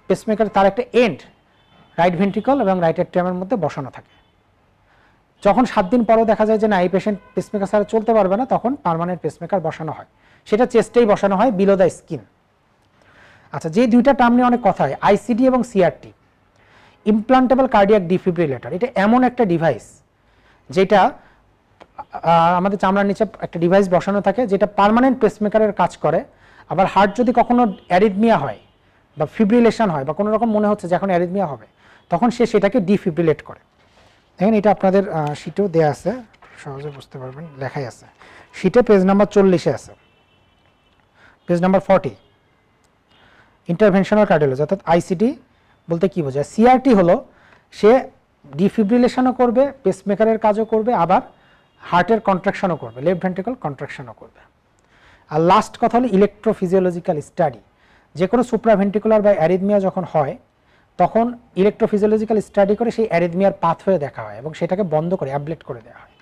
[SPEAKER 1] পেসমেকার তার একটা এন্ড রাইট ভেন্ট্রিকল এবং রাইট অ্যাট্রিয়ামের মধ্যে বসানো থাকে। যখন সাত দিন পরও দেখা যায় যে না, এই পেশেন্ট পেসমেকার ছাড়া চলতে পারবে না, তখন পারমানেন্ট পেসমেকার বসানো হয়। সেটা চেস্টেই বসানো হয় বিলো দ্য স্কিন আচ্ছা যে দুইটা টার্ম নিয়ে অনেক কথা হয় আইসিডি এবং সিআরটি ইমপ্লান্টেবল কার্ডিয়াক ডিফিব্রিলেটর এটা এমন একটা ডিভাইস যেটা আমাদের চামড়ার নিচে একটা ডিভাইস বসানো থাকে যেটা পার্মানেন্ট পেসমেকারের কাজ করে। আবার হার্ট যদি কখনো অ্যারিথমিয়া হয় বা ফিব্রিলেশন হয় বা কোনো রকম মনে হচ্ছে যে এখন অ্যারিথমিয়া হবে, তখন সে সেটাকে ডিফিব্রিলেট করে। দেখেন এটা আপনাদের শিটেও দেয়া আছে, সহজে বুঝতে পারবেন, লেখাই আছে। শিটে পেজ নাম্বার চল্লিশে আছে। Page number forty interventional cardiology অর্থাৎ আইসিডি বলতে কি বোঝায়? সিআরটি হলো সে ডিফিব্রিলেশনও করবে পেসমেকারের কাজও করবে, আবার হার্টের কন্ট্রাকশনও করবে, লেফট ভেন্ট্রিকল কন্ট্রাকশনও করবে। আর লাস্ট কথা হলো ইলেকট্রোফিজিওলজিক্যাল স্টাডি যে কোনো সুপ্রাভেন্ট্রিকুলার বা অ্যারিথমিয়া যখন হয়, তখন ইলেকট্রোফিজিওলজিক্যাল স্টাডি করে সেই অ্যারিথমিয়ার পাথ হয়ে দেখা হয় এবং সেটাকে বন্ধ করে অ্যাবলেট করে দেওয়া হয়।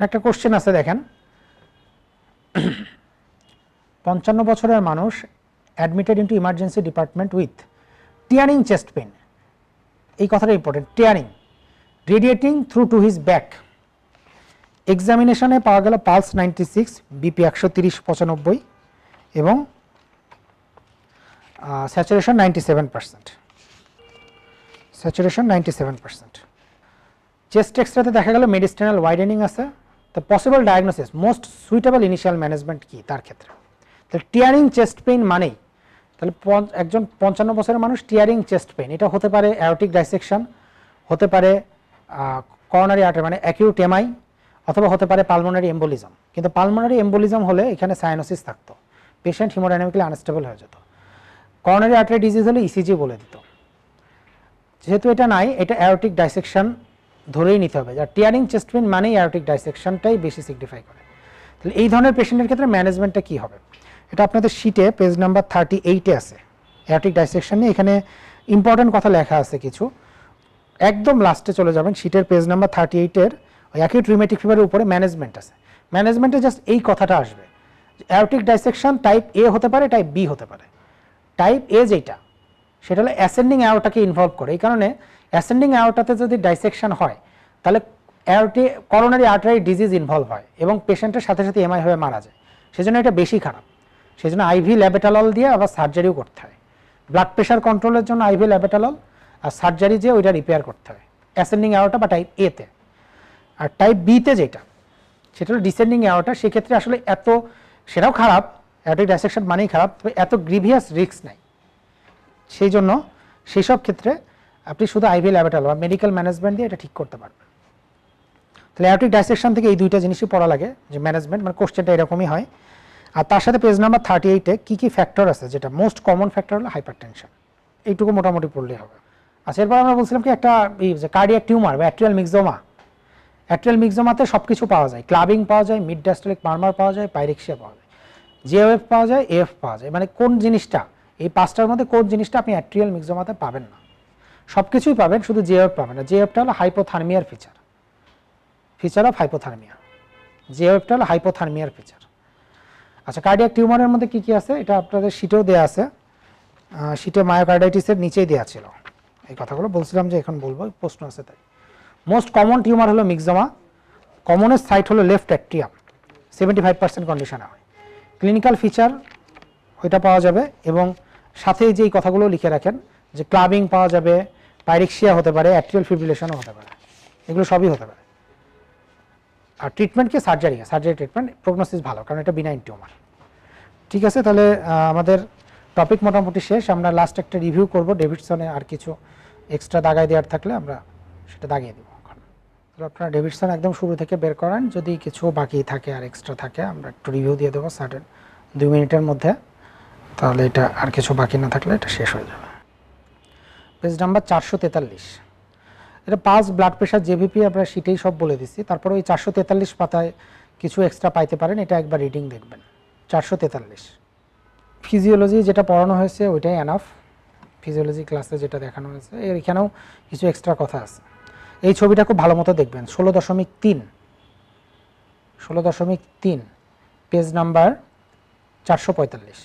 [SPEAKER 1] একটা কোশ্চেন আছে দেখেন। পঞ্চান্ন বছরের মানুষ admitted into emergency department with tearing chest pain এই কথাটা important tearing radiating through to his back এক্সামিনেশনে পাওয়া গেল পালস নাইনটি সিক্স বিপি একশো তিরিশ, পঁচানব্বই এবং saturation ninety seven percent saturation ninety seven percent chest এক্সরাতে দেখা গেল মেডিস্টেনাল ওয়াইডেনিং আছে। তো possible diagnosis most suitable initial management কি তার ক্ষেত্রে? তাহলে টিয়ারিং চেস্ট পেইন মানেই, তাহলে একজন পঞ্চান্ন বছরের মানুষ টিয়ারিং চেস্ট পেইন এটা হতে পারে অ্যারোটিক ডাইসেকশন হতে পারে করোনারি আর্টারি মানে অ্যাকিউট এমআই অথবা হতে পারে পালমোনারি এম্বোলিজম কিন্তু পালমোনারি এম্বোলিজম হলে এখানে সাইনোসিস থাকতো। পেশেন্ট হিমোডাইনামিক্যালি আনস্টেবল হয়ে যেত। করোনারি আর্টারি ডিজিজ হলে ইসিজি বলে দিত। যেহেতু এটা নাই, এটা অ্যারোটিক ডাইসেকশন ধরেই নিতে হবে। যার টিয়ারিং চেস্ট পেন মানেই অ্যারোটিক ডাইসেকশনটাই বেশি সিগনিফাই করে। তাহলে এই ধরনের পেশেন্টের ক্ষেত্রে ম্যানেজমেন্টটা কী হবে? এটা আপনাদের শিটে পেজ নাম্বার থার্টি এইটে আছে। অ্যারোটিক ডাইসেকশন নিয়ে এখানে ইম্পর্টেন্ট কথা লেখা আছে কিছু। একদম লাস্টে চলে যাবেন শিটের পেজ নাম্বার থার্টি এইটের ওই অ্যাকিউট রিমেটিক ফিভারের উপরে ম্যানেজমেন্ট আছে। ম্যানেজমেন্টে জাস্ট এই কথাটা আসবে। অ্যারোটিক ডাইসেকশন টাইপ এ হতে পারে টাইপ বি হতে পারে। টাইপ এ যেটা, সেটা হলো অ্যাসেন্ডিং অ্যারোটাকে ইনভলভ করে। এই কারণে অ্যাসেন্ডিং অ্যারোটাতে যদি ডাইসেকশন হয়, তাহলে aortic coronary artery disease involve হয় এবং পেশেন্টের সাথে সাথে এমআই হয়ে মারা যায়। সেজন্য এটা বেশি খারাপ। সেজন্য আইভি ল্যাবেটালল দিয়ে আবার সার্জারিও করতে হয়। ব্লাড প্রেশার কন্ট্রোলের জন্য আইভি ল্যাবেটালল আর সার্জারি যে ওইটা রিপেয়ার করতে হবে। অ্যাসেন্ডিং অ্যারোটা বা টাইপ এতে আর টাইপ বিতে যেটা, সেটা হলো ডিসেন্ডিং অ্যারোটা সেক্ষেত্রে আসলে এত, সেটাও খারাপ অ্যারোটিক ডাইসেকশন মানেই খারাপ, তবে এত গ্রিভিয়াস রিস্ক নাই। সেই জন্য সেই সব ক্ষেত্রে আপনি শুধু আইভি ল্যাবেটাল বা মেডিকেল ম্যানেজমেন্ট দিয়ে এটা ঠিক করতে পারবেন। তাহলে অ্যারোটিক ডাইসেকশন থেকে এই দুইটা জিনিসই পড়া লাগে, যে ম্যানেজমেন্ট মানে কোশ্চেনটা এরকমই হয়। আর তার সাথে পেজ নাম্বার থার্টি এইটে কী কী ফ্যাক্টর আছে, যেটা মোস্ট কমন ফ্যাক্টর হলো হাইপার টেনশন এইটুকু মোটামুটি পড়লেই হবে। আচ্ছা এরপর আমরা বলছিলাম কি একটা কার্ডিয়াক টিউমার বা অ্যাট্রিয়াল মিক্সোমা অ্যাট্রিয়াল মিক্সোমাতে সব কিছু পাওয়া যায়। ক্লাবিং পাওয়া যায় মিড ডাস্টলিক মারমার পাওয়া যায় পাইরেক্সিয়া পাওয়া যায়। জেওএফ পাওয়া যায় এফ পাওয়া যায়। মানে কোন জিনিসটা, এই পাঁচটার মধ্যে কোন জিনিসটা আপনি অ্যাট্রিয়াল মিক্সোমাতে পাবেন না। সব কিছুই পাবেন, শুধু জেওএফ পাবেন না। জেওএফটা হলো হাইপোথার্মিয়ার ফিচার ফিচার অফ হাইপোথার্মিয়া জেওএফটা হলো হাইপোথার্মিয়ার ফিচার আচ্ছা কার্ডিয়াক টিউমারের মধ্যে কি কি আছে? এটা আপনাদের শিটেও দেওয়া আছে। শিটে মায়োকার্ডাইটিসের নিচেই দেওয়া ছিল। এই কথাগুলো বলছিলাম যে এখন বলব, প্রশ্ন আছে তাই। মোস্ট কমন টিউমার হলো মিক্সোমা কমনের সাইট হলো লেফট অ্যাক্টিয়াম সেভেন্টি ফাইভ পার্সেন্ট কন্ডিশনে হয়। ক্লিনিক্যাল ফিচার ওইটা পাওয়া যাবে এবং সাথে যেই কথাগুলো লিখে রাখেন, যে ক্লাবিং পাওয়া যাবে পাইরেক্সিয়া হতে পারে অ্যাট্রিয়াল ফিব্রিলেশনও হতে পারে, এগুলো সবই হতে পারে। আর ট্রিটমেন্ট কি? সার্জারি সার্জারি ট্রিটমেন্ট প্রগনোসিস ভালো, কারণ এটা বিনাইন টিউমার ঠিক আছে, তাহলে আমাদের টপিক মোটামুটি শেষ, আমরা লাস্ট একটা রিভিউ করব ডেভিডসনে আর কিছু এক্সট্রা দাগায় দেওয়ার থাকলে আমরা সেটা দাগিয়ে দেবো এখন। তাহলে আপনারা ডেভিডসন একদম শুরু থেকে বের করেন, যদি কিছু বাকি থাকে আর এক্সট্রা থাকে, আমরা একটু রিভিউ দিয়ে দেবো সার্টেন দুই মিনিটের মধ্যে। তাহলে এটা আর কিছু বাকি না থাকলে এটা শেষ হয়ে যাবে। পেজ নাম্বার চারশো তেতাল্লিশ। এটা পাস ব্লাড প্রেশার জেভিপি আমরা সেটাই সব বলে দিচ্ছি। তারপরে ওই চারশো তেতাল্লিশ পাতায় কিছু এক্সট্রা পাইতে পারেন, এটা একবার রিডিং দেখবেন। চারশো তেতাল্লিশ। ফিজিওলজি যেটা পড়ানো হয়েছে, ওইটাই এনাফ ফিজিওলজি ক্লাসে যেটা দেখানো হয়েছে এখানেও কিছু এক্সট্রা কথা আছে। এই ছবিটা খুব ভালো মতো দেখবেন, ষোলো দশমিক তিন, ষোলো দশমিক তিন পেজ নাম্বার চারশো পঁয়তাল্লিশ।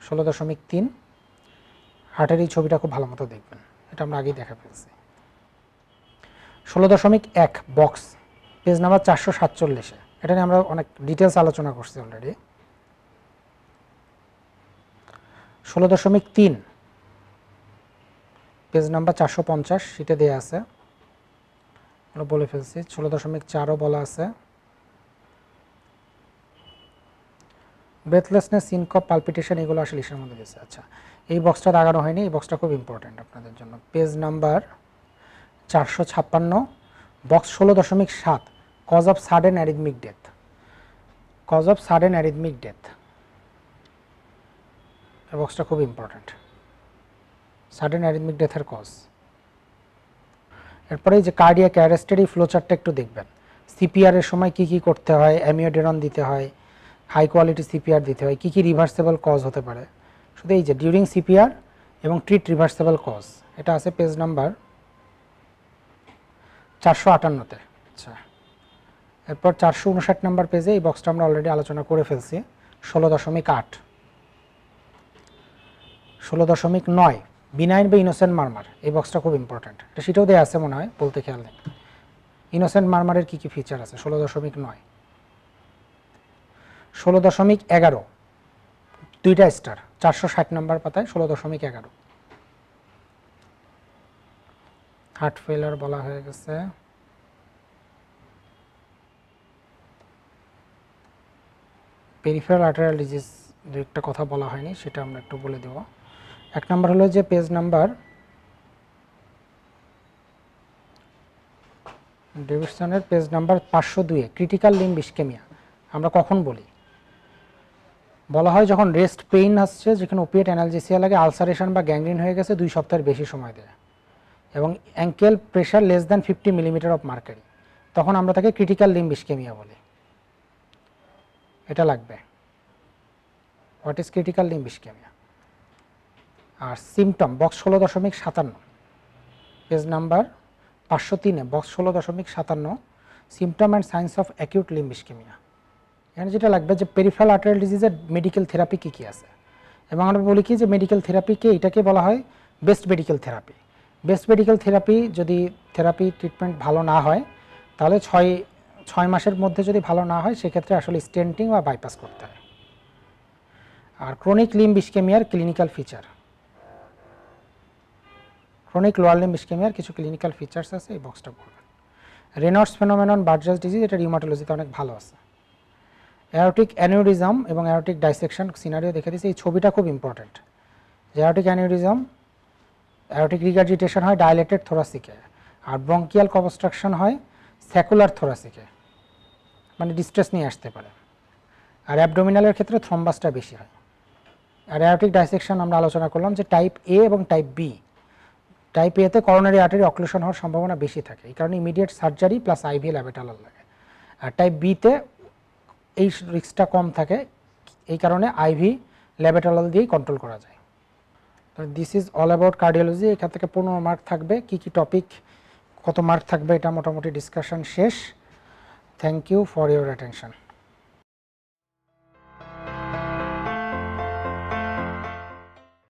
[SPEAKER 1] ষোলো দশমিক তিন হার্টের এই ছবিটা খুব ভালো মতো দেখবেন, এটা আমরা আগেই দেখা পেয়েছি। ষোলো দশমিক এক বক্স পেজ নাম্বার চারশো সাতচল্লিশে, এটা নিয়ে আমরা অনেক ডিটেলস আলোচনা করছি অলরেডি ষোলো দশমিক তিন পেজ নাম্বার চারশো পঞ্চাশ সিটে দেওয়া আছে। আমরা বলে ফেলছি, ষোলো দশমিক চারও বলা আছে। ব্রেথলেসনেস সিনকপ পালপিটেশন এগুলো আসলে ইসের মধ্যে দিয়েছে। আচ্ছা এই বক্সটা দাগানো হয়নি, এই বক্সটা খুব ইম্পর্ট্যান্ট আপনাদের জন্য। পেজ নাম্বার চারশো ছাপ্পান্ন বক্স ষোলো দশমিক সাত cause of sudden arrhythmic death cause of sudden arrhythmic death এই বক্সটা খুব ইম্পর্ট্যান্ট সাডেন অ্যারিথমিক ডেথের কজ এরপরে যে কার্ডিয়াক অ্যারেস্টের এই ফ্লোচারটা একটু দেখবেন। সিপিআর এর সময় কি কি করতে হয় অ্যামিওডেরন দিতে হয় হাই কোয়ালিটি সিপিআর দিতে হয়, কি কি রিভার্সেবল কজ হতে পারে। শুধু এই যে ডিউরিং সিপিআর এবং ট্রিট রিভার্সেবল কজ এটা আছে পেজ নাম্বার চারশো আটান্নতে। আচ্ছা এরপর চারশো উনষাট নাম্বার পেজে এই বক্সটা আমরা অলরেডি আলোচনা করে ফেলছি, ষোলো দশমিক আট। ষোলো দশমিক নয় বিনাইন বা ইনোসেন্ট মারমার এই বক্সটা খুব ইম্পর্ট্যান্ট এটা সেটাও দেওয়া আছে মনে হয়, বলতে খেয়াল নেই। ইনোসেন্ট মারমারের কী কী ফিচার আছে? ষোলো দশমিক নয়। ষোলো দশমিক এগারো। দুইটা স্টার চারশো ষাট নম্বর পাতায় ষোলো দশমিক এগারো। হার্ট ফেলার বলা হয়ে গেছে। পেরিফেরাল আর্টারিয়াল ডিজিজ দু একটা কথা বলা হয়নি, সেটা আমরা একটু বলে দেব। এক নম্বর হলো যে পেজ নাম্বার ডেভিডসনের পেজ নাম্বার পাঁচশো দুয়ে ক্রিটিক্যাল লিম্ব ইস্কেমিয়া আমরা কখন বলি? বলা হয় যখন রেস্ট পেইন আসছে, যেখানে ওপিয়েট অ্যানালজেসিয়া লাগে আলসারেশন বা গ্যাংগ্রিন হয়ে গেছে, দুই সপ্তাহের বেশি সময় দেয়। এবং ankle pressure less than fifty millimetre of mercury তখন আমরা তাকে ক্রিটিক্যাল লিম্ব ইস্কেমিয়া বলি। এটা লাগবে। What is critical limb ischaemia R symptom box ষোলো দশমিক সাতান্ন। পেজ নাম্বার পাঁচশো তিনে বক্স ষোলো দশমিক সাতান্ন symptom and science of acute limb ischaemia এখানে যেটা লাগবে যে পেরিফেরাল আর্টারিয়াল ডিজিজের মেডিকেল থেরাপি কী কী আছে? এবং আমরা বলি কি যে মেডিকেল থেরাপিকে এটাকে বলা হয় best medical therapy best medical therapy যদি থেরাপি ট্রিটমেন্ট ভালো না হয়, তাহলে ছয় ছয় মাসের মধ্যে যদি ভালো না হয়, সেক্ষেত্রে আসলে স্টেন্টিং বা বাইপাস করতে হয়। আর chronic limb ইস্কেমিয়ার clinical feature chronic lower limb ইস্কেমিয়ার কিছু ক্লিনিক্যাল ফিচার্স আছে, এই বক্সটা পড়বেন। রেনর্স ফেনোমেনন বার্জাস ডিজিজ এটা রিউমাটোলজিতে অনেক ভালো আছে। অ্যারোটিক অ্যানিউরিজম এবং অ্যারোটিক ডাইসেকশন সিনারিও দেখে দিয়েছে, এই ছবিটা খুব ইম্পর্ট্যান্ট যে অ্যারোটিক অ্যানিউরিজম অ্যারোটিক রিগার্জিটেশন হয় ডাইলেটেড থোরাসিকে আর ব্রঙ্কিয়াল কনস্ট্রাকশন হয় স্যাকুলার থোরাসিকে মানে ডিস্ট্রেস নিয়ে আসতে পারে। আর অ্যাবডোমিনালের ক্ষেত্রে থ্রম্বাসটা বেশি হয়। আর অ্যারোটিক ডাইসেকশন আমরা আলোচনা করলাম যে টাইপ এ এবং টাইপ বি টাইপ এতে করোনারি আর্টারি অক্লুশন হওয়ার সম্ভাবনা বেশি থাকে। এই কারণে immediate surgery plus IV labetalol লাগে। আর টাইপ বিতে এই রিস্কটা কম থাকে, এই কারণে আইভি ল্যাবেটালাল দিয়েই কন্ট্রোল করা যায়। তো this is all about cardiology এখান থেকে পনেরো মার্ক থাকবে। কি কি টপিক কত মার্ক থাকবে, এটা মোটামুটি ডিসকাশন শেষ। Thank you for your attention